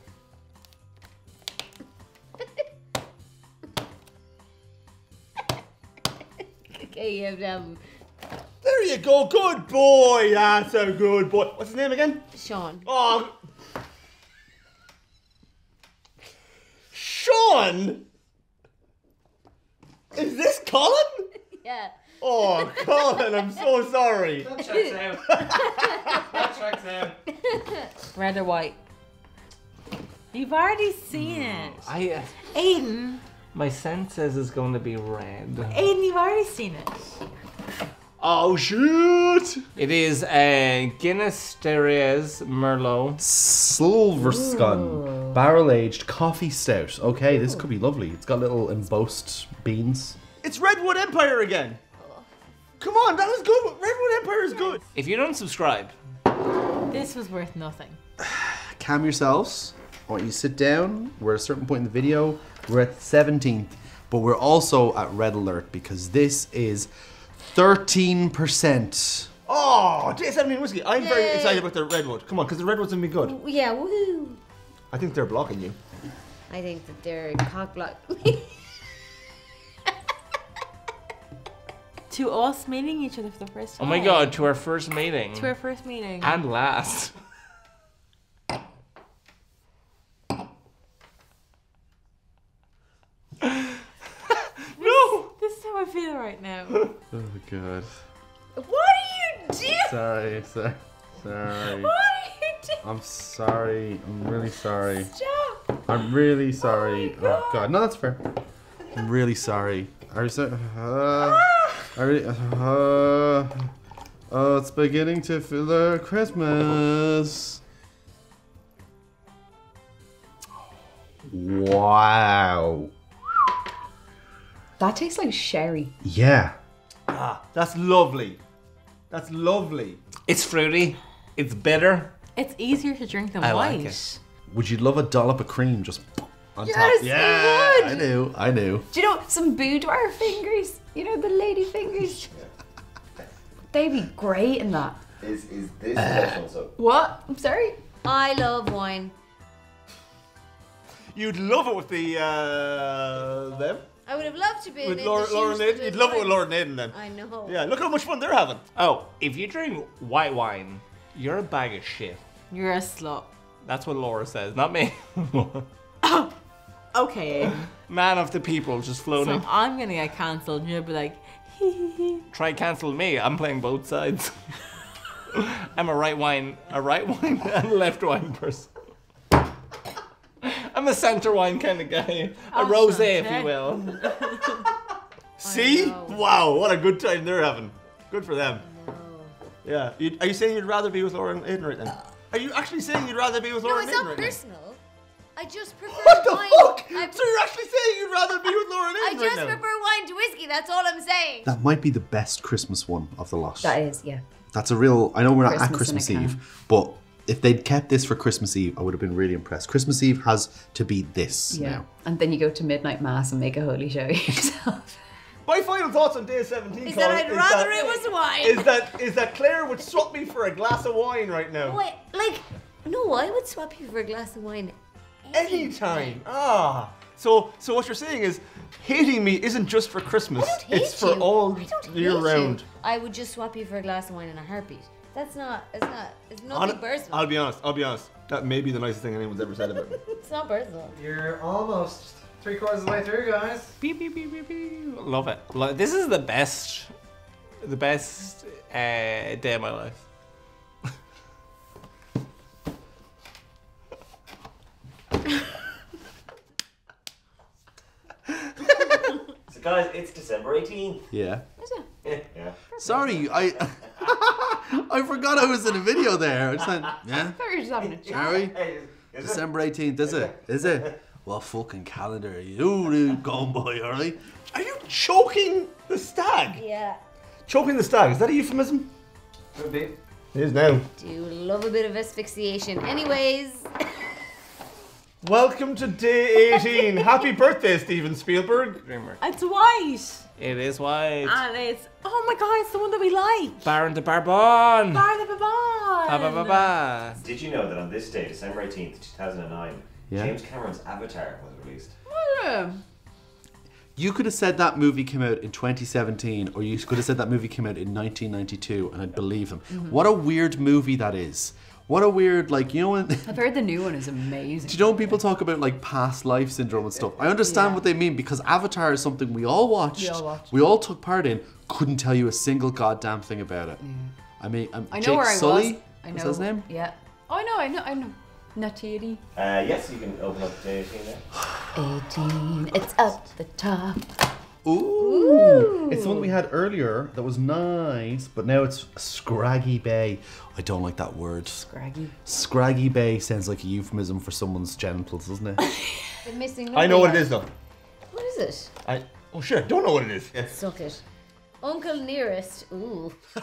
[SPEAKER 2] Okay, you have um,
[SPEAKER 1] There you go. Good boy. That's a good boy. What's his name again?
[SPEAKER 2] Sean.
[SPEAKER 1] Oh. Sean? Is this Colin? [LAUGHS]
[SPEAKER 2] Yeah.
[SPEAKER 1] Oh, Colin, I'm so sorry. [LAUGHS]
[SPEAKER 3] That checks out. that checks out.
[SPEAKER 5] Red or white? You've already seen it.
[SPEAKER 4] I, uh,
[SPEAKER 5] Aidan,
[SPEAKER 4] my sense says it's going to be red.
[SPEAKER 5] Aidan, you've already seen it.
[SPEAKER 1] Oh, shoot.
[SPEAKER 4] It is a Guinness Steres Merlot.
[SPEAKER 6] Silver Scun, barrel aged coffee stout. Okay, this could be lovely. It's got little embossed beans.
[SPEAKER 1] It's Redwood Empire again. Come on, that was good. Redwood Empire is good.
[SPEAKER 4] If you don't subscribe,
[SPEAKER 5] This was worth nothing. [SIGHS]
[SPEAKER 6] Calm yourselves. I want you to sit down. We're at a certain point in the video. We're at 17th, but we're also at red alert because this is 13%.
[SPEAKER 1] Oh, day 17 whiskey. I'm very
[SPEAKER 2] Yay.
[SPEAKER 1] excited about the Redwood. Come on, because the Redwood's going to be good.
[SPEAKER 2] Oh, yeah, woo.
[SPEAKER 1] I think they're blocking you.
[SPEAKER 2] I think that they're cock block. [LAUGHS]
[SPEAKER 5] To us meeting each other for the first time.
[SPEAKER 4] oh my god, to our first meeting.
[SPEAKER 5] To our first meeting.
[SPEAKER 4] and last. [LAUGHS] [LAUGHS]
[SPEAKER 1] No!
[SPEAKER 5] This is how I feel right now. [LAUGHS]
[SPEAKER 6] Oh, God.
[SPEAKER 2] what are you doing?
[SPEAKER 6] Sorry, sorry. Sorry.
[SPEAKER 2] What are you doing?
[SPEAKER 6] I'm sorry. I'm really sorry.
[SPEAKER 2] Stop.
[SPEAKER 6] I'm really sorry. Oh, oh God. No, that's fair. I'm really sorry. Are you so, uh, I really, uh, oh, it's beginning to feel like Christmas. Wow.
[SPEAKER 7] That tastes like sherry.
[SPEAKER 6] Yeah.
[SPEAKER 1] Ah, that's lovely. That's lovely.
[SPEAKER 4] It's fruity. It's bitter.
[SPEAKER 5] It's easier to drink than
[SPEAKER 4] I
[SPEAKER 5] white.
[SPEAKER 4] like it.
[SPEAKER 6] Would you love a dollop of cream just on
[SPEAKER 7] Yes,
[SPEAKER 6] top?
[SPEAKER 7] I
[SPEAKER 6] Yeah,
[SPEAKER 7] would.
[SPEAKER 6] I knew. I knew.
[SPEAKER 7] Do you know some boudoir fingers? You know the lady fingers? [LAUGHS] They'd be great in that.
[SPEAKER 8] Is is this special? So
[SPEAKER 7] What? I'm sorry.
[SPEAKER 2] I love wine.
[SPEAKER 1] You'd love it with the, uh, them.
[SPEAKER 2] I would have loved to be
[SPEAKER 1] With
[SPEAKER 2] in
[SPEAKER 1] Laura,
[SPEAKER 2] the
[SPEAKER 1] Laura Naden. You'd
[SPEAKER 2] is
[SPEAKER 1] love it with
[SPEAKER 2] wine.
[SPEAKER 1] Laura Naden then.
[SPEAKER 2] I know.
[SPEAKER 1] Yeah, look how much fun they're having.
[SPEAKER 4] Oh, if you drink white wine, you're a bag of shit.
[SPEAKER 5] You're a slut.
[SPEAKER 4] That's what Laura says, not me. [LAUGHS] [LAUGHS]
[SPEAKER 5] Okay,
[SPEAKER 4] Man of the people, just
[SPEAKER 5] so
[SPEAKER 4] floating.
[SPEAKER 5] I'm gonna get cancelled and you'll be like, hee hee hee.
[SPEAKER 4] Try cancel me. I'm playing both sides. [LAUGHS] I'm a right wine, a right [LAUGHS] wine and left wine person. I'm a center wine kind of guy, a rosé, if you will. [LAUGHS]
[SPEAKER 1] See? Wow, what a good time they're having. Good for them. Yeah. You, are you saying you'd rather be with Lauren and Aidan right now? Are you actually saying you'd rather be with
[SPEAKER 2] No,
[SPEAKER 1] Laura
[SPEAKER 2] it's
[SPEAKER 1] and Aidan
[SPEAKER 2] not personal. I just prefer
[SPEAKER 1] What the
[SPEAKER 2] wine.
[SPEAKER 1] fuck?
[SPEAKER 2] I,
[SPEAKER 1] So you're actually saying you'd rather be with Laura and
[SPEAKER 2] I
[SPEAKER 1] Aidan
[SPEAKER 2] just
[SPEAKER 1] right now?
[SPEAKER 2] prefer wine to whiskey. That's all I'm saying.
[SPEAKER 6] That might be the best Christmas one of the lot.
[SPEAKER 7] That is, yeah.
[SPEAKER 6] That's a real. I know we're not at
[SPEAKER 7] Christmas in a
[SPEAKER 6] Christmas. Eve, but if they'd kept this for Christmas Eve, I would have been really impressed. Christmas Eve has to be this
[SPEAKER 7] Yeah.
[SPEAKER 6] now.
[SPEAKER 7] And then you go to midnight mass and make a holy show [LAUGHS] yourself.
[SPEAKER 1] My final thoughts on day 17
[SPEAKER 2] Is
[SPEAKER 1] Colin,
[SPEAKER 2] that I'd rather it was wine.
[SPEAKER 1] Is that is that Claire would swap me for a glass of wine right now?
[SPEAKER 2] Wait, like, no, I would swap you for a glass of wine
[SPEAKER 1] Anytime. Ah. So so what you're saying is hating me isn't just for Christmas.
[SPEAKER 2] Don't hate
[SPEAKER 1] it's for
[SPEAKER 2] you.
[SPEAKER 1] all year round.
[SPEAKER 2] You. I would just swap you for a glass of wine in a heartbeat. That's not. It's not. It's
[SPEAKER 1] Hon-
[SPEAKER 2] nothing personal.
[SPEAKER 1] I'll be honest. I'll be honest. That may be the nicest thing anyone's ever said about me. [LAUGHS]
[SPEAKER 2] It's not personal.
[SPEAKER 3] You're almost three quarters of the way through, guys.
[SPEAKER 4] Beep, beep, beep, beep, beep. Love it. Lo- This is the best, the best uh, day of my life.
[SPEAKER 8] Guys, it's December 18th.
[SPEAKER 6] Yeah.
[SPEAKER 8] yeah.
[SPEAKER 6] Sorry, I [LAUGHS] I forgot I was in a video there. I just went, yeah.
[SPEAKER 7] Thought you were just having a [LAUGHS] chat.
[SPEAKER 6] Are?
[SPEAKER 8] Hey.
[SPEAKER 6] December 18th, is it? Is it? What fucking calendar are you going by, alright?
[SPEAKER 1] Are you choking the stag?
[SPEAKER 2] Yeah.
[SPEAKER 1] Choking the stag, is that a euphemism?
[SPEAKER 3] Could be.
[SPEAKER 1] It is now.
[SPEAKER 2] Do love a bit of asphyxiation. Anyways, [LAUGHS]
[SPEAKER 1] Welcome to day 18. Happy birthday, Steven Spielberg.
[SPEAKER 4] Dreamer.
[SPEAKER 5] It's white.
[SPEAKER 4] It is white.
[SPEAKER 5] And it's, oh my god, it's the one that we like.
[SPEAKER 4] Baron de Barbon.
[SPEAKER 5] Bar the Babon.
[SPEAKER 4] Ba ba ba ba.
[SPEAKER 8] Did you know that on this day, December 18th, 2009,
[SPEAKER 6] Yeah.
[SPEAKER 8] James Cameron's Avatar was released?
[SPEAKER 6] You could have said that movie came out in 2017, or you could have said that movie came out in 1992, and I'd believe him. Mm-hmm. What a weird movie that is. What a weird, like, you know, when, [LAUGHS]
[SPEAKER 7] I've heard the new one is amazing.
[SPEAKER 6] Do you know when people talk about like past life syndrome and stuff? I understand
[SPEAKER 7] Yeah.
[SPEAKER 6] what they mean because Avatar is something we all watched,
[SPEAKER 7] We all watched.
[SPEAKER 6] we all took part in, couldn't tell you a single goddamn thing about it. Yeah. I mean, um,
[SPEAKER 7] I know
[SPEAKER 6] Jake
[SPEAKER 7] where I
[SPEAKER 6] Sully,
[SPEAKER 7] was. I know.
[SPEAKER 6] was his name?
[SPEAKER 7] Yeah. Oh, I know, I know, I know. Neytiri.
[SPEAKER 8] Uh, yes, you can open up day 18 there.
[SPEAKER 2] 18. It's up the top.
[SPEAKER 6] Ooh. It's the one we had earlier that was nice, but now it's Scraggy Bay. I don't like that word.
[SPEAKER 7] Scraggy.
[SPEAKER 6] Scraggy Bay sounds like a euphemism for someone's genitals, doesn't it? [LAUGHS]
[SPEAKER 2] The missing
[SPEAKER 1] I know what it is though.
[SPEAKER 2] What is it?
[SPEAKER 1] I oh shit, I don't know what it is.
[SPEAKER 2] Suck it. Uncle Nearest. Ooh. [LAUGHS]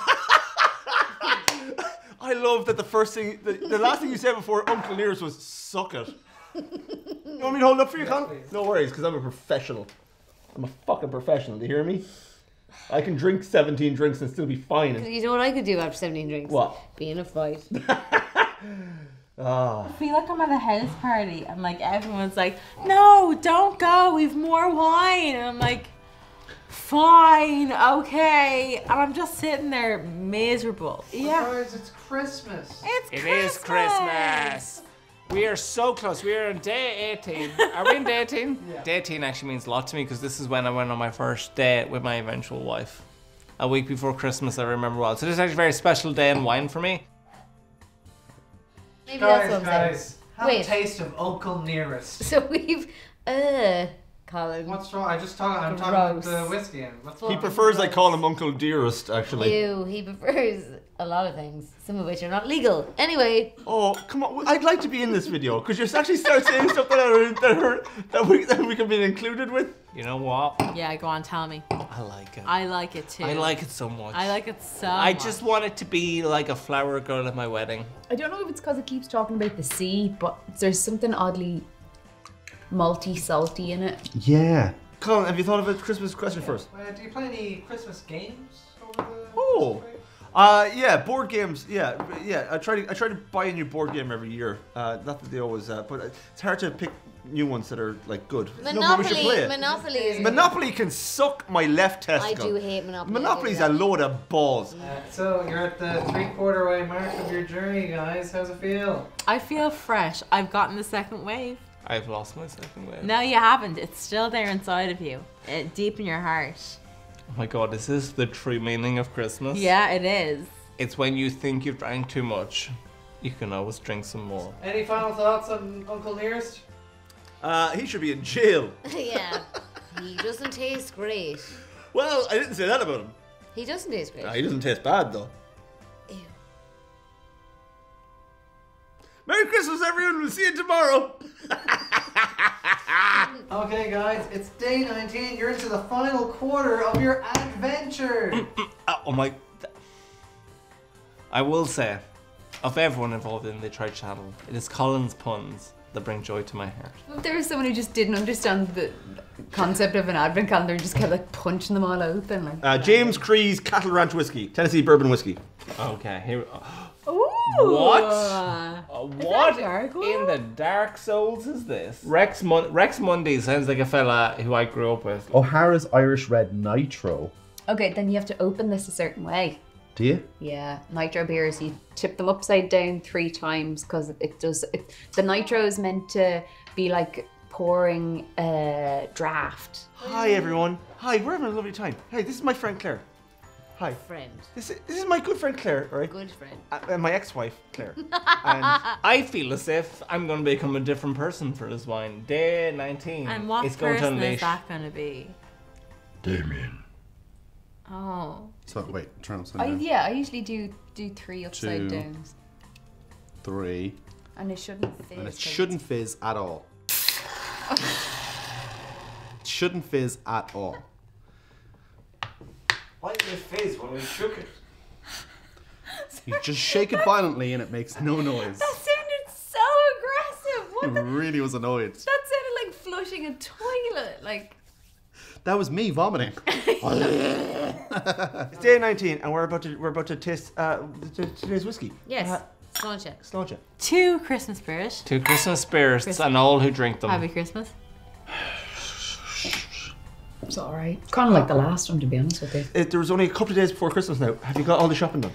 [SPEAKER 1] I love that the first thing, the, the last thing you said before Uncle Nearest was suck it. [LAUGHS] You want me to hold up for you, Con? No worries, because I'm a professional. I'm a fucking professional. Do you hear me? I can drink 17 drinks and still be fine.
[SPEAKER 2] You know what I could do after 17 drinks?
[SPEAKER 1] What?
[SPEAKER 2] Be in a fight.
[SPEAKER 1] Ah, [LAUGHS]
[SPEAKER 5] I feel like I'm at a house party and like everyone's like, no, don't go, we've more wine. And I'm like, fine, okay. And I'm just sitting there miserable. Yeah.
[SPEAKER 3] Guys, it's Christmas.
[SPEAKER 5] It's
[SPEAKER 4] It is Christmas. We are so close. We are on day 18. Are we in day 18? [LAUGHS] Day 18 actually means a lot to me because this is when I went on my first date with my eventual wife. A week before Christmas, I remember well. So this is actually a very special day in wine for me.
[SPEAKER 2] Maybe that's
[SPEAKER 3] Guys,
[SPEAKER 2] what I'm saying.
[SPEAKER 3] guys, have
[SPEAKER 2] Wait.
[SPEAKER 3] a taste of Uncle Nearest. [LAUGHS]
[SPEAKER 2] So we've. Uh, Colin.
[SPEAKER 3] What's wrong? I just talk. I'm talking about the whiskey. And what's
[SPEAKER 1] he prefers I call him Uncle Dearest, actually.
[SPEAKER 2] Ew, he prefers a lot of things, some of which are not legal. Anyway,
[SPEAKER 1] Oh, come on. I'd like to be in this video because you actually start saying stuff that, are, that, are, that, we, that we can be included with.
[SPEAKER 4] You know what?
[SPEAKER 5] Yeah, go on, tell me.
[SPEAKER 4] I like it.
[SPEAKER 5] I like it too.
[SPEAKER 4] I like it so much.
[SPEAKER 5] I like it so
[SPEAKER 4] I
[SPEAKER 5] much.
[SPEAKER 4] just want it to be like a flower girl at my wedding.
[SPEAKER 7] I don't know if it's because it keeps talking about the sea, but there's something oddly malty salty in it.
[SPEAKER 6] yeah.
[SPEAKER 1] Colin, have you thought of a Christmas question first?
[SPEAKER 3] Uh, do you play any Christmas games
[SPEAKER 1] Uh, yeah, board games. Yeah, yeah. I try to I try to buy a new board game every year. Uh, not that they always, uh, but it's hard to pick new ones that are like good. No, we should play
[SPEAKER 2] Monopoly.
[SPEAKER 1] it.
[SPEAKER 2] Monopoly is.
[SPEAKER 1] Monopoly can suck my left test.
[SPEAKER 2] I
[SPEAKER 1] testicle.
[SPEAKER 2] do hate Monopoly.
[SPEAKER 1] Monopoly's
[SPEAKER 2] I
[SPEAKER 1] a
[SPEAKER 2] do
[SPEAKER 1] load of balls.
[SPEAKER 3] Uh, so you're at the three-quarter way mark of your journey, guys. How's it feel?
[SPEAKER 5] I feel fresh. I've gotten the second wave.
[SPEAKER 4] I've lost my second wave.
[SPEAKER 5] No, you haven't. It's still there inside of you, uh, deep in your heart.
[SPEAKER 4] Oh my god, this is this the true meaning of Christmas?
[SPEAKER 5] Yeah, it is.
[SPEAKER 4] It's when you think you've drank too much, you can always drink some more.
[SPEAKER 3] Any final thoughts on Uncle Nearest?
[SPEAKER 1] Uh, he should be in jail. [LAUGHS]
[SPEAKER 2] yeah. He doesn't taste great.
[SPEAKER 1] Well, I didn't say that about him.
[SPEAKER 2] He doesn't taste great.
[SPEAKER 1] Uh, he doesn't taste bad though. Merry Christmas, everyone. We'll see you tomorrow. [LAUGHS]
[SPEAKER 3] Okay, guys, it's day 19. You're into the final quarter of your adventure.
[SPEAKER 4] Uh, oh my. I will say, of everyone involved in the Try Channel, it is Colin's puns that bring joy to my heart.
[SPEAKER 7] If there was someone who just didn't understand the concept of an advent calendar and just kept like punching them all open, like.
[SPEAKER 1] Uh, James Cree's Cattle Ranch Whiskey, Tennessee Bourbon Whiskey.
[SPEAKER 4] Okay, here.
[SPEAKER 5] Ooh.
[SPEAKER 4] What? Uh, what in the dark souls is this? Rex Mon- Rex Mundi sounds like a fella who I grew up with.
[SPEAKER 6] O'Hara's Irish Red Nitro.
[SPEAKER 7] Okay, then you have to open this a certain way.
[SPEAKER 6] Do you?
[SPEAKER 7] Yeah, nitro beers. You tip them upside down three times because it does. It, the nitro is meant to be like pouring a draft.
[SPEAKER 1] Hi, everyone. Hi, we're having a lovely time. Hey, this is my friend Claire. Hi.
[SPEAKER 2] Friend.
[SPEAKER 1] This is, this is my good friend Claire, all right?
[SPEAKER 2] Good friend.
[SPEAKER 1] Uh, and my ex-wife Claire. [LAUGHS] and
[SPEAKER 4] I feel as if I'm going to become a different person for this wine. Day 19.
[SPEAKER 5] And what
[SPEAKER 4] it's going to
[SPEAKER 5] person is that going to be?
[SPEAKER 9] Damien.
[SPEAKER 5] Oh.
[SPEAKER 6] So wait, turn upside
[SPEAKER 7] I,
[SPEAKER 6] down.
[SPEAKER 7] yeah, I usually do do three upside
[SPEAKER 6] Two.
[SPEAKER 7] downs,
[SPEAKER 6] Three.
[SPEAKER 7] and it shouldn't fizz.
[SPEAKER 6] And it
[SPEAKER 7] 'cause
[SPEAKER 6] shouldn't fizz at all. [LAUGHS] Shouldn't fizz at all.
[SPEAKER 8] Why did it fizz when we shook it?
[SPEAKER 6] You just shake it violently and it makes no noise.
[SPEAKER 7] That sounded so aggressive.
[SPEAKER 6] He
[SPEAKER 7] What the?
[SPEAKER 6] really was annoyed.
[SPEAKER 7] That sounded like flushing a toilet. Like.
[SPEAKER 6] That was me vomiting. [LAUGHS]
[SPEAKER 1] It's day 19, and we're about to we're about to taste uh, t- today's whiskey.
[SPEAKER 2] Yes.
[SPEAKER 1] Uh,
[SPEAKER 2] Sláinte.
[SPEAKER 1] Sláinte.
[SPEAKER 5] Two Christmas spirit.
[SPEAKER 4] To Christmas spirits and all who drink them.
[SPEAKER 5] Happy Christmas. [SIGHS] [LAUGHS]
[SPEAKER 7] It's alright. Kind of like the last one, to be honest with you.
[SPEAKER 1] It, there was only a couple of days before Christmas now. Have you got all the shopping done?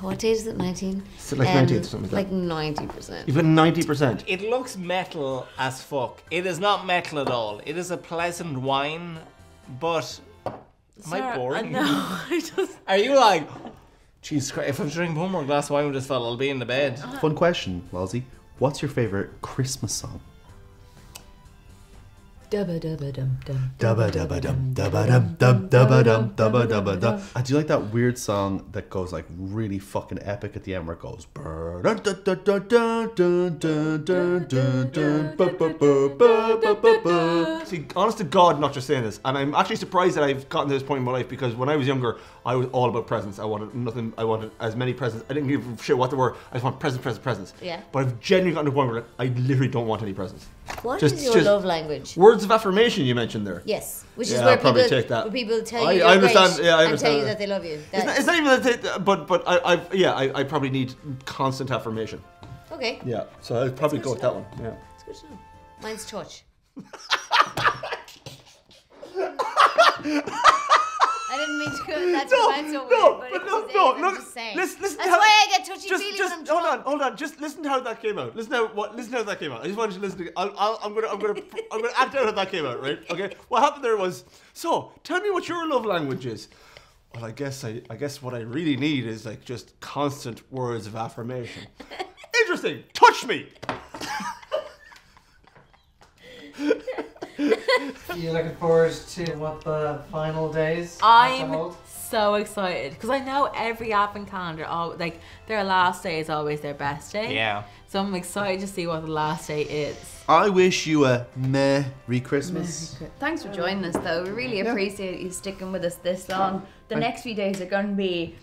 [SPEAKER 2] What date is it? 19?
[SPEAKER 1] Is it like 19th or um, something
[SPEAKER 2] Like
[SPEAKER 1] like
[SPEAKER 2] 90%.
[SPEAKER 1] You've got 90%.
[SPEAKER 4] It looks metal as fuck. It is not metal at all. It is a pleasant wine, but am I
[SPEAKER 5] Sarah, uh,
[SPEAKER 4] boring?
[SPEAKER 5] No, [LAUGHS] I just.
[SPEAKER 4] Are you like, Jesus Christ, if I'm drinking one more glass of wine with this fella, I'll be in the bed. Uh-huh.
[SPEAKER 6] Fun question, Lolsy. What's your favorite Christmas song?
[SPEAKER 7] Dubba dubba dum dum.
[SPEAKER 6] Dubba dubba dum dubba dum dum dubba dum dubba dubba dum. I do like that weird song that goes like really fucking epic at the end where it goes.
[SPEAKER 1] See, honest to God, not just saying this, and I'm actually surprised that I've gotten to this point in my life because when I was younger, I was all about presents. I wanted nothing. I wanted as many presents. I didn't give a shit what they were. I just want presents, presents, presents.
[SPEAKER 2] Yeah.
[SPEAKER 1] But I've genuinely gotten to a point where I literally don't want any presents.
[SPEAKER 2] What is your love language?
[SPEAKER 1] Of affirmation you mentioned there.
[SPEAKER 2] Yes, which is
[SPEAKER 1] Yeah,
[SPEAKER 2] where
[SPEAKER 1] I'll probably
[SPEAKER 2] people,
[SPEAKER 1] take that.
[SPEAKER 2] where people tell
[SPEAKER 1] I-
[SPEAKER 2] you
[SPEAKER 1] I
[SPEAKER 2] you're
[SPEAKER 1] understand-
[SPEAKER 2] great
[SPEAKER 1] yeah, I
[SPEAKER 2] and tell you that they love you.
[SPEAKER 1] It's not, it's not even that, they, but but I, I yeah, I, I probably need constant affirmation.
[SPEAKER 2] okay,
[SPEAKER 1] Yeah, so I'd probably go with that one. Yeah.
[SPEAKER 2] it's good to know. Mine's touch. [LAUGHS] [LAUGHS] I didn't mean to go. [LAUGHS] That's
[SPEAKER 1] No,
[SPEAKER 2] why so
[SPEAKER 1] no,
[SPEAKER 2] weird, but,
[SPEAKER 1] but no, no, no,
[SPEAKER 2] just saying.
[SPEAKER 1] listen- listen
[SPEAKER 2] That's
[SPEAKER 1] how-
[SPEAKER 2] why I get touchy
[SPEAKER 1] Just,
[SPEAKER 2] feely
[SPEAKER 1] just
[SPEAKER 2] when I'm
[SPEAKER 1] hold
[SPEAKER 2] drunk.
[SPEAKER 1] on, hold on. Just listen to how that came out. Listen how what? Listen how that came out. I just want you to listen. To, I'll, I'll, I'm gonna, I'm gonna, [LAUGHS] I'm gonna act out how that came out. Right? Okay. What happened there was. So, tell me what your love language is. Well, I guess I, I guess what I really need is like just constant words of affirmation. [LAUGHS] Interesting. Touch me. [LAUGHS]
[SPEAKER 3] You looking forward to what the final days
[SPEAKER 5] I'm
[SPEAKER 3] hold?
[SPEAKER 5] so excited because I know every advent calendar, all like their last day is always their best day.
[SPEAKER 4] Yeah.
[SPEAKER 5] So I'm excited to see what the last day is.
[SPEAKER 6] I wish you a Merry Christmas.
[SPEAKER 7] Thanks for joining us, though. We really appreciate you sticking with us this long. The next few days are going to be.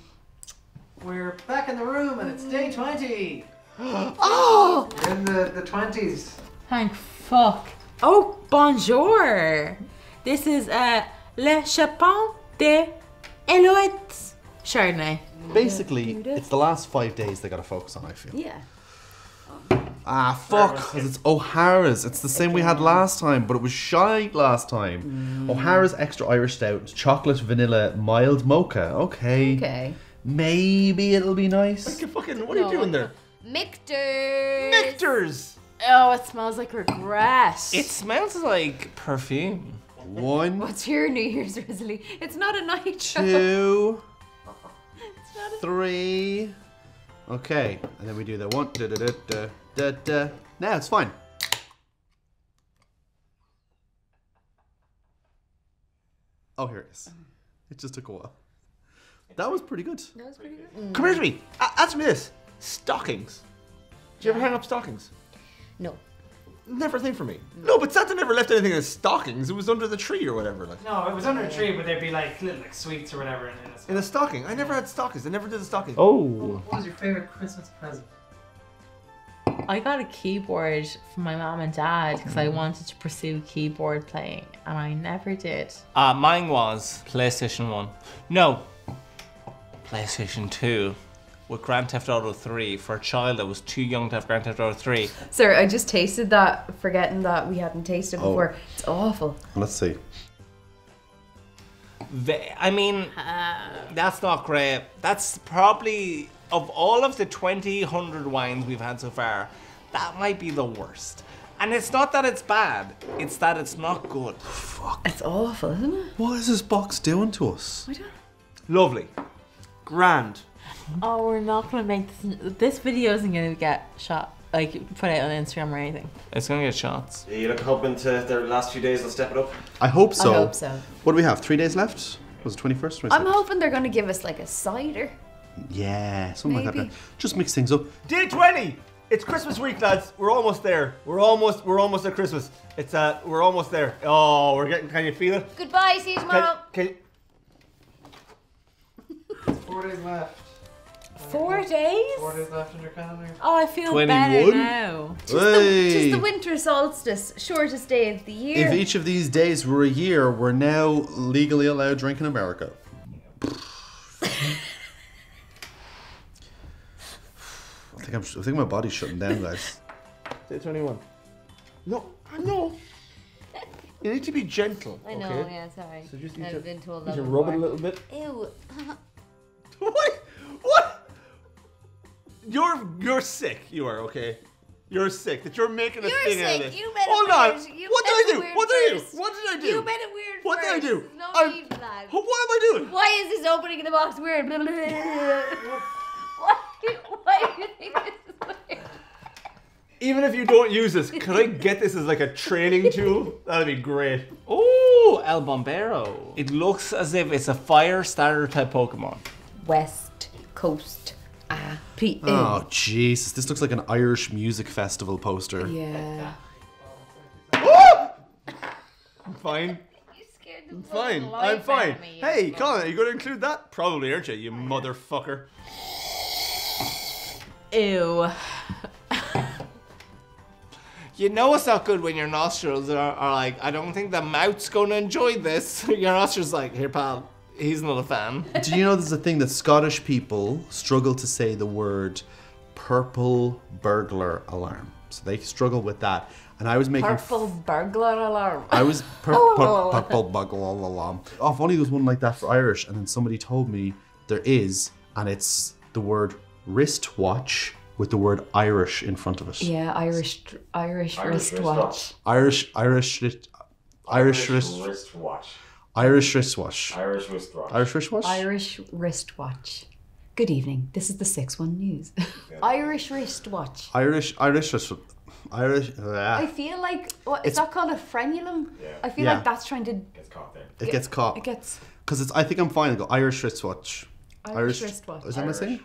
[SPEAKER 3] We're back in the room and it's day 20. [GASPS]
[SPEAKER 7] Oh!
[SPEAKER 3] We're in the, the 20s.
[SPEAKER 5] Thank fuck. Oh, bonjour. This is uh, Le Chapon de Eloette Chardonnay.
[SPEAKER 6] Basically, it's the last five days they gotta focus on, I feel.
[SPEAKER 7] Yeah.
[SPEAKER 6] Ah, fuck, because it's O'Hara's. It's the same we had last time, but it was shy last time. O'Hara's Extra Irish Stout, chocolate vanilla mild mocha. Okay.
[SPEAKER 7] Okay.
[SPEAKER 6] Maybe it'll be nice.
[SPEAKER 1] Fucking, what are you doing there?
[SPEAKER 2] Michter's.
[SPEAKER 1] Nectars.
[SPEAKER 5] Oh, it smells like regret.
[SPEAKER 4] It smells like perfume.
[SPEAKER 6] One,
[SPEAKER 7] What's your New Year's resolution? It's not a night show.
[SPEAKER 6] two, three. Okay, and then we do the one. Da, da, da, da, da, da. Now it's fine. Oh, here it is. It just took a while. That was pretty good. That was pretty good. Mm.
[SPEAKER 1] Come here to me. A- answer me this. Stockings. Do you ever hang up stockings?
[SPEAKER 2] No.
[SPEAKER 1] Never a thing for me. No, but Santa never left anything in his stockings. It was under the tree or whatever. Like
[SPEAKER 3] No, it was under a tree, but there'd be like little like sweets or whatever in it.
[SPEAKER 1] in a stocking. I never had stockings. I never did a stocking.
[SPEAKER 4] Oh.
[SPEAKER 3] What was your favorite Christmas present?
[SPEAKER 5] I got a keyboard from my mom and dad because I wanted to pursue keyboard playing, and I never did.
[SPEAKER 4] Uh, mine was PlayStation 1. No, PlayStation 2 with Grand Theft Auto 3 for a child that was too young to have Grand Theft Auto 3.
[SPEAKER 7] Sir, I just tasted that, forgetting that we hadn't tasted
[SPEAKER 6] Oh.
[SPEAKER 7] before. It's awful.
[SPEAKER 6] Let's see.
[SPEAKER 4] I mean, uh. that's not great. That's probably, of all of the 20, wines we've had so far, that might be the worst. And it's not that it's bad, it's that it's not good. Fuck.
[SPEAKER 7] It's awful, isn't it?
[SPEAKER 6] What is this box doing to us? I don't...
[SPEAKER 1] Lovely. Grand.
[SPEAKER 5] Oh, we're not gonna make this. This video isn't gonna get shot, like put out on Instagram or anything.
[SPEAKER 4] It's gonna get shots.
[SPEAKER 8] Are you looking hoping to their last few days will step it up?
[SPEAKER 6] I hope so.
[SPEAKER 7] I hope so.
[SPEAKER 6] What do we have? Three days left? Was it 21st?
[SPEAKER 7] I'm hoping they're going to give us like a cider.
[SPEAKER 6] Yeah, something like that. Just mix things up.
[SPEAKER 1] Day 20. It's Christmas week, lads. We're almost there. We're almost we're almost at Christmas. It's uh we're almost there. Oh, we're getting. Can you feel it?
[SPEAKER 2] Goodbye. See you
[SPEAKER 1] Can,
[SPEAKER 2] tomorrow.
[SPEAKER 1] can [LAUGHS]
[SPEAKER 3] Four days left.
[SPEAKER 5] Four days?
[SPEAKER 3] Four days left in your calendar.
[SPEAKER 5] Oh, I feel
[SPEAKER 4] 21?
[SPEAKER 5] better now.
[SPEAKER 2] Just the, just the winter solstice, shortest day of the year.
[SPEAKER 6] If each of these days were a year, we're now legally allowed drink in America. [LAUGHS] I think I'm. I think my body's shutting down, guys.
[SPEAKER 1] Day 21. No, no. You need to be gentle.
[SPEAKER 2] I know.
[SPEAKER 1] okay?
[SPEAKER 2] Yeah, sorry.
[SPEAKER 1] So just need
[SPEAKER 2] I've
[SPEAKER 1] to,
[SPEAKER 2] been told that
[SPEAKER 1] to rub it a little bit.
[SPEAKER 2] Ew. [LAUGHS]
[SPEAKER 1] what? What? You're you're sick. You are okay. You're sick. That you're making a
[SPEAKER 2] You're
[SPEAKER 1] thing out of
[SPEAKER 2] sick.
[SPEAKER 1] this.
[SPEAKER 2] You made it
[SPEAKER 1] Hold on.
[SPEAKER 2] weird. You
[SPEAKER 1] what
[SPEAKER 2] made
[SPEAKER 1] did I do? What did I do? What did I do?
[SPEAKER 2] You made it weird.
[SPEAKER 1] What did I do?
[SPEAKER 2] No
[SPEAKER 1] I'm-
[SPEAKER 2] need for that.
[SPEAKER 1] What am I doing?
[SPEAKER 2] Why is this opening in the box weird? why, [LAUGHS] why do you think this is weird?
[SPEAKER 1] Even if you don't use this, could I get this as like a training tool? That'd be great.
[SPEAKER 4] Oh, El Bombero. It looks as if it's a fire starter type Pokemon.
[SPEAKER 2] West Coast IPA.
[SPEAKER 6] Oh Jesus! This looks like an Irish music festival poster.
[SPEAKER 2] Yeah. Oh!
[SPEAKER 1] I'm fine.
[SPEAKER 2] You scared the
[SPEAKER 1] I'm fine. I'm fine.
[SPEAKER 2] me,
[SPEAKER 1] Hey,
[SPEAKER 2] fuck.
[SPEAKER 1] Colin, are you going to include that? Probably, aren't you, you motherfucker?
[SPEAKER 5] Ew.
[SPEAKER 4] You know it's not good when your nostrils are, are like, I don't think the mouth's gonna enjoy this. [LAUGHS] your nostrils like, here pal, he's not a fan.
[SPEAKER 6] Do you know there's a thing that Scottish people struggle to say the word purple burglar alarm? So they struggle with that. And I was making
[SPEAKER 7] Purple burglar alarm.
[SPEAKER 6] I was pur- [LAUGHS] pur- purple burglar alarm. Oh, if only there was one like that for Irish. And then somebody told me there is, and it's the word wristwatch with the word Irish in front of it.
[SPEAKER 7] Yeah, Irish Irish,
[SPEAKER 8] Irish
[SPEAKER 7] wristwatch.
[SPEAKER 6] Irish, Irish, wrist- Irish wrist,
[SPEAKER 8] wristwatch.
[SPEAKER 6] Irish wristwatch.
[SPEAKER 8] Irish wristwatch.
[SPEAKER 6] Irish wristwatch.
[SPEAKER 7] Irish wristwatch. Good evening. This is the six one news. [LAUGHS] Irish wristwatch.
[SPEAKER 6] Irish, Irish wrist. Irish.
[SPEAKER 7] I
[SPEAKER 6] ah,
[SPEAKER 7] feel like what is
[SPEAKER 6] It's-
[SPEAKER 7] that called a frenulum?
[SPEAKER 8] Yeah.
[SPEAKER 7] I feel
[SPEAKER 6] Yeah.
[SPEAKER 7] like that's trying to
[SPEAKER 8] Gets caught there.
[SPEAKER 6] it gets caught
[SPEAKER 7] it gets
[SPEAKER 6] because it's. I think I'm fine. I go Irish wristwatch.
[SPEAKER 7] Irish wristwatch.
[SPEAKER 6] Is that what I'm saying?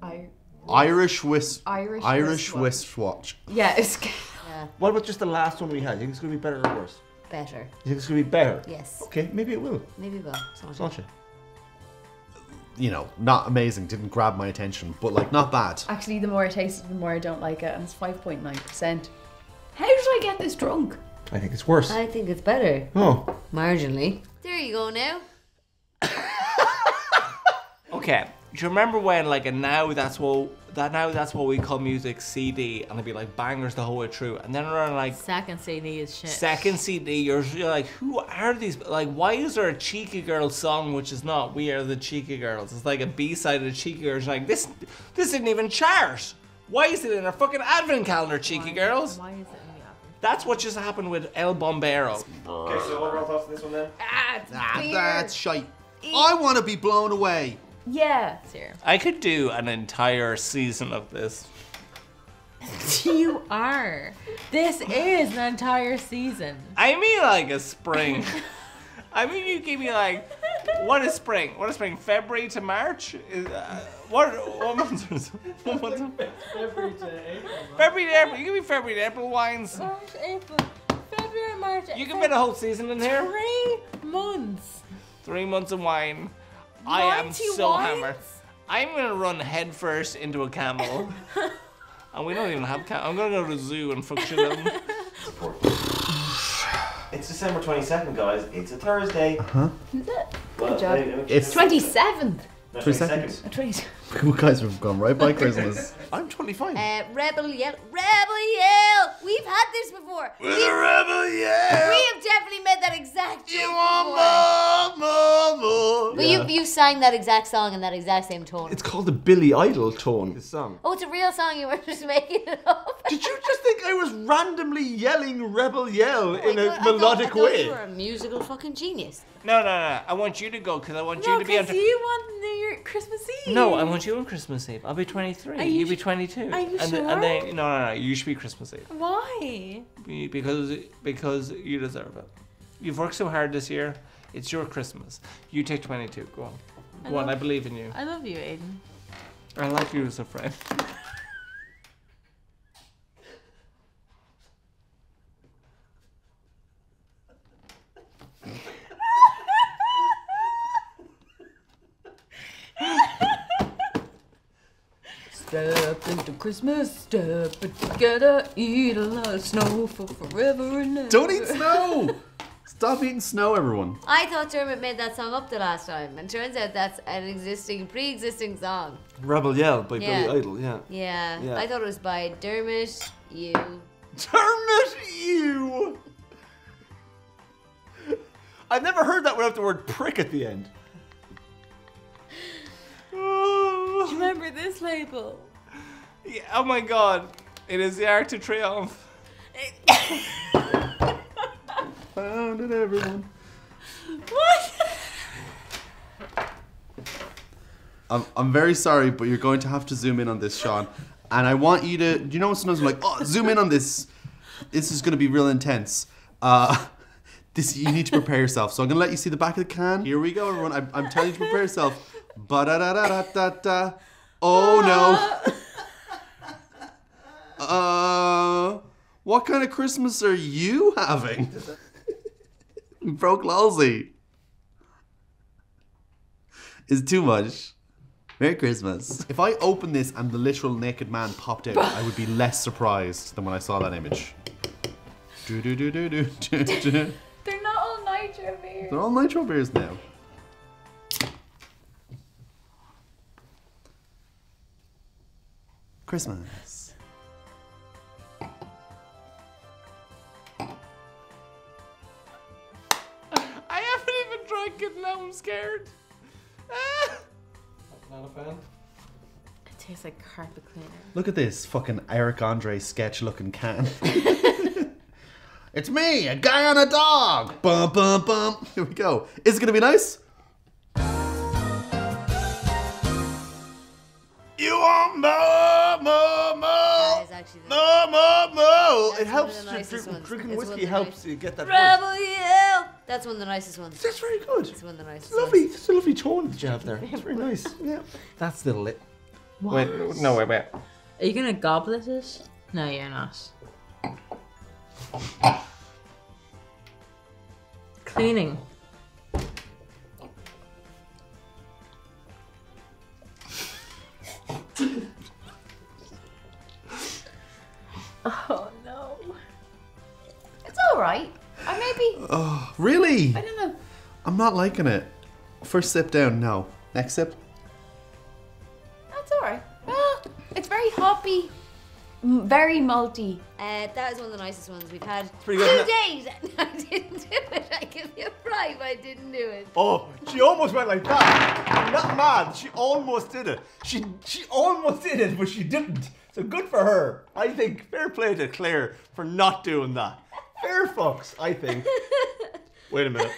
[SPEAKER 7] I,
[SPEAKER 6] Irish whist.
[SPEAKER 7] Irish
[SPEAKER 6] Irish
[SPEAKER 7] wristwatch.
[SPEAKER 6] wristwatch.
[SPEAKER 7] yeah, it's [LAUGHS]
[SPEAKER 1] What about just the last one we had? You think it's going to be better or worse?
[SPEAKER 2] Better.
[SPEAKER 1] You think it's going to be better?
[SPEAKER 2] Yes.
[SPEAKER 1] Okay, maybe it will.
[SPEAKER 2] Maybe we'll.
[SPEAKER 1] Don't you?
[SPEAKER 6] You know, not amazing. Didn't grab my attention, but like not bad.
[SPEAKER 7] actually the more I taste it, the more I don't like it, and it's five point nine percent. How did I get this drunk?
[SPEAKER 1] I think it's worse.
[SPEAKER 2] I think it's better.
[SPEAKER 1] Oh.
[SPEAKER 2] Marginally. There you go now. [LAUGHS]
[SPEAKER 4] Okay, do you remember when like and now that's what that now that's what we call music CD and it'd be like bangers the whole way through and then around like
[SPEAKER 5] Second CD is shit.
[SPEAKER 4] second CD you're, you're like who are these like why is there a cheeky girl song which is not we are the cheeky girls it's like a B-side of the cheeky girls like this this didn't even chart why is it in our fucking advent calendar cheeky girls
[SPEAKER 5] Why is it in the oven?
[SPEAKER 4] that's what just happened with El Bombero
[SPEAKER 8] Okay, so what are our thoughts on this one then?
[SPEAKER 7] Ah, it's
[SPEAKER 6] Ah, that's shite. I want to be blown away.
[SPEAKER 7] Yeah.
[SPEAKER 5] Here.
[SPEAKER 4] I could do an entire season of this [LAUGHS]
[SPEAKER 5] You are. This is an entire season.
[SPEAKER 4] I mean like a spring. [LAUGHS] I mean you give me like what is spring? What is spring? February to March? Is, uh, what what month is [LAUGHS] what month?
[SPEAKER 3] February to April.
[SPEAKER 4] February to April. You give me February to April wines.
[SPEAKER 5] March, April, February, March.
[SPEAKER 4] You can fit a whole season in here.
[SPEAKER 5] Three months.
[SPEAKER 4] Three months of wine. I am
[SPEAKER 5] 90
[SPEAKER 4] so
[SPEAKER 5] wines?
[SPEAKER 4] hammered. I'm gonna run headfirst into a camel. [LAUGHS] and we don't even have camel. I'm gonna go to the zoo and fuck shit up.
[SPEAKER 8] It's December 22nd, guys. It's a Thursday.
[SPEAKER 6] Huh?
[SPEAKER 7] Is it?
[SPEAKER 8] Well,
[SPEAKER 7] job.
[SPEAKER 8] uh, uh,
[SPEAKER 6] It's-
[SPEAKER 7] Twenty seventh.
[SPEAKER 8] no,
[SPEAKER 6] 22nd.
[SPEAKER 8] 22nd. [LAUGHS]
[SPEAKER 7] Twenty.
[SPEAKER 6] You guys have gone right by Christmas. [LAUGHS]
[SPEAKER 1] I'm totally fine.
[SPEAKER 2] Uh, Rebel Yell. Rebel Yell! We've had this before. We've, we
[SPEAKER 1] rebel, yeah!
[SPEAKER 2] have definitely made that exact joke before.
[SPEAKER 1] more, more, more.
[SPEAKER 2] But you, you sang that exact song in that exact same tone.
[SPEAKER 1] It's called the Billy Idol tone. This song.
[SPEAKER 2] oh, it's a real song. You were [LAUGHS] just making it up.
[SPEAKER 1] Did you just think I was randomly yelling Rebel Yell in
[SPEAKER 2] I
[SPEAKER 1] a
[SPEAKER 2] thought- I thought- I thought
[SPEAKER 1] way?
[SPEAKER 2] You were a musical fucking genius.
[SPEAKER 4] No, no, no. I want you to go because I want you to be on.
[SPEAKER 5] because you want New Year, Christmas Eve.
[SPEAKER 4] No, I want you on Christmas Eve? I'll be 23.
[SPEAKER 5] Are you
[SPEAKER 4] will be 22.
[SPEAKER 5] Are you
[SPEAKER 4] and
[SPEAKER 5] sure?
[SPEAKER 4] The, and no, no, no. You should be Christmas Eve.
[SPEAKER 5] Why?
[SPEAKER 4] Because because you deserve it. You've worked so hard this year. It's your Christmas. You take 22. Go on. Go I
[SPEAKER 5] on.
[SPEAKER 4] I believe in you.
[SPEAKER 5] I love you, Aidan.
[SPEAKER 4] I like you as a friend. [LAUGHS] [LAUGHS]
[SPEAKER 7] Step into Christmas, step it together, eat a lot of snow for forever and ever.
[SPEAKER 6] Don't eat snow! Stop eating snow, everyone.
[SPEAKER 2] I thought Dermot made that song up the last time, and turns out that's an existing, pre-existing song.
[SPEAKER 1] Rebel Yell by
[SPEAKER 2] Yeah.
[SPEAKER 1] Billy Idol, yeah.
[SPEAKER 2] Yeah,
[SPEAKER 1] Yeah.
[SPEAKER 2] I thought it was by Dermot. You.
[SPEAKER 1] Dermot, you! I've never heard that without the word prick at the end.
[SPEAKER 5] Do you remember this label?
[SPEAKER 4] Yeah, oh my god. It is the Arc to Triumph.
[SPEAKER 6] Found it, everyone.
[SPEAKER 5] What?
[SPEAKER 6] I'm, I'm very sorry, but you're going to have to zoom in on this, Sean. And I want you to, you know, when sometimes I'm like, oh, zoom in on this. This is going to be real intense. Uh, this you need to prepare yourself. So I'm going to let you see the back of the can. Here we go, everyone. I'm, I'm telling you to prepare yourself. Ba da da da da da. Oh no. [LAUGHS] Uh, what kind of Christmas are you having? Broke Lolsy. Is too much. Merry Christmas. If I opened this and the literal naked man popped out, I would be less surprised than when I saw that image. Do do do do do do do.
[SPEAKER 7] They're not all nitro beers.
[SPEAKER 6] They're all nitro beers now. Christmas.
[SPEAKER 4] I haven't even drank it now I'm scared. Ah.
[SPEAKER 1] Not a fan.
[SPEAKER 5] It tastes like carpet cleaner.
[SPEAKER 6] Look at this fucking Eric Andre sketch looking can. [LAUGHS] it's me, a guy on a dog. Bum bum bum. Here we go. Is it gonna be nice? You want more, more, more,
[SPEAKER 2] That is actually the-
[SPEAKER 6] more, more, more.
[SPEAKER 2] That's
[SPEAKER 1] It
[SPEAKER 2] one
[SPEAKER 1] helps.
[SPEAKER 2] of the nicest
[SPEAKER 1] Drinking,
[SPEAKER 2] ones.
[SPEAKER 1] drinking
[SPEAKER 2] It's
[SPEAKER 1] whiskey
[SPEAKER 2] of
[SPEAKER 1] helps you get that voice.
[SPEAKER 2] Rebel Yell! That's one of the nicest ones.
[SPEAKER 1] That's very good.
[SPEAKER 2] It's one of the nicest
[SPEAKER 1] Lovely.
[SPEAKER 2] ones.
[SPEAKER 1] It's a lovely tone that you have there. It's very [LAUGHS] nice. Yeah.
[SPEAKER 4] That's still lit. Wait, no, wait, wait.
[SPEAKER 5] Are you gonna goblet it? No, you're not. Cleaning. [LAUGHS] oh no.
[SPEAKER 7] It's alright. I maybe, [SIGHS]
[SPEAKER 6] Oh, really?
[SPEAKER 7] I don't know.
[SPEAKER 6] I'm not liking it. First sip down, no. Next sip.
[SPEAKER 7] That's alright. Ah, it's very hoppy, very malty.
[SPEAKER 2] Uh, that is one of the nicest ones we've had.
[SPEAKER 1] pretty
[SPEAKER 2] Two
[SPEAKER 1] good,
[SPEAKER 2] days! and [LAUGHS] I didn't do it. I give you a five. I didn't do it.
[SPEAKER 1] Oh, she almost went like that. I'm not mad. She almost did it. She she almost did it, but she didn't. So good for her. I think fair play to Claire for not doing that. Fair fucks, I think. [LAUGHS] Wait a minute.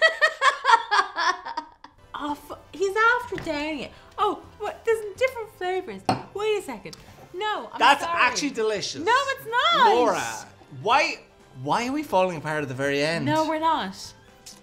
[SPEAKER 5] Oh, f- he's after downing it. Oh, what? There's different flavors. Wait a second. No, I'm
[SPEAKER 4] That's
[SPEAKER 5] sorry.
[SPEAKER 4] actually delicious.
[SPEAKER 5] No, it's not.
[SPEAKER 4] Laura, why why are we falling apart at the very end?
[SPEAKER 5] No, we're not.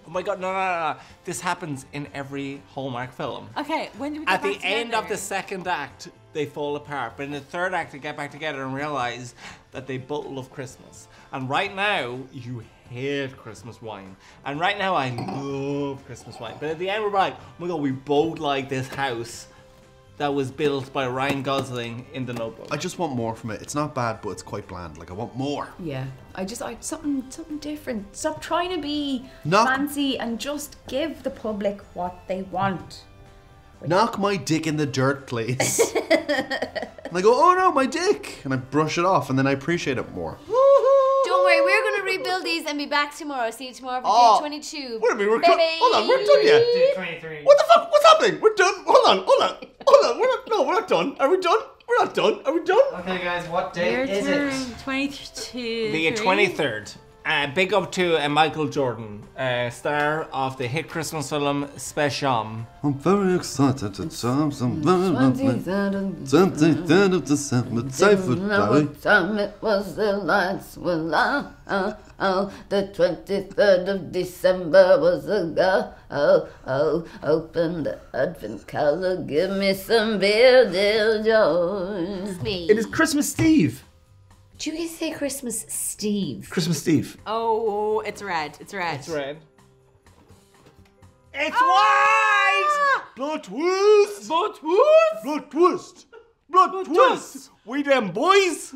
[SPEAKER 4] Oh my god, no, no, no, no. This happens in every Hallmark film.
[SPEAKER 5] Okay, when do we
[SPEAKER 4] At the
[SPEAKER 5] back
[SPEAKER 4] end of the second act, they fall apart. But in the third act, they get back together and realize that they both love Christmas. And right now, you hate Christmas wine. And right now, I love Christmas wine. But at the end, we're like, oh my god, we both like this house that was built by Ryan Gosling in the notebook.
[SPEAKER 6] I just want more from it. It's not bad, but it's quite bland. Like I want more.
[SPEAKER 7] Yeah, I just I something something different. Stop trying to be
[SPEAKER 6] Knock-
[SPEAKER 7] fancy and just give the public what they want.
[SPEAKER 6] Knock my dick in the dirt, please. [LAUGHS] and I go, oh no, my dick, and I brush it off, and then I appreciate it more.
[SPEAKER 2] Don't worry, we're going to rebuild these and be back tomorrow. See you tomorrow for
[SPEAKER 1] Oh,
[SPEAKER 2] day 22.
[SPEAKER 1] Wait a minute, we're co-
[SPEAKER 2] Baby.
[SPEAKER 1] hold on, we're done yet.
[SPEAKER 3] Day 23.
[SPEAKER 1] What the fuck? What's happening? We're done. Hold on, hold on, hold on. We're not. No, we're not done. Are we done? We're not done. Are we done?
[SPEAKER 3] Okay, guys, what day
[SPEAKER 5] Your
[SPEAKER 3] is
[SPEAKER 5] turn.
[SPEAKER 3] it?
[SPEAKER 5] 22.
[SPEAKER 4] The 23rd. Uh, big up to uh, Michael Jordan, uh, star of the hit Christmas film Special.
[SPEAKER 6] I'm very excited to tell some
[SPEAKER 7] Something
[SPEAKER 6] something of December. Typhoid Valley.
[SPEAKER 7] what time it was the lights were low. Oh, oh, the 23rd of December was a go. Oh, oh, open the advent calendar, give me some beer, dear George.
[SPEAKER 1] It is Christmas Eve.
[SPEAKER 2] Do you guys say Christmas Steve?
[SPEAKER 1] Christmas Steve.
[SPEAKER 5] Oh, it's red. It's red.
[SPEAKER 4] It's red.
[SPEAKER 1] It's ah! white. Blood twist. Blood twist. Blood twist. Blood twist.
[SPEAKER 4] We them boys.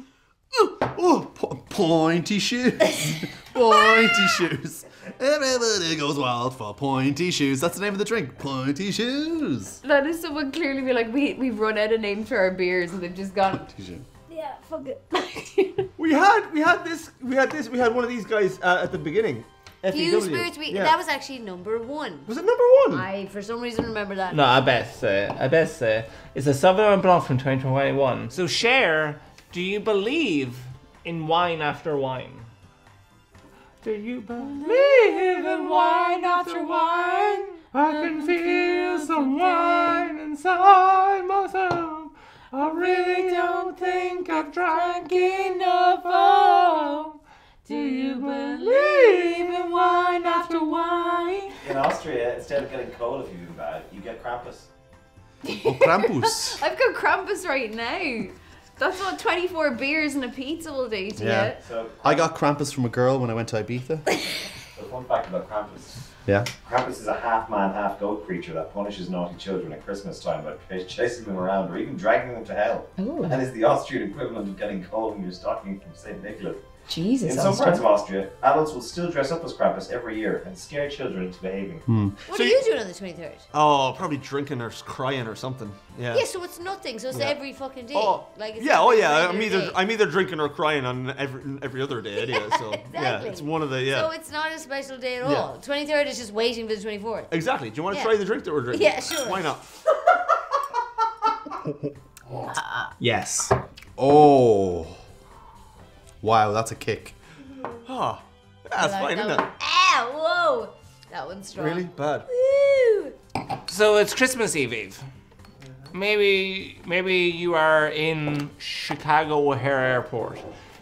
[SPEAKER 6] Oh, oh, po- pointy shoes. [LAUGHS] pointy shoes. Everybody goes wild for pointy shoes. That's the name of the drink. Pointy shoes.
[SPEAKER 7] That is someone clearly be like, we, we've run out of names for our beers and they've just gone,
[SPEAKER 6] Pointy shoes.
[SPEAKER 7] Yeah, fuck it. [LAUGHS]
[SPEAKER 1] We had we had this we had this we had one of these guys uh, at the beginning.
[SPEAKER 2] Few
[SPEAKER 1] FEW.
[SPEAKER 2] spirits. We,
[SPEAKER 1] Yeah.
[SPEAKER 2] That was actually number one.
[SPEAKER 1] was it number one?
[SPEAKER 2] I for some reason remember that.
[SPEAKER 4] No, I bet say, I bet say. It's a Sauvignon Blanc from 2021. So, share. do you believe in wine after wine? Do you believe in wine after wine? I can feel some wine inside myself. I really don't think I've drank enough of. Do you believe in wine after wine?
[SPEAKER 8] In Austria, instead of getting cold if you're doing bad, you get Krampus.
[SPEAKER 6] Oh, Krampus. [LAUGHS]
[SPEAKER 7] I've got Krampus right now. That's what 24 beers and a pizza will do to
[SPEAKER 6] Yeah.
[SPEAKER 7] you.
[SPEAKER 8] So,
[SPEAKER 6] I got Krampus from a girl when I went to Ibiza. [LAUGHS]
[SPEAKER 8] the fun fact about Krampus.
[SPEAKER 6] Yeah.
[SPEAKER 8] Krampus is a half man, half goat creature that punishes naughty children at Christmas time by ch- [LAUGHS] chasing them around or even dragging them to hell. And is the Austrian equivalent of getting coal in your stocking from St. Nicholas.
[SPEAKER 7] Jesus.
[SPEAKER 8] In some parts of Austria, adults will still dress up as Krampus every year and scare children into behaving. Hmm.
[SPEAKER 2] What
[SPEAKER 1] So
[SPEAKER 2] are
[SPEAKER 1] you-
[SPEAKER 2] you doing on the 23rd?
[SPEAKER 1] Oh, probably drinking or crying or something. Yeah.
[SPEAKER 2] Yeah, so it's nothing. So it's
[SPEAKER 1] Yeah.
[SPEAKER 2] every fucking day.
[SPEAKER 1] Oh,
[SPEAKER 2] like it's
[SPEAKER 1] yeah. Oh, yeah. I'm either
[SPEAKER 2] day.
[SPEAKER 1] I'm either drinking or crying on every every other day anyway. So [LAUGHS] yeah,
[SPEAKER 2] Exactly.
[SPEAKER 1] it's one of the yeah.
[SPEAKER 2] So it's not a special day at
[SPEAKER 1] Yeah.
[SPEAKER 2] all. 23rd is just waiting for the 24th.
[SPEAKER 1] exactly. Do you want to
[SPEAKER 2] Yeah.
[SPEAKER 1] try the drink that we're drinking?
[SPEAKER 2] Yeah, sure.
[SPEAKER 1] Why not? [LAUGHS]
[SPEAKER 4] Yes.
[SPEAKER 6] Oh. Wow, that's a kick.
[SPEAKER 1] Oh, that's
[SPEAKER 2] like
[SPEAKER 1] fine,
[SPEAKER 2] that
[SPEAKER 1] isn't
[SPEAKER 2] one. Ah, whoa. That one's strong.
[SPEAKER 1] Really bad.
[SPEAKER 2] Woo.
[SPEAKER 4] So it's Christmas Eve Eve. Maybe maybe you are in Chicago O'Hare Airport.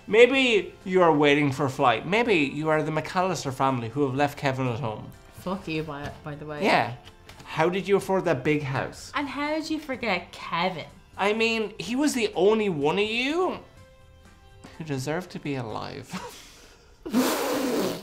[SPEAKER 4] Maybe you are waiting for a flight. Maybe you are the McCallister family who have left Kevin at home.
[SPEAKER 5] Fuck you, by, by the way.
[SPEAKER 4] Yeah. How did you afford that big house?
[SPEAKER 5] And how did you forget Kevin?
[SPEAKER 4] I mean, he was the only one of you who deserved to be alive. [LAUGHS]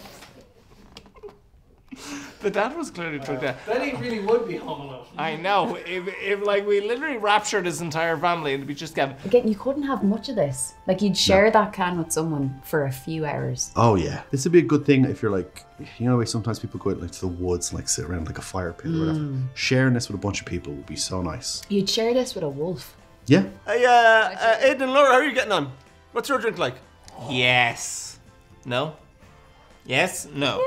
[SPEAKER 4] but that was clearly took that.
[SPEAKER 3] Then he really would be home alone.
[SPEAKER 4] I know. If, if like we literally raptured his entire family and we just got
[SPEAKER 7] Again, you couldn't have much of this. Like, you'd share that can with someone for a few hours.
[SPEAKER 6] Oh yeah, this would be a good thing if you're like, you know, like sometimes people go out like to the woods and like sit around like a fire pit or whatever. Sharing this with a bunch of people would be so nice.
[SPEAKER 7] You'd share this with a wolf.
[SPEAKER 6] Yeah.
[SPEAKER 1] Hey, uh, uh, Aidan and Laura, how are you getting on? What's your drink like?
[SPEAKER 4] yes. No? Yes? No.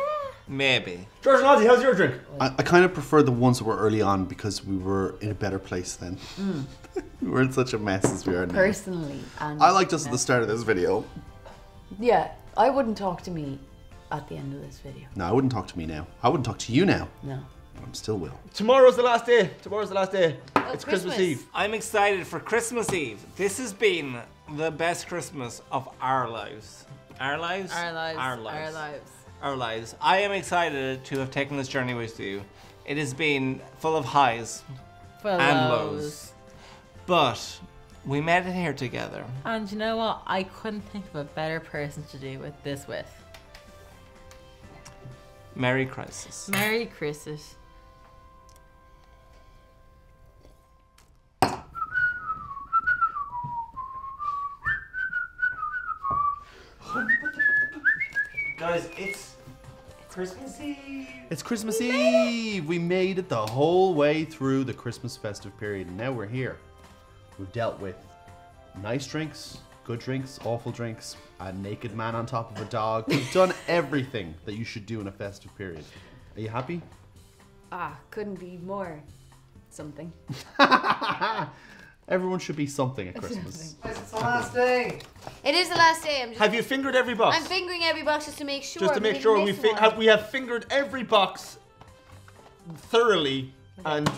[SPEAKER 4] Maybe.
[SPEAKER 1] George and Ozzy, how's your drink?
[SPEAKER 6] I, I kind of prefer the ones that were early on because we were in a better place then. Mm. [LAUGHS] we weren't such a mess as we are now.
[SPEAKER 7] Personally. And
[SPEAKER 6] I liked us at the start of this video.
[SPEAKER 7] Yeah, I wouldn't talk to me at the end of this video.
[SPEAKER 6] No, I wouldn't talk to me now. I wouldn't talk to you now.
[SPEAKER 7] No.
[SPEAKER 6] But I'm still will.
[SPEAKER 1] Tomorrow's the last day. Tomorrow's the last day. Oh, it's Christmas.
[SPEAKER 2] Christmas.
[SPEAKER 1] Eve.
[SPEAKER 4] I'm excited for Christmas Eve. This has been the best Christmas of our lives. Our lives?
[SPEAKER 5] Our lives.
[SPEAKER 4] Our lives.
[SPEAKER 5] Our lives.
[SPEAKER 4] Our lives. I am excited to have taken this journey with you. It has been full of highs
[SPEAKER 5] For
[SPEAKER 4] and
[SPEAKER 5] lows.
[SPEAKER 4] lows. But we made it here together.
[SPEAKER 5] And you know what? I couldn't think of a better person to do with this with.
[SPEAKER 4] Merry Christmas.
[SPEAKER 5] Merry Christmas.
[SPEAKER 8] Guys, it's Christmas Eve.
[SPEAKER 6] It's Christmas Eve. We made it the whole way through the Christmas festive period, and now we're here. We've dealt with nice drinks, good drinks, awful drinks, a naked man on top of a dog. We've [LAUGHS] done everything that you should do in a festive period. Are you happy?
[SPEAKER 7] Ah, couldn't be more something. [LAUGHS]
[SPEAKER 6] Everyone should be something at Christmas.
[SPEAKER 3] It's the last day.
[SPEAKER 2] It is the last day. I'm just.
[SPEAKER 1] Have you fingered every box?
[SPEAKER 2] I'm fingering every box just to make sure.
[SPEAKER 1] Just to make sure we fi- have we have fingered every box thoroughly and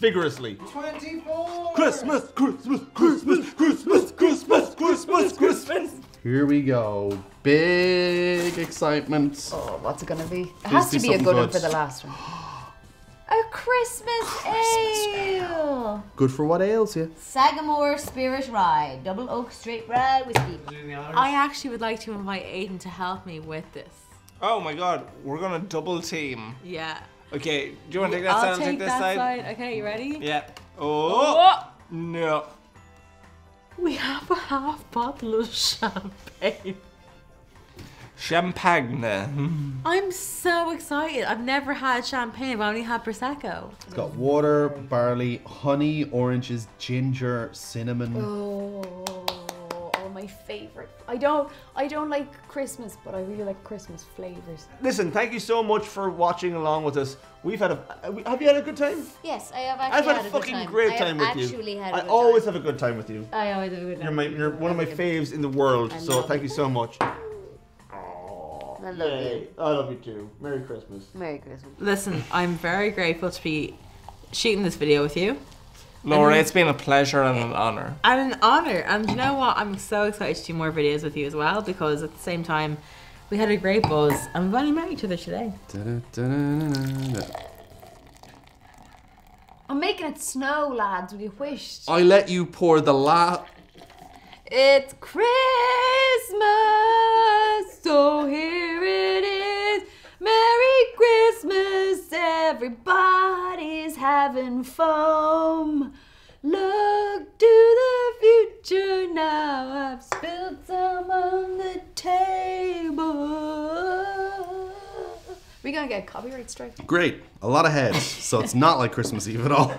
[SPEAKER 1] vigorously.
[SPEAKER 3] 24.
[SPEAKER 1] Christmas, Christmas, Christmas, Christmas, Christmas, Christmas, Christmas.
[SPEAKER 6] Here we go. Big excitement.
[SPEAKER 7] Oh, what's it gonna be? It
[SPEAKER 6] Please
[SPEAKER 7] has
[SPEAKER 6] be
[SPEAKER 7] to be a
[SPEAKER 6] something
[SPEAKER 7] good one
[SPEAKER 6] good.
[SPEAKER 7] for the last one. [GASPS] A Christmas ale.
[SPEAKER 6] Good for what ails you.
[SPEAKER 2] Sagamore Spirit Rye, Double Oak Straight Rye Whiskey.
[SPEAKER 3] Doing the honors.
[SPEAKER 5] I actually would like to invite Aidan to help me with this.
[SPEAKER 4] Oh my god, we're gonna double team.
[SPEAKER 5] Yeah.
[SPEAKER 4] Okay, do you want to take that
[SPEAKER 5] I'll
[SPEAKER 4] side and
[SPEAKER 5] take
[SPEAKER 4] take this
[SPEAKER 5] that
[SPEAKER 4] side?
[SPEAKER 5] side. Okay, you ready?
[SPEAKER 4] Yeah. Oh, oh. no.
[SPEAKER 5] We have a half bottle of champagne.
[SPEAKER 4] Champagne.
[SPEAKER 5] I'm so excited. I've never had champagne. I've only had prosecco.
[SPEAKER 6] It's got water, barley, honey, oranges, ginger, cinnamon.
[SPEAKER 7] Oh, oh, my favorite. I don't, I don't like Christmas, but I really like Christmas flavors.
[SPEAKER 1] Listen, thank you so much for watching along with us. We've had a. Uh, have you had a good time?
[SPEAKER 2] Yes, I have actually
[SPEAKER 1] I've had,
[SPEAKER 2] had
[SPEAKER 1] a
[SPEAKER 2] good
[SPEAKER 1] fucking
[SPEAKER 2] time.
[SPEAKER 1] great
[SPEAKER 2] I have
[SPEAKER 1] time with you.
[SPEAKER 2] actually had a
[SPEAKER 1] I
[SPEAKER 2] good
[SPEAKER 1] always
[SPEAKER 2] time.
[SPEAKER 1] have a good time with you.
[SPEAKER 2] I always have a good
[SPEAKER 1] You're
[SPEAKER 2] time.
[SPEAKER 1] my, you're one of my faves in the world.
[SPEAKER 2] I
[SPEAKER 1] So
[SPEAKER 2] love
[SPEAKER 1] thank you so much.
[SPEAKER 2] I love you.
[SPEAKER 1] I love you too. Merry Christmas.
[SPEAKER 2] Merry Christmas.
[SPEAKER 5] Listen, I'm very grateful to be shooting this video with you.
[SPEAKER 4] Laura, it's been a pleasure and an honor.
[SPEAKER 5] And an honor. And you know what? I'm so excited to do more videos with you as well because at the same time, we had a great buzz and we've only met each other today.
[SPEAKER 6] Da-da-da-da-da-da.
[SPEAKER 7] I'm making it snow, lads. Will you wish?
[SPEAKER 6] I let you pour the la.
[SPEAKER 7] It's Christmas, so here it is. Merry Christmas, everybody's having fun. Look to the future now. I've spilled some on the table. We gonna get a copyright strike?
[SPEAKER 6] Great, a lot of heads, so it's not like Christmas Eve at all.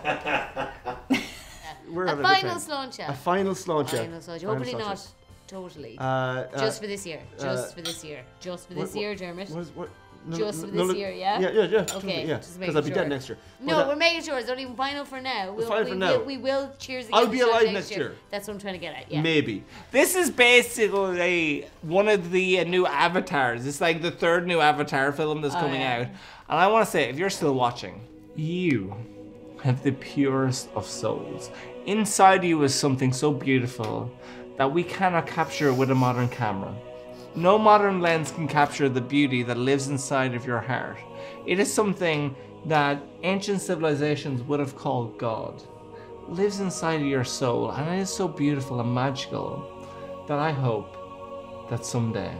[SPEAKER 6] [LAUGHS]
[SPEAKER 1] We're
[SPEAKER 2] A
[SPEAKER 1] having
[SPEAKER 2] final
[SPEAKER 1] good time. A final sláinte.
[SPEAKER 2] Final sláinte.
[SPEAKER 1] Final
[SPEAKER 2] Hopefully
[SPEAKER 1] sláinte.
[SPEAKER 2] not totally.
[SPEAKER 1] Uh, uh,
[SPEAKER 2] Just for this year. Just
[SPEAKER 1] uh,
[SPEAKER 2] for this year. Just for this
[SPEAKER 1] what-
[SPEAKER 2] year, Dermot.
[SPEAKER 1] What is, what? No,
[SPEAKER 2] Just
[SPEAKER 1] no,
[SPEAKER 2] for this
[SPEAKER 1] no,
[SPEAKER 2] year, yeah?
[SPEAKER 1] Yeah, yeah, yeah.
[SPEAKER 2] Okay,
[SPEAKER 1] yeah.
[SPEAKER 2] just
[SPEAKER 1] Because
[SPEAKER 2] making
[SPEAKER 1] I'll be
[SPEAKER 2] sure.
[SPEAKER 1] dead next year.
[SPEAKER 2] No,
[SPEAKER 1] But, uh,
[SPEAKER 2] we're making sure. It's not even final for now. We'll,
[SPEAKER 1] final
[SPEAKER 2] we,
[SPEAKER 1] for now.
[SPEAKER 2] we will cheers again.
[SPEAKER 1] I'll be
[SPEAKER 2] to Sean
[SPEAKER 1] alive next year.
[SPEAKER 2] That's what I'm trying to get at. Yeah.
[SPEAKER 1] Maybe.
[SPEAKER 4] This is basically one of the uh, new avatars. It's like the third new Avatar film that's
[SPEAKER 2] Oh,
[SPEAKER 4] coming
[SPEAKER 2] yeah.
[SPEAKER 4] out. And I want to say, if you're still watching, you have the purest of souls. Inside you is something so beautiful that we cannot capture with a modern camera. No modern lens can capture the beauty that lives inside of your heart. It is something that ancient civilizations would have called God. Lives inside of your soul, and it is so beautiful and magical that I hope that someday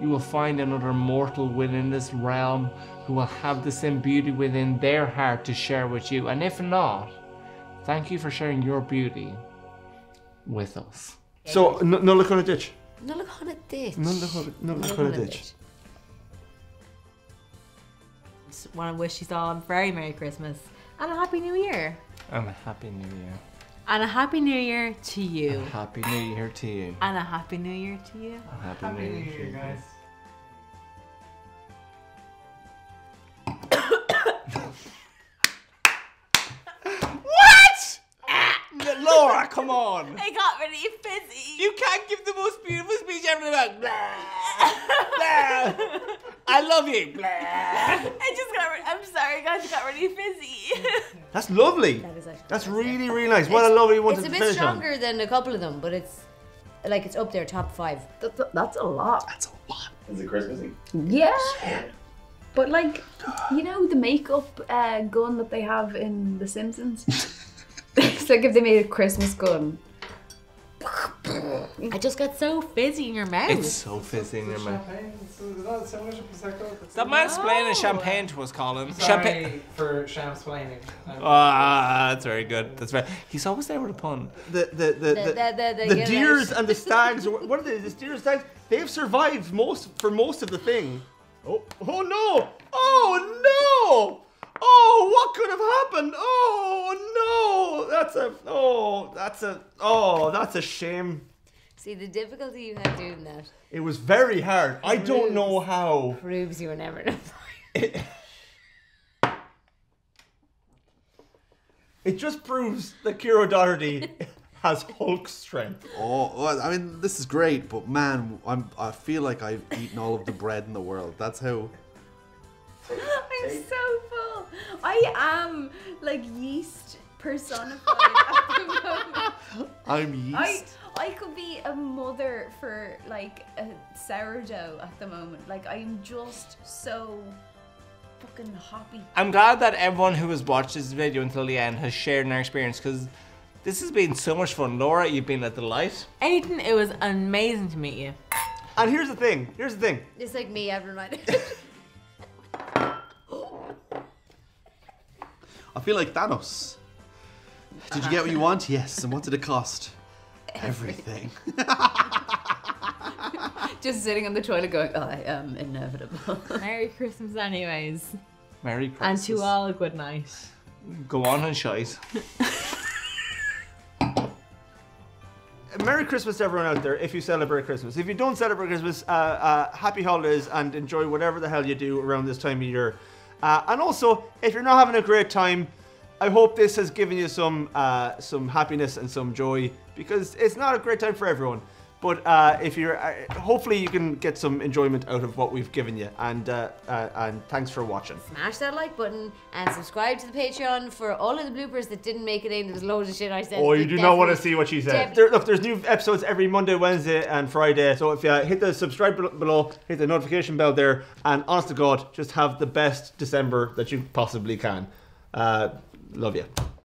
[SPEAKER 4] you will find another mortal within this realm who will have the same beauty within their heart to share with you. And if not, thank you for sharing your beauty with us.
[SPEAKER 1] So, no, no look on a ditch.
[SPEAKER 2] No look on a ditch.
[SPEAKER 1] No look on a, Nollaig shona duit.
[SPEAKER 5] Just want to wish you all a very Merry Christmas and a Happy New Year.
[SPEAKER 4] And a happy new year.
[SPEAKER 5] And a Happy New Year to you.
[SPEAKER 4] Happy new year to you.
[SPEAKER 5] And a Happy New Year to you.
[SPEAKER 4] A happy,
[SPEAKER 3] Happy
[SPEAKER 4] new
[SPEAKER 3] New
[SPEAKER 4] year,
[SPEAKER 3] Year,
[SPEAKER 4] to you.
[SPEAKER 3] guys.
[SPEAKER 4] On.
[SPEAKER 5] I got really fizzy.
[SPEAKER 4] You can't give the most beautiful speech ever Like, blah, [LAUGHS] blah. I love you. Blah.
[SPEAKER 5] I just got. Re- I'm sorry, guys. I got really fizzy. [LAUGHS]
[SPEAKER 1] That's lovely.
[SPEAKER 2] That is actually
[SPEAKER 1] That's
[SPEAKER 2] nice,
[SPEAKER 1] really, really nice. What a lovely one
[SPEAKER 2] It's
[SPEAKER 1] to
[SPEAKER 2] a bit
[SPEAKER 1] finish on.
[SPEAKER 2] stronger than a couple of them, but it's like it's up there, top five.
[SPEAKER 7] That's a, that's a lot.
[SPEAKER 6] That's a lot.
[SPEAKER 8] Is it Christmassy?
[SPEAKER 7] Yeah. But like, you know the makeup uh, gun that they have in The Simpsons. [LAUGHS] it's like if they made a Christmas gun.
[SPEAKER 5] I just got so fizzy in your mouth.
[SPEAKER 4] It's so fizzy in your mouth.
[SPEAKER 3] Champagne? So is that similar to Prosecco?
[SPEAKER 4] Stop mansplaining champagne to us, Colin.
[SPEAKER 3] Sorry
[SPEAKER 4] Champagne.
[SPEAKER 3] for shamsplaining. I'm-
[SPEAKER 4] Ah, that's very good. That's very. He's always there with a pun.
[SPEAKER 1] The the the, the,
[SPEAKER 2] The- the- the-
[SPEAKER 1] the deers and the [LAUGHS] stags. What are they? The deers and stags. They've survived most for most of the thing. Oh oh no! Oh no! Oh, what could have happened? Oh no! That's a oh that's a oh that's a shame.
[SPEAKER 2] See the difficulty you had doing that
[SPEAKER 1] It was very hard. I don't know how.
[SPEAKER 2] proves you were never enough. [LAUGHS]
[SPEAKER 1] It just proves that Kiro Doherty [LAUGHS] has Hulk strength.
[SPEAKER 6] Oh, well, I mean, this is great, but man, I'm, I feel like I've eaten all of the bread in the world. That's how.
[SPEAKER 7] I'm so full. I am like yeast personified at the [LAUGHS] moment.
[SPEAKER 6] I'm yeast.
[SPEAKER 7] I I could be a mother for like a sourdough at the moment. Like I'm just so fucking happy.
[SPEAKER 4] I'm glad that everyone who has watched this video until the end has shared their experience because this has been so much fun. Laura, you've been a delight.
[SPEAKER 5] Aidan, it was amazing to meet you.
[SPEAKER 1] And here's the thing. Here's the thing.
[SPEAKER 2] It's like me every [LAUGHS]
[SPEAKER 6] I feel like Thanos. Did you get what you want? Yes. And what did it cost? Everything. [LAUGHS]
[SPEAKER 7] Just sitting on the toilet going, I am inevitable. [LAUGHS]
[SPEAKER 5] Merry Christmas, anyways.
[SPEAKER 4] Merry Christmas.
[SPEAKER 5] And to all, a good night.
[SPEAKER 4] Go on and shite.
[SPEAKER 1] Merry Christmas to everyone out there if you celebrate Christmas. If you don't celebrate Christmas, uh, uh, happy holidays and enjoy whatever the hell you do around this time of year. Uh, and also, if you're not having a great time, I hope this has given you some uh, some happiness and some joy because it's not a great time for everyone. But uh, if you're, uh, hopefully you can get some enjoyment out of what we've given you. And uh, uh, and thanks for watching.
[SPEAKER 2] Smash that like button and subscribe to the Patreon for all of the bloopers that didn't make it in. There was loads of shit I said.
[SPEAKER 1] Oh, you do not want to see what she said. There, look, there's new episodes every Monday, Wednesday, and Friday. So if you hit the subscribe below, hit the notification bell there, and honest to God, just have the best December that you possibly can. Uh, love you.